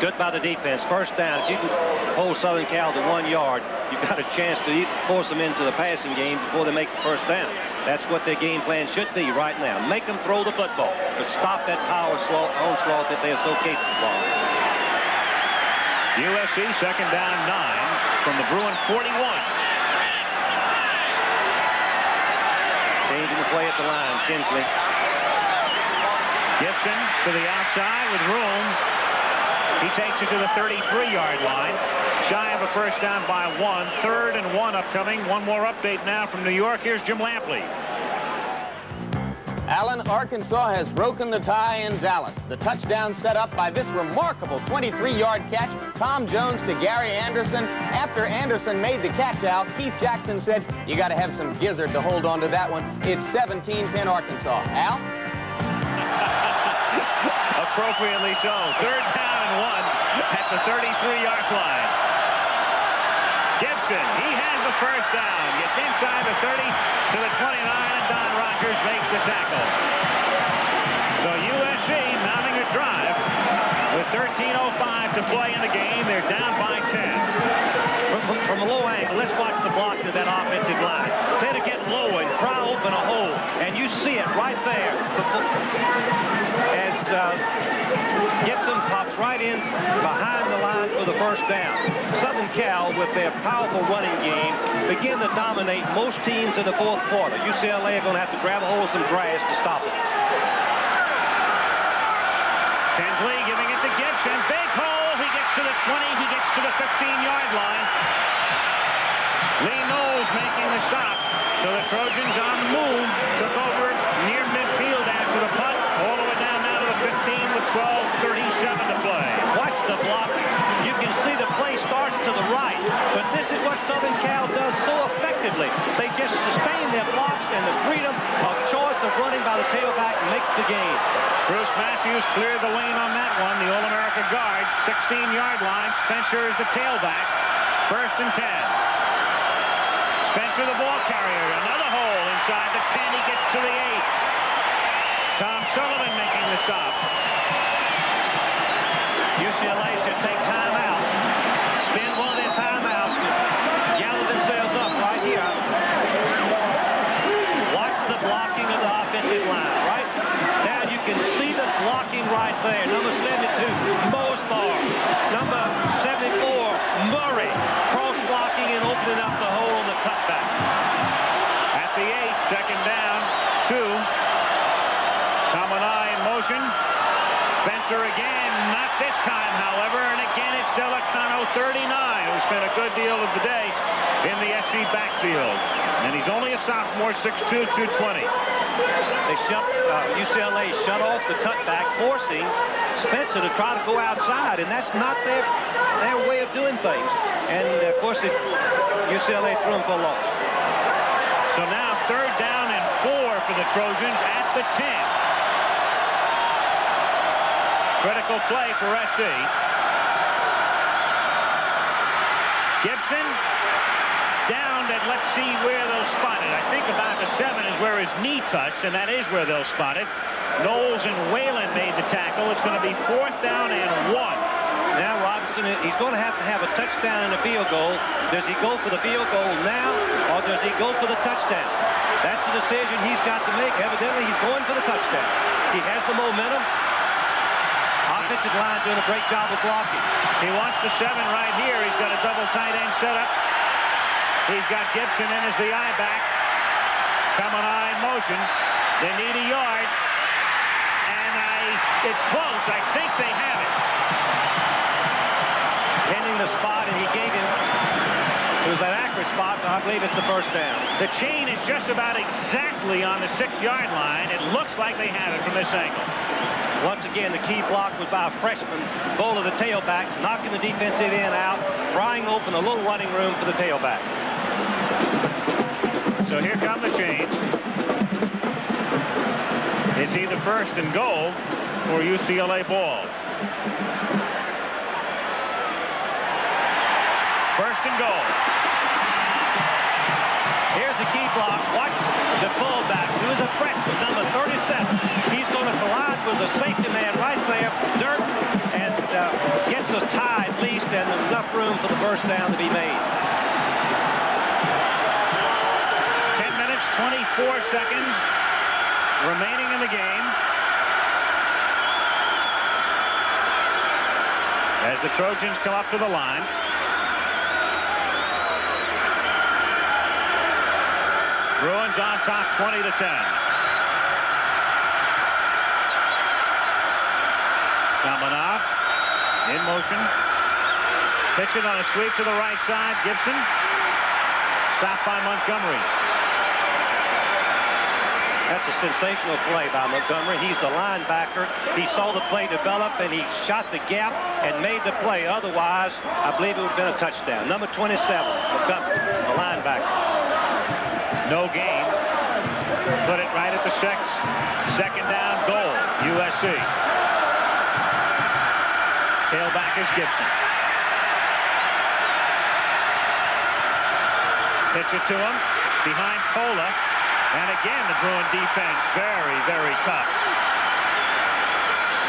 Good by the defense. First down. If you can hold Southern Cal to one yard, you've got a chance to force them into the passing game before they make the first down. That's what their game plan should be right now. Make them throw the football, but stop that power onslaught that they're so capable of. USC second down nine from the Bruin 41. Changing the play at the line, Tinsley. Gibson to the outside with room. He takes it to the 33-yard line. Shy of a first down by one. Third and one upcoming. One more update now from New York. Here's Jim Lampley. Allen, Arkansas has broken the tie in Dallas. The touchdown set up by this remarkable 23-yard catch. Tom Jones to Gary Anderson. After Anderson made the catch out, Keith Jackson said, you got to have some gizzard to hold on to that one. It's 17-10 Arkansas. Al? (laughs) Appropriately so. Third down and one at the 33-yard line. Gibson, he has the first down. Gets inside the 30 to the 29, and Don Rogers makes the tackle. So USC mounting a drive with 13.05 to play in the game. They're down by 10. From, from a low angle, let's watch the block to that offensive line. They're get low and pry open a hole, and you see it right there. As uh, Gibson pops right in behind the line for the first down. Southern Cal, with their powerful running game, begin to dominate most teams in the fourth quarter. UCLA are going to have to grab a hold of some grass to stop it. Tinsley giving it to Gibson. Big hole. He gets to the 20. He gets to the 15-yard line. Lee Knowles making the stop. So the Trojans on the move. Took over after the punt. All the way down now to the 15 with 12, 37 to play. Watch the block. You can see the play starts to the right. But this is what Southern Cal does so effectively. They just sustain their blocks and the freedom of choice of running by the tailback makes the game. Bruce Matthews cleared the lane on that one. The All-America guard, 16-yard line. Spencer is the tailback. First and 10. Spencer the ball carrier. Another hole inside the 10. He gets to the 8. Sullivan making the stop. UCLA should take time out. Spend one of their timeouts to gather themselves up right here. Watch the blocking of the offensive line. Right now you can see the blocking right there. Number 72, Mosebar. Number 74, Murray. Cross blocking and opening up the hole on the cutback. At the 8, second down, two. Kamanai in motion. Spencer again, not this time, however, and again it's Dellocono 39, who spent a good deal of the day in the SC backfield. And he's only a sophomore, 6'2", 220. They shut, uh, UCLA shut off the cutback, forcing Spencer to try to go outside, and that's not their, their way of doing things. And, of course, it, UCLA threw him for a loss. So now third down and four for the Trojans at the 10. Critical play for SC. Gibson down and let's see where they'll spot it. I think about the seven is where his knee touched, and that is where they'll spot it. Knowles and Whalen made the tackle. It's going to be fourth down and one. Now Robinson, he's going to have to have a touchdown and a field goal. Does he go for the field goal now, or does he go for the touchdown? That's the decision he's got to make. Evidently, he's going for the touchdown. He has the momentum. Offensive line doing a great job of blocking. He wants the seven right here. He's got a double tight end setup. He's got Gibson in as the eye back. Coming eye in motion. They need a yard. And I, it's close. I think they have it. Ending the spot, and he gave him, it was an accurate spot, but I believe it's the first down. The chain is just about exactly on the six-yard line. It looks like they have it from this angle. Once again, the key block was by a freshman, Bowler, the tailback, knocking the defensive end out, prying open a little running room for the tailback. So here come the chains. It's either first and goal for UCLA ball. First and goal. Here's the key block. Watch the fullback, who is a freshman, number 37. He's collide with the safety man right there, Dirk, and uh, gets us tied at least, and enough room for the first down to be made. 10 minutes, 24 seconds remaining in the game. As the Trojans come up to the line. Bruins on top 20 to 10. Kamanov in motion. Pitching on a sweep to the right side. Gibson stopped by Montgomery. That's a sensational play by Montgomery. He's the linebacker. He saw the play develop, and he shot the gap and made the play. Otherwise, I believe it would have been a touchdown. Number 27, Montgomery, the linebacker. No gain. Put it right at the six. Second down goal, USC. Tailback is Gibson. Pitch it to him. Behind Pola. And again, the Bruin defense very, very tough.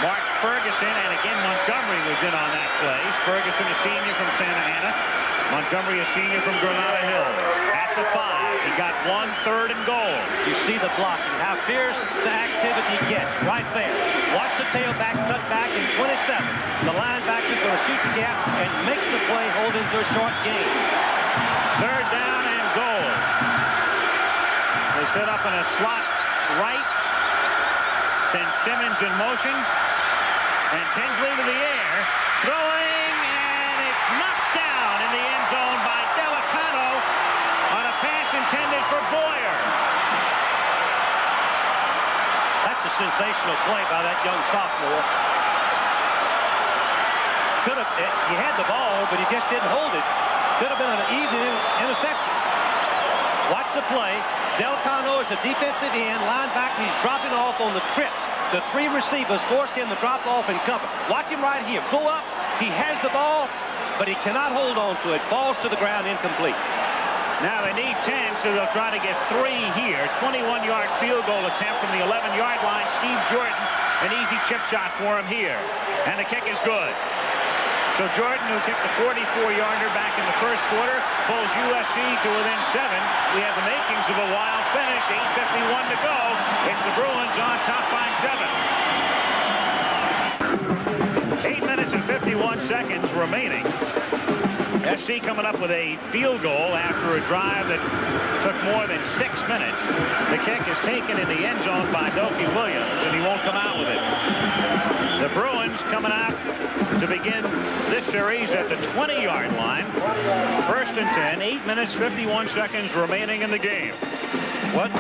Mark Ferguson, and again, Montgomery was in on that play. Ferguson, a senior from Santa Ana. Montgomery, a senior from Granada Hills. At the five, he got one third and goal. You see the blocking, how fierce the activity gets right there. Watch the tailback cut back in 27. The linebacker's going to shoot the gap and makes the play holding to a short gain. Third down and goal. They set up in a slot right. Send Simmons in motion. And Tinsley to the air. Throwing, and it's knocked down in the end zone by Dellocono on a pass intended for Boyer. That's a sensational play by that young sophomore. Could have, eh, he had the ball, but he just didn't hold it. Could have been an easy interception. Watch the play. Dellocono is a defensive end, linebacker. He's dropping off on the trips. The three receivers force him to drop off and cover. Watch him right here. Go up. He has the ball, but he cannot hold on to it. Falls to the ground incomplete. Now they need 10, so they'll try to get three here. 21-yard field goal attempt from the 11-yard line. Steve Jordan, an easy chip shot for him here. And the kick is good. So Jordan, who kicked the 44-yarder back in the first quarter, pulls USC to within seven. We have the makings of a wild finish. 8.51 to go. It's the Bruins on top by seven. Eight minutes and 51 seconds remaining. SC coming up with a field goal after a drive that took more than six minutes. The kick is taken in the end zone by Dokie Williams, and he won't come out with it. The Bruins coming out to begin this series at the 20-yard line. First and 10, 8 minutes, 51 seconds remaining in the game. What?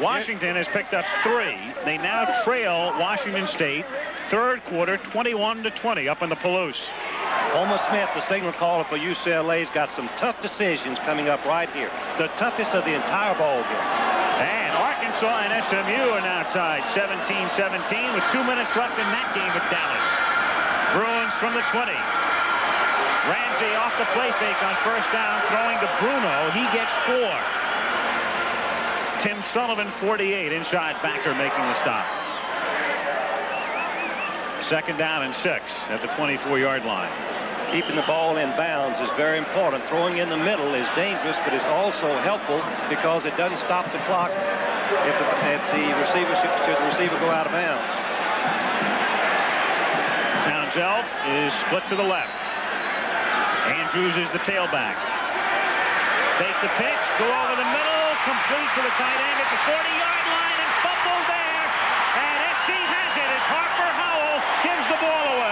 Washington has picked up three. They now trail Washington State. Third quarter, 21 to 20 up in the Palouse. Homer Smith, the signal caller for UCLA, has got some tough decisions coming up right here. The toughest of the entire ball game. And Arkansas and SMU are now tied 17-17 with two minutes left in that game at Dallas. Bruins from the 20. Ramsey off the play fake on first down, throwing to Bruno. He gets four. Tim Sullivan, 48, inside backer making the stop. Second down and six at the 24-yard line. Keeping the ball in bounds is very important. Throwing in the middle is dangerous, but it's also helpful because it doesn't stop the clock if the, if the receiver should, should the receiver go out of bounds. Townsell is split to the left. Andrews is the tailback. Take the pitch, go over the middle, complete to the tight end at the 40-yard line, and fumble there. And SC has it as Harper Howell gives the ball away.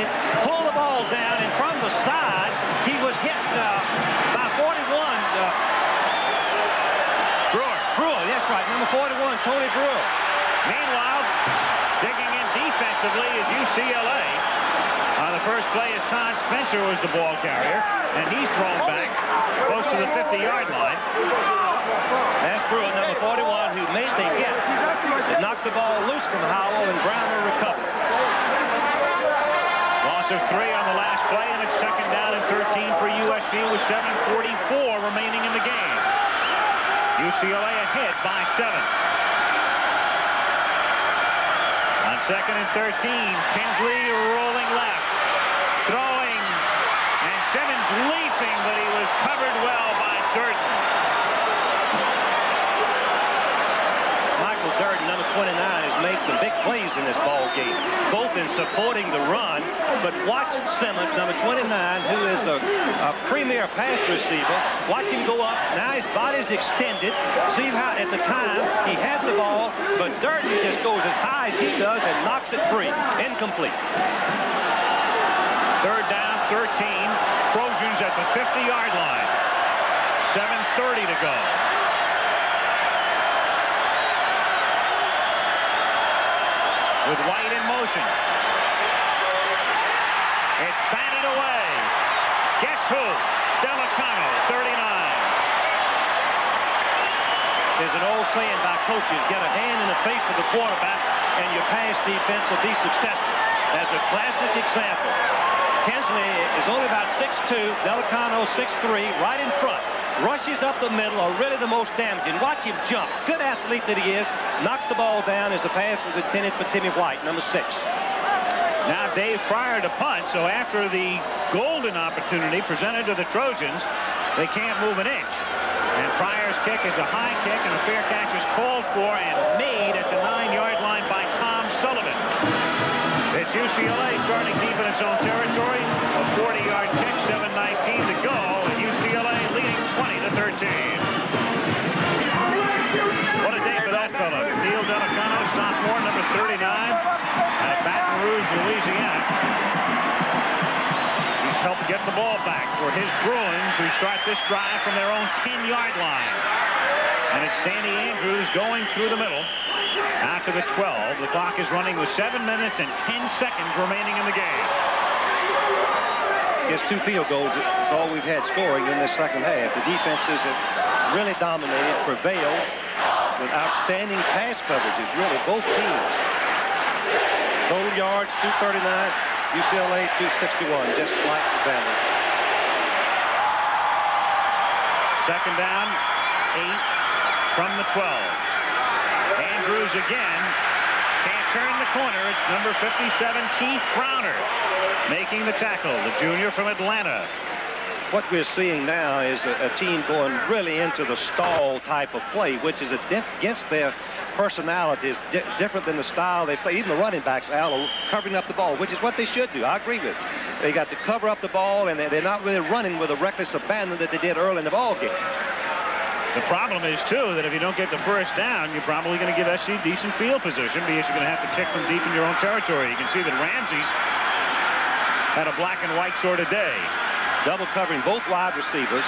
Extended. Pull the ball down, and from the side, he was hit uh, by 41. Uh, Brewer. Brewer, that's right, number 41, Tony Brewer. Meanwhile, digging in defensively is UCLA. Uh, the first play is Todd Spencer was the ball carrier, and he's thrown back close to the 50-yard line. That's Brewer, number 41, who made the hit knocked the ball loose from Howell, and Browner recovered. Loss of three on the last play, and it's second down and 13 for USC with 7.44 remaining in the game. UCLA ahead by seven. On second and 13, Tinsley rolling left, throwing, and Simmons leaping, but he was covered well by Durden. Michael Durden, number 29, has made some big plays in this ball game, both in supporting the run, but watch Simmons, number 29, who is a, a premier pass receiver. Watch him go up. Now his body's extended. See how at the time he has the ball, but Durden just goes as high as he does and knocks it free. Incomplete. Third down, 13. Trojans at the 50-yard line. 7.30 to go. With White in motion. It's batted away. Guess who? Dellocono, 39. There's an old saying by coaches, get a hand in the face of the quarterback and your pass defense will be successful. As a classic example, Tinsley is only about 6'2", Dellocono 6'3", right in front. Rushes up the middle are really the most damaging. Watch him jump. Good athlete that he is. Knocks the ball down as the pass was intended for Timmy White, number six. Now Dave Pryor to punt, so after the golden opportunity presented to the Trojans, they can't move an inch. And Pryor's kick is a high kick, and a fair catch is called for and made at the nine-yard line by Tom Sullivan. It's UCLA starting deep in its own territory. A 40-yard kick, 7.19 to go, to 13. What a day for that fellow. Neil Dellocono, sophomore, number 39, out of Baton Rouge, Louisiana. He's helped get the ball back for his Bruins, who start this drive from their own 10-yard line. And it's Danny Andrews going through the middle. Out to the 12. The clock is running with 7 minutes and 10 seconds remaining in the game. Gets two field goals. It's all we've had scoring in this second half. The defenses have really dominated, prevailed with outstanding pass coverages, really, both teams. Total yards, 239. UCLA, 261, just slight advantage. Second down, eight from the 12. Andrews again. Turn the corner. It's number 57, Keith Browner, making the tackle, the junior from Atlanta. What we're seeing now is a, a team going really into the stall type of play, which is against their personalities, di different than the style they play. Even the running backs, Al, covering up the ball, which is what they should do. I agree with. They got to cover up the ball, and they're not really running with a reckless abandon that they did early in the ball game. The problem is, too, that if you don't get the first down, you're probably going to give SC decent field position because you're going to have to kick from deep in your own territory. You can see that Ramsey's had a black and white sort of day. Double covering both wide receivers.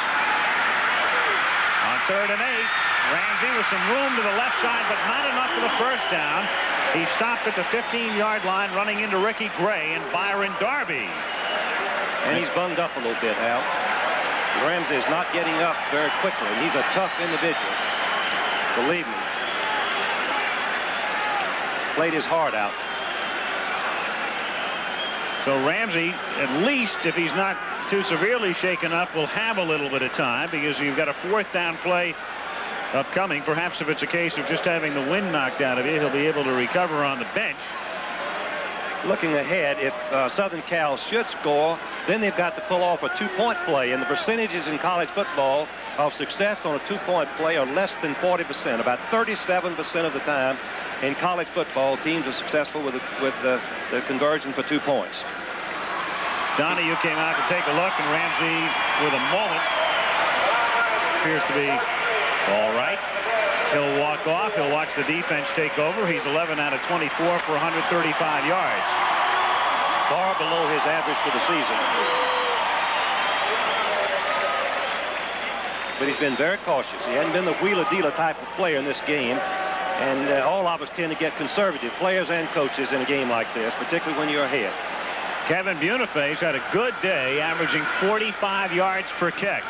On third and eight, Ramsey with some room to the left side, but not enough for the first down. He stopped at the 15-yard line, running into Ricky Gray and Byron Darby. And he's bunged up a little bit, Al. Ramsey is not getting up very quickly. He's a tough individual. Believe me. Played his heart out. So Ramsey, at least if he's not too severely shaken up, will have a little bit of time because you've got a fourth down play upcoming. Perhaps if it's a case of just having the wind knocked out of you, he'll be able to recover on the bench. Looking ahead, if uh, Southern Cal should score, then they've got to pull off a two-point play. And the percentages in college football of success on a two-point play are less than 40%. About 37% of the time in college football, teams are successful with, the, with the, the conversion for two points. Donahue came out to take a look, and Ramsey, with a moment, appears to be all right. He'll walk off. He'll watch the defense take over. He's 11 out of 24 for 135 yards. Far below his average for the season. But he's been very cautious. He hadn't been the wheeler-dealer type of player in this game. And uh, all of us tend to get conservative, players and coaches, in a game like this, particularly when you're ahead. Kevin Buenafe had a good day, averaging 45 yards per kick.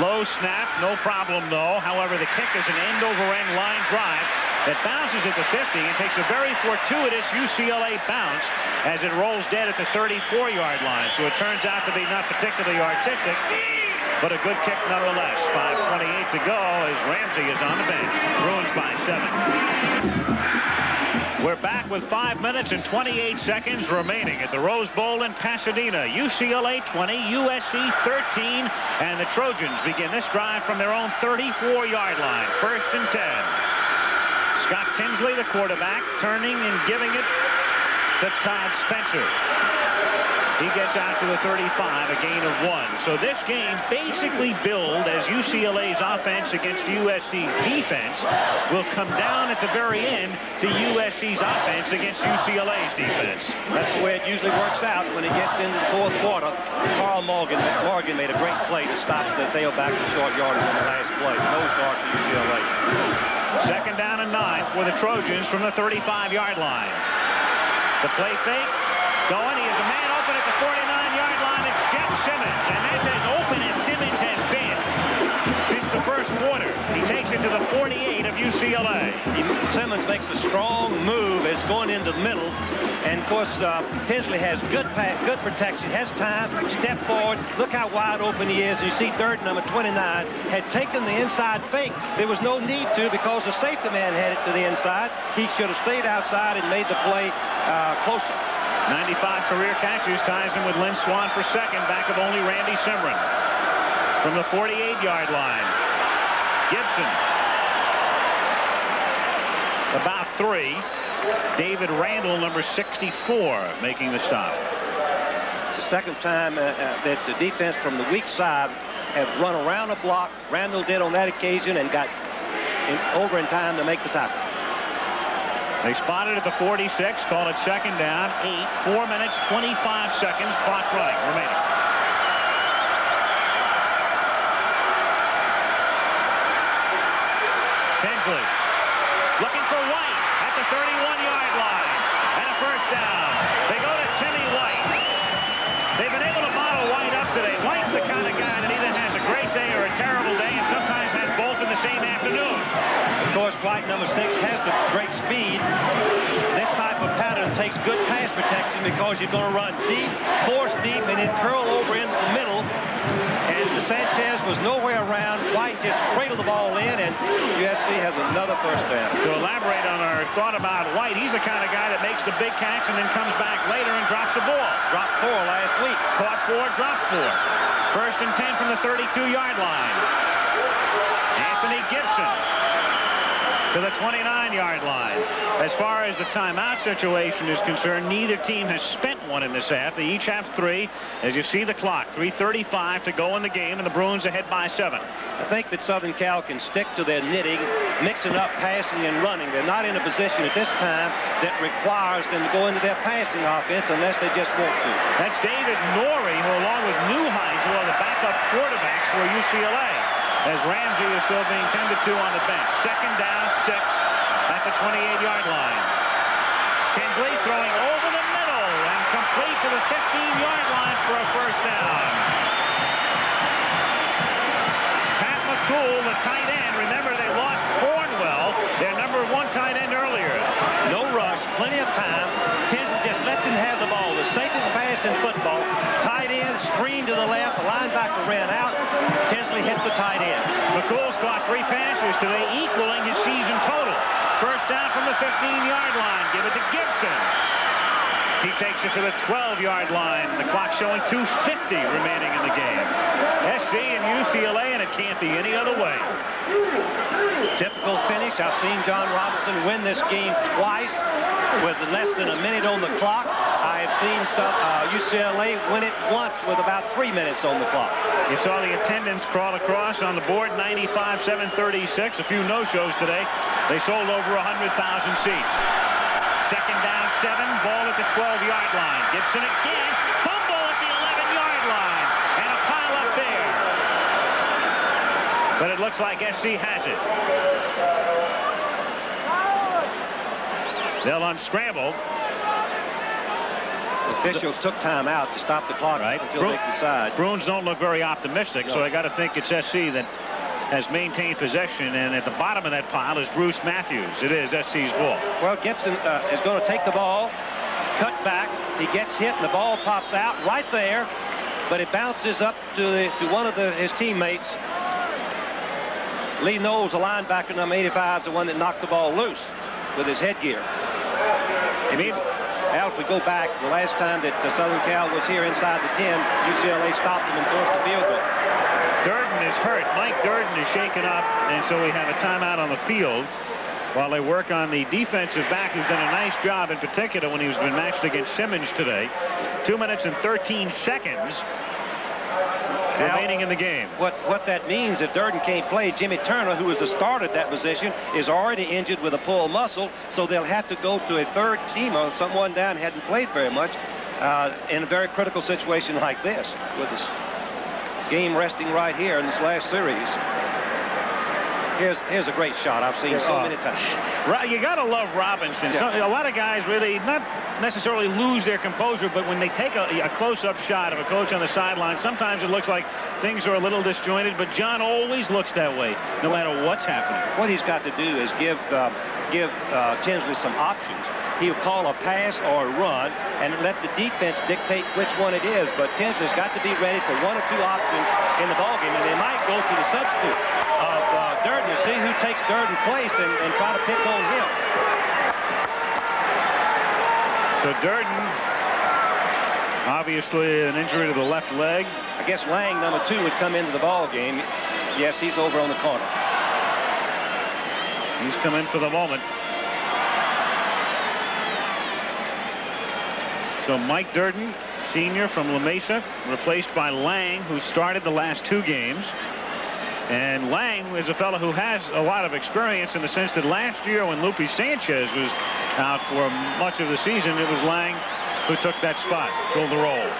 Low snap, no problem though. However, the kick is an end-over-end line drive that bounces at the 50 and takes a very fortuitous UCLA bounce as it rolls dead at the 34-yard line. So it turns out to be not particularly artistic, but a good kick nonetheless. 5.28 to go as Ramsey is on the bench. Bruins by seven. We're back with 5 minutes and 28 seconds remaining at the Rose Bowl in Pasadena. UCLA 20, USC 13, and the Trojans begin this drive from their own 34-yard line. First and 10. Scott Tinsley, the quarterback, turning and giving it to Todd Spencer. He gets out to the 35, a gain of one. So this game basically billed as UCLA's offense against USC's defense will come down at the very end to USC's offense against UCLA's defense. That's the way it usually works out when it gets into the fourth quarter. Carl Morgan, Morgan made a great play to stop the tailback to short yardage on the last play. Nose guard for UCLA. Second down and nine for the Trojans from the 35-yard line. The play fake going. He is a man open at the 49-yard line. It's Jeff Simmons, and that's as open as Simmons has been since the first quarter. He takes it to the 48 of UCLA. Simmons makes a strong move as going into the middle. And, of course, uh, Tinsley has good good protection, has time, step forward. Look how wide open he is. You see third number 29 had taken the inside fake. There was no need to because the safety man had it to the inside. He should have stayed outside and made the play uh, closer. 95 career catches ties him with Lynn Swann for second, back of only Randy Simmrin. From the 48-yard line, Gibson. About three. David Randall, number 64, making the stop. It's the second time uh, uh, that the defense from the weak side have run around the block. Randall did on that occasion and got in, over in time to make the tackle. They spotted at the 46, call it second down, eight, four minutes, 25 seconds, clock running remaining. Tinsley looking for White at the 31-yard line and a first down. They go to Timmy White. They've been able to model White up today. White's the kind of guy that either has a great day or a terrible day and sometimes has both in the same afternoon. Of course, White, number six, has the great speed. This type of pattern takes good pass protection because you're going to run deep, force deep, and then curl over into the middle. And Sanchez was nowhere around. White just cradled the ball in, and USC has another first down. To elaborate on our thought about White, he's the kind of guy that makes the big catch and then comes back later and drops the ball. Dropped four last week. Caught four, dropped four. First and 10 from the 32-yard line. Anthony Gibson to the 29-yard line. As far as the timeout situation is concerned, neither team has spent one in this half. They each have three. As you see the clock, 3.35 to go in the game, and the Bruins ahead by seven. I think that Southern Cal can stick to their knitting, mixing up passing and running. They're not in a position at this time that requires them to go into their passing offense unless they just want to. That's David Norrie, who along with Neuheisel are the backup quarterbacks for UCLA as Ramsey is still being tended to on the bench. Second down, six at the 28-yard line. Tinsley throwing over the middle and complete to the 15-yard line for a first down. Pat McCool, the tight end. Remember, they lost Cornwell, their number one tight end earlier. No rush, plenty of time. Tinsley just lets him have the ball. The safest pass in football. Tight end, screen to the left. The linebacker ran out. Tinsley hit the tight end. McCool's caught three passes today, equaling his season total. From the 15-yard line. Give it to Gibson. He takes it to the 12-yard line. The clock showing 2.50 remaining in the game. SC and UCLA, and it can't be any other way. Typical finish. I've seen John Robinson win this game twice with less than a minute on the clock. I have seen some, uh, UCLA win it once with about three minutes on the clock. You saw the attendance crawl across on the board, 95, 736. A few no-shows today. They sold over 100,000 seats. Second down, seven. Ball at the 12-yard line. Gibson again. Fumble at the 11-yard line. And a pile up there. But it looks like SC has it. They'll unscramble. Officials took time out to stop the clock right. until Bru they decide. Bruins don't look very optimistic, no. so I got to think it's SC that has maintained possession, and at the bottom of that pile is Bruce Matthews. It is SC's ball. Well, Gibson uh, is going to take the ball, cut back. He gets hit, and the ball pops out right there, but it bounces up to, the, to one of the, his teammates. Lee Knowles, a linebacker, number 85, is the one that knocked the ball loose with his headgear. Mean, Al, if we go back, the last time that uh, Southern Cal was here inside the 10, UCLA stopped them and forced a field goal. Durden is hurt. Mike Durden is shaken up, and so we have a timeout on the field while they work on the defensive back who's done a nice job in particular when he's been matched against Simmons today. Two minutes and 13 seconds now, remaining in the game. What, what that means, if Durden can't play, Jimmy Turner, who was the starter at that position, is already injured with a pulled muscle, so they'll have to go to a third teamer, someone down hadn't played very much, uh, in a very critical situation like this, with this game resting right here in this last series. Here's here's a great shot I've seen so many times. Right, you got to love Robinson. Yeah. So, a lot of guys really not necessarily lose their composure, but when they take a, a close-up shot of a coach on the sideline, sometimes it looks like things are a little disjointed, but John always looks that way, no matter what's happening. What he's got to do is give uh, give uh, Tinsley some options he'll call a pass or a run and let the defense dictate which one it is. But Tinsley's got to be ready for one or two options in the ballgame, and they might go to the substitute uh, Durden to see who takes Durden's place and, and try to pick on him. So Durden, obviously an injury to the left leg. I guess Lang, number two, would come into the ball game. Yes, he's over on the corner. He's come in for the moment. So Mike Durden, senior from La Mesa, replaced by Lang, who started the last two games. And Lang is a fellow who has a lot of experience in the sense that last year when Lupe Sanchez was out for much of the season, it was Lang who took that spot, filled the role.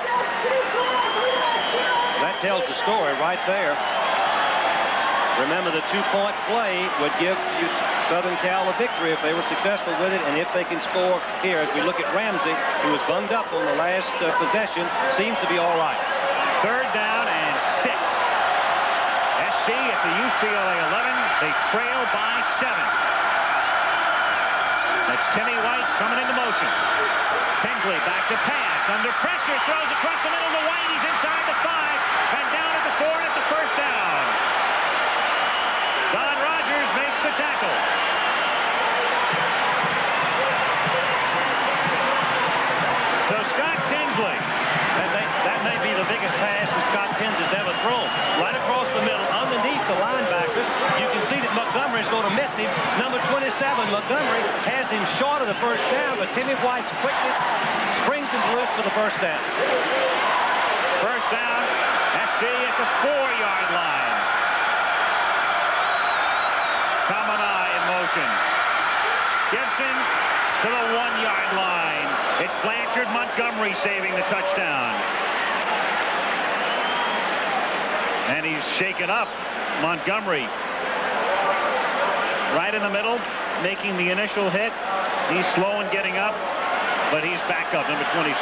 That tells the story right there. Remember, the two-point play would give Southern Cal a victory if they were successful with it and if they can score here. As we look at Ramsey, who was bunged up on the last uh, possession, seems to be all right. Third down and six. SC at the UCLA 11. They trail by seven. That's Timmy White coming into motion. Tinsley back to pass. Under pressure, throws across the middle to White. He's inside the five. And down at the four, and it's a first down. Don Rogers makes the tackle. So Scott Tinsley. That may be the biggest pass that Scott Tinsley's ever thrown. Right across the middle, underneath the linebackers. You can see that Montgomery's going to miss him. 27, Montgomery, has him short of the first down, but Timmy White's quickness springs him loose for the first down. First down, SC at the four-yard line. Kamana in motion. Gibson to the one-yard line. It's Blanchard Montgomery saving the touchdown. And he's shaken up. Montgomery right in the middle, making the initial hit. He's slow in getting up, but he's back up, number 27.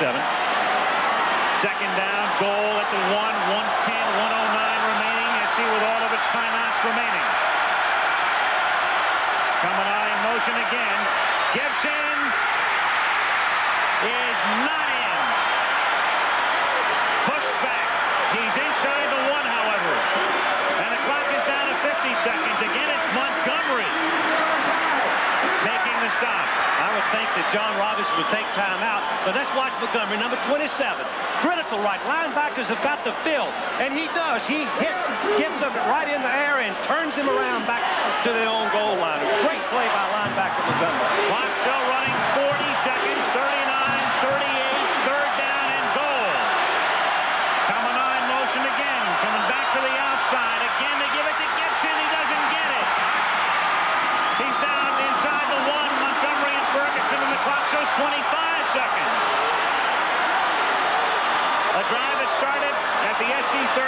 Second down, goal at the 1, 110, 109 remaining. You see with all of its timeouts remaining. Kamana in motion again. Gibson is not in. Pushed back. He's inside the one, however. And the clock is down to 50 seconds. Again, it's Montgomery making the stop. I would think that John Robinson would take time out, but let's watch Montgomery, number 27. Critical right. Linebackers have got the fill, and he does. He hits, gets him right in the air and turns him around back to their own goal line. Great play by linebacker Montgomery. started at the SC 34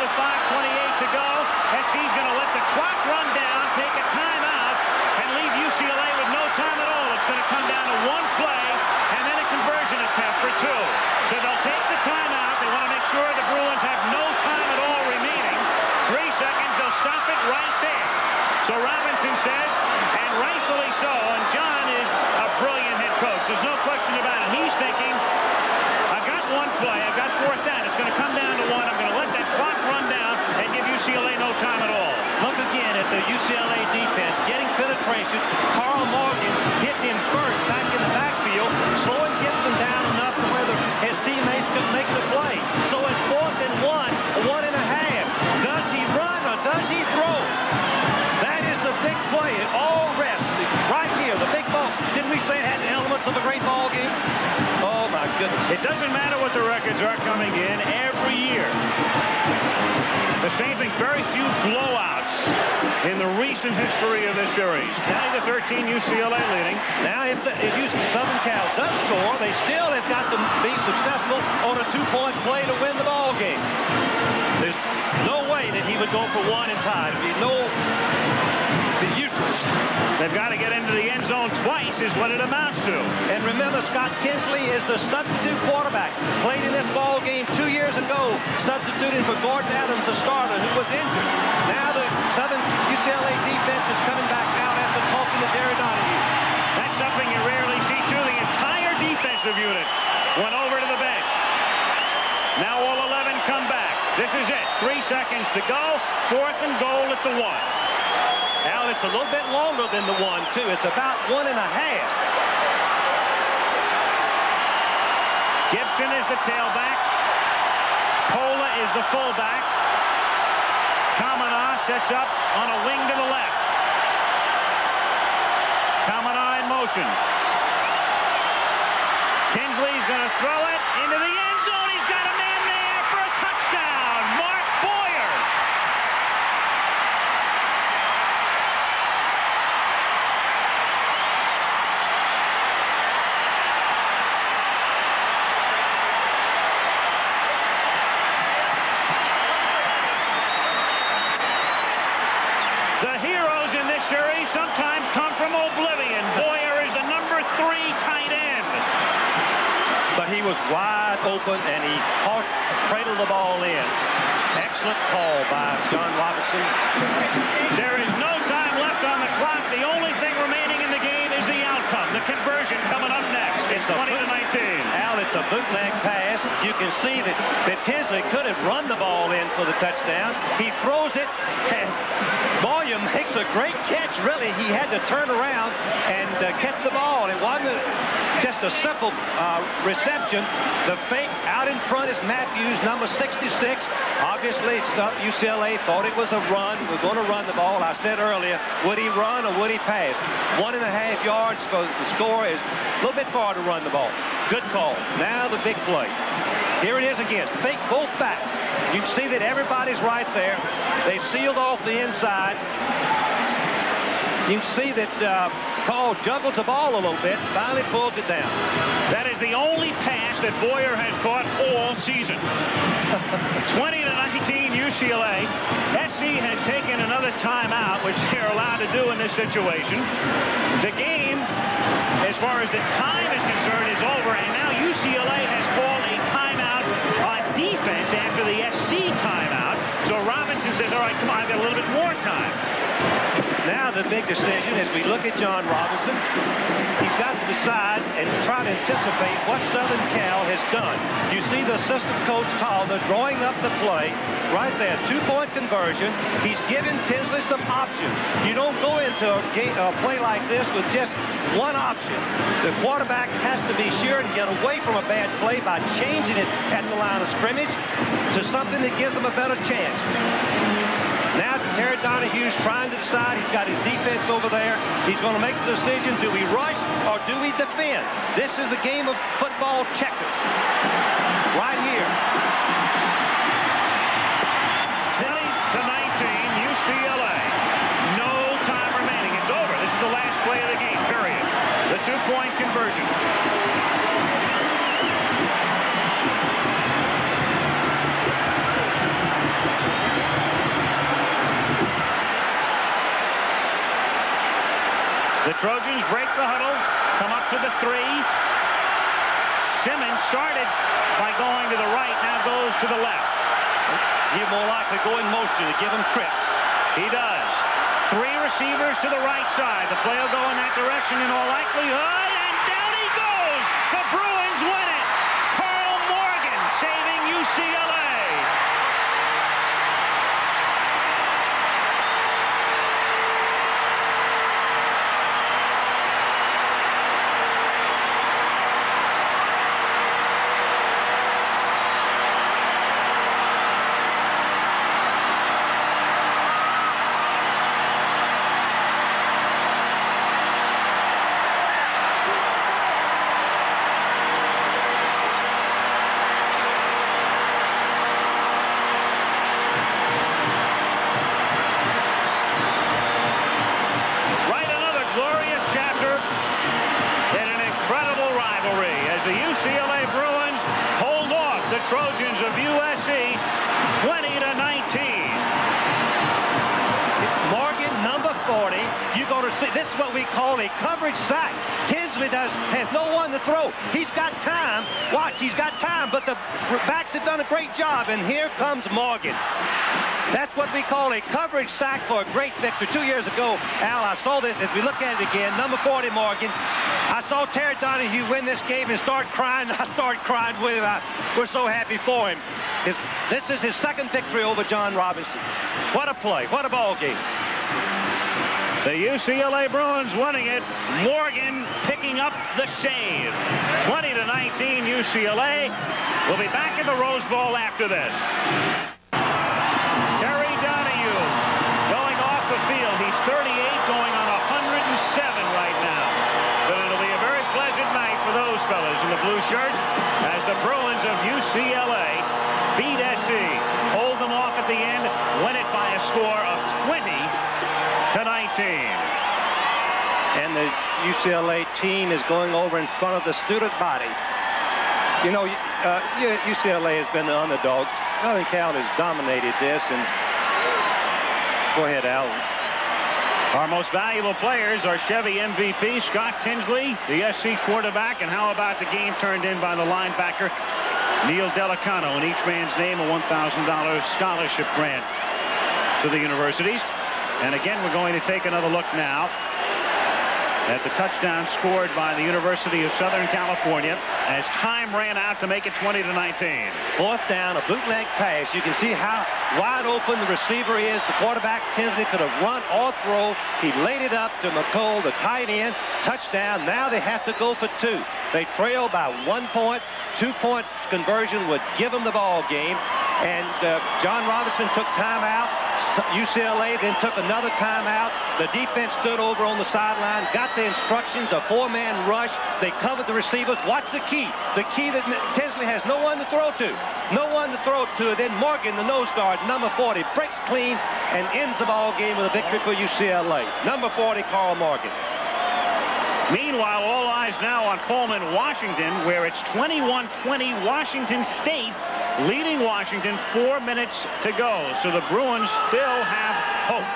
with 5.28 to go. SC's going to let the clock run down, take a timeout, and leave UCLA with no time at all. It's going to come down to one play and then a conversion attempt for two. So they'll take the timeout. They want to make sure the Bruins have no time at all remaining. Three seconds. They'll stop it right there. So Robinson says, and rightfully so, and John is a brilliant head coach. There's no question about it. He's thinking, one play. I've got fourth down. It's going to come down to one. I'm going to let that clock run down and give UCLA no time at all. Look again at the UCLA defense getting penetration. Carl Morgan hitting him first back in the backfield, slowing Gibson down enough to where his teammates could make the play. So it's fourth and one, one and a half. Does he run or does he throw? That is the big play. It all rests right here, the big ball. We say it had the elements of a great ball game? Oh, my goodness. It doesn't matter what the records are coming in every year. The same thing, very few blowouts in the recent history of this series. 20 to 13, UCLA leading. Now, if, the, if Southern Cal does score, they still have got to be successful on a two-point play to win the ball game. There's no way that he would go for one and tie. It'd be no, useless. They've got to get into the end zone twice is what it amounts to. And remember, Scott Tinsley is the substitute quarterback. Played in this ball game two years ago, substituting for Gordon Adams, the starter who was injured. Now the Southern UCLA defense is coming back out after talking to Terry Donahue. That's something you rarely see, too. The entire defensive unit went over to the bench. Now all 11 come back. This is it. Three seconds to go. Fourth and goal at the one. Al, it's a little bit longer than the one, too. It's about one and a half. Gibson is the tailback. Pola is the fullback. Kamana sets up on a wing to the left. Kamana in motion. Tinsley's going to throw it into the end zone. He's got a man there for a touchdown. Mark Boyer. The heroes in this series sometimes come from oblivion. Boyer is the number three tight end. But he was wide open, and he caught, cradled the ball in. Excellent call by John Robinson. There is no time left on the clock. The only thing remaining in the game is the outcome. The conversion coming up next. It's 20 to 19. Al, it's a bootleg pass. You can see that, that Tinsley could have run the ball in for the touchdown. He throws it, (laughs) and Boyer makes a great catch, really. He had to turn around and uh, catch the ball. It wasn't a, just a simple uh, reception. The fake out in front is Matthews, number 66. Obviously, UCLA thought it was a run. We're going to run the ball. I said earlier, would he run or would he pass? One and a half yards for the score is a little bit far to run the ball. Good call. Now the big play. Here it is again. Fake both backs. You see that everybody's right there. They sealed off the inside. You can see that uh, Call juggles the ball a little bit, finally pulls it down. That is the only pass that Boyer has caught all season. (laughs) 20 to 19 UCLA. SC has taken another timeout, which they're allowed to do in this situation. The game, as far as the time is concerned, is over, and now UCLA has called a timeout on defense after the SC timeout. So Robinson says, all right, come on, I've got a little bit more time. Now the big decision as we look at John Robinson, he's got to decide and try to anticipate what Southern Cal has done. You see the assistant coach Tollner drawing up the play right there, two-point conversion. He's given Tinsley some options. You don't go into a, game, a play like this with just one option. The quarterback has to be sure and get away from a bad play by changing it at the line of scrimmage to something that gives him a better chance. Now Terry Donahue's trying to decide. He's got his defense over there. He's going to make the decision. Do we rush or do we defend? This is the game of football checkers. Right here. 20 to 19, UCLA. No time remaining. It's over. This is the last play of the game, period. The two-point conversion. Trojans break the huddle, come up to the three. Simmons started by going to the right, now goes to the left. He'd more likely go in motion to give him trips. He does. Three receivers to the right side. The play will go in that direction in all likelihood, and down he goes. The Bruins win it. Carl Morgan saving UCLA. Trojans of USC 20 to 19. Morgan, number 40. You're going to see, this is what we call a coverage sack. Tinsley does has no one to throw. He's got time. Watch, he's got time, but the backs have done a great job, and here comes Morgan. That's what we call a coverage sack for a great victory. Two years ago, Al, I saw this as we look at it again. Number 40, Morgan. I saw Terry Donahue win this game and start crying. (laughs) I start crying with him. I, we're so happy for him. His, this is his second victory over John Robinson. What a play. What a ball game. The UCLA Bruins winning it. Morgan picking up the save. 20 to 19 UCLA. We'll be back in the Rose Bowl after this. Terry Donahue going off the field. He's 38 going on 107 right now. But it'll be a very pleasant night for those fellas in the blue shirts as the Bruins of UCLA beat SC. Hold them off at the end, win it by a score of 20 to 19. And the UCLA team is going over in front of the student body. You know, uh, UCLA has been the underdog. Southern Cal has dominated this, and go ahead, Al. Our most valuable players are Chevy MVP Scott Tinsley, the SC quarterback, and how about the game turned in by the linebacker Neil Dellocono, in each man's name a $1,000 scholarship grant to the universities. And again, we're going to take another look now at the touchdown scored by the University of Southern California as time ran out to make it 20 to 19. Fourth down, a bootleg pass. You can see how wide open the receiver is. The quarterback, Tinsley, could have run or throw. He laid it up to McColl, the tight end. Touchdown. Now they have to go for two. They trail by one point. Two-point conversion would give them the ball game. And uh, John Robinson took time out. UCLA then took another timeout. The defense stood over on the sideline, got the instructions, a four-man rush. They covered the receivers. Watch the key. The key that Tinsley has no one to throw to. No one to throw to. Then Morgan, the nose guard, number 40, breaks clean and ends the ball game with a victory for UCLA. Number 40, Carl Morgan. Meanwhile, all eyes now on Pullman, Washington, where it's 21-20 Washington State leading Washington four minutes to go. So the Bruins still have hope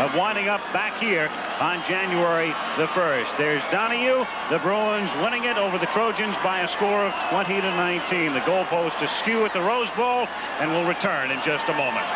of winding up back here on January the 1st. There's Donahue, the Bruins winning it over the Trojans by a score of 20 to 19. The goalpost is skew at the Rose Bowl, and will return in just a moment.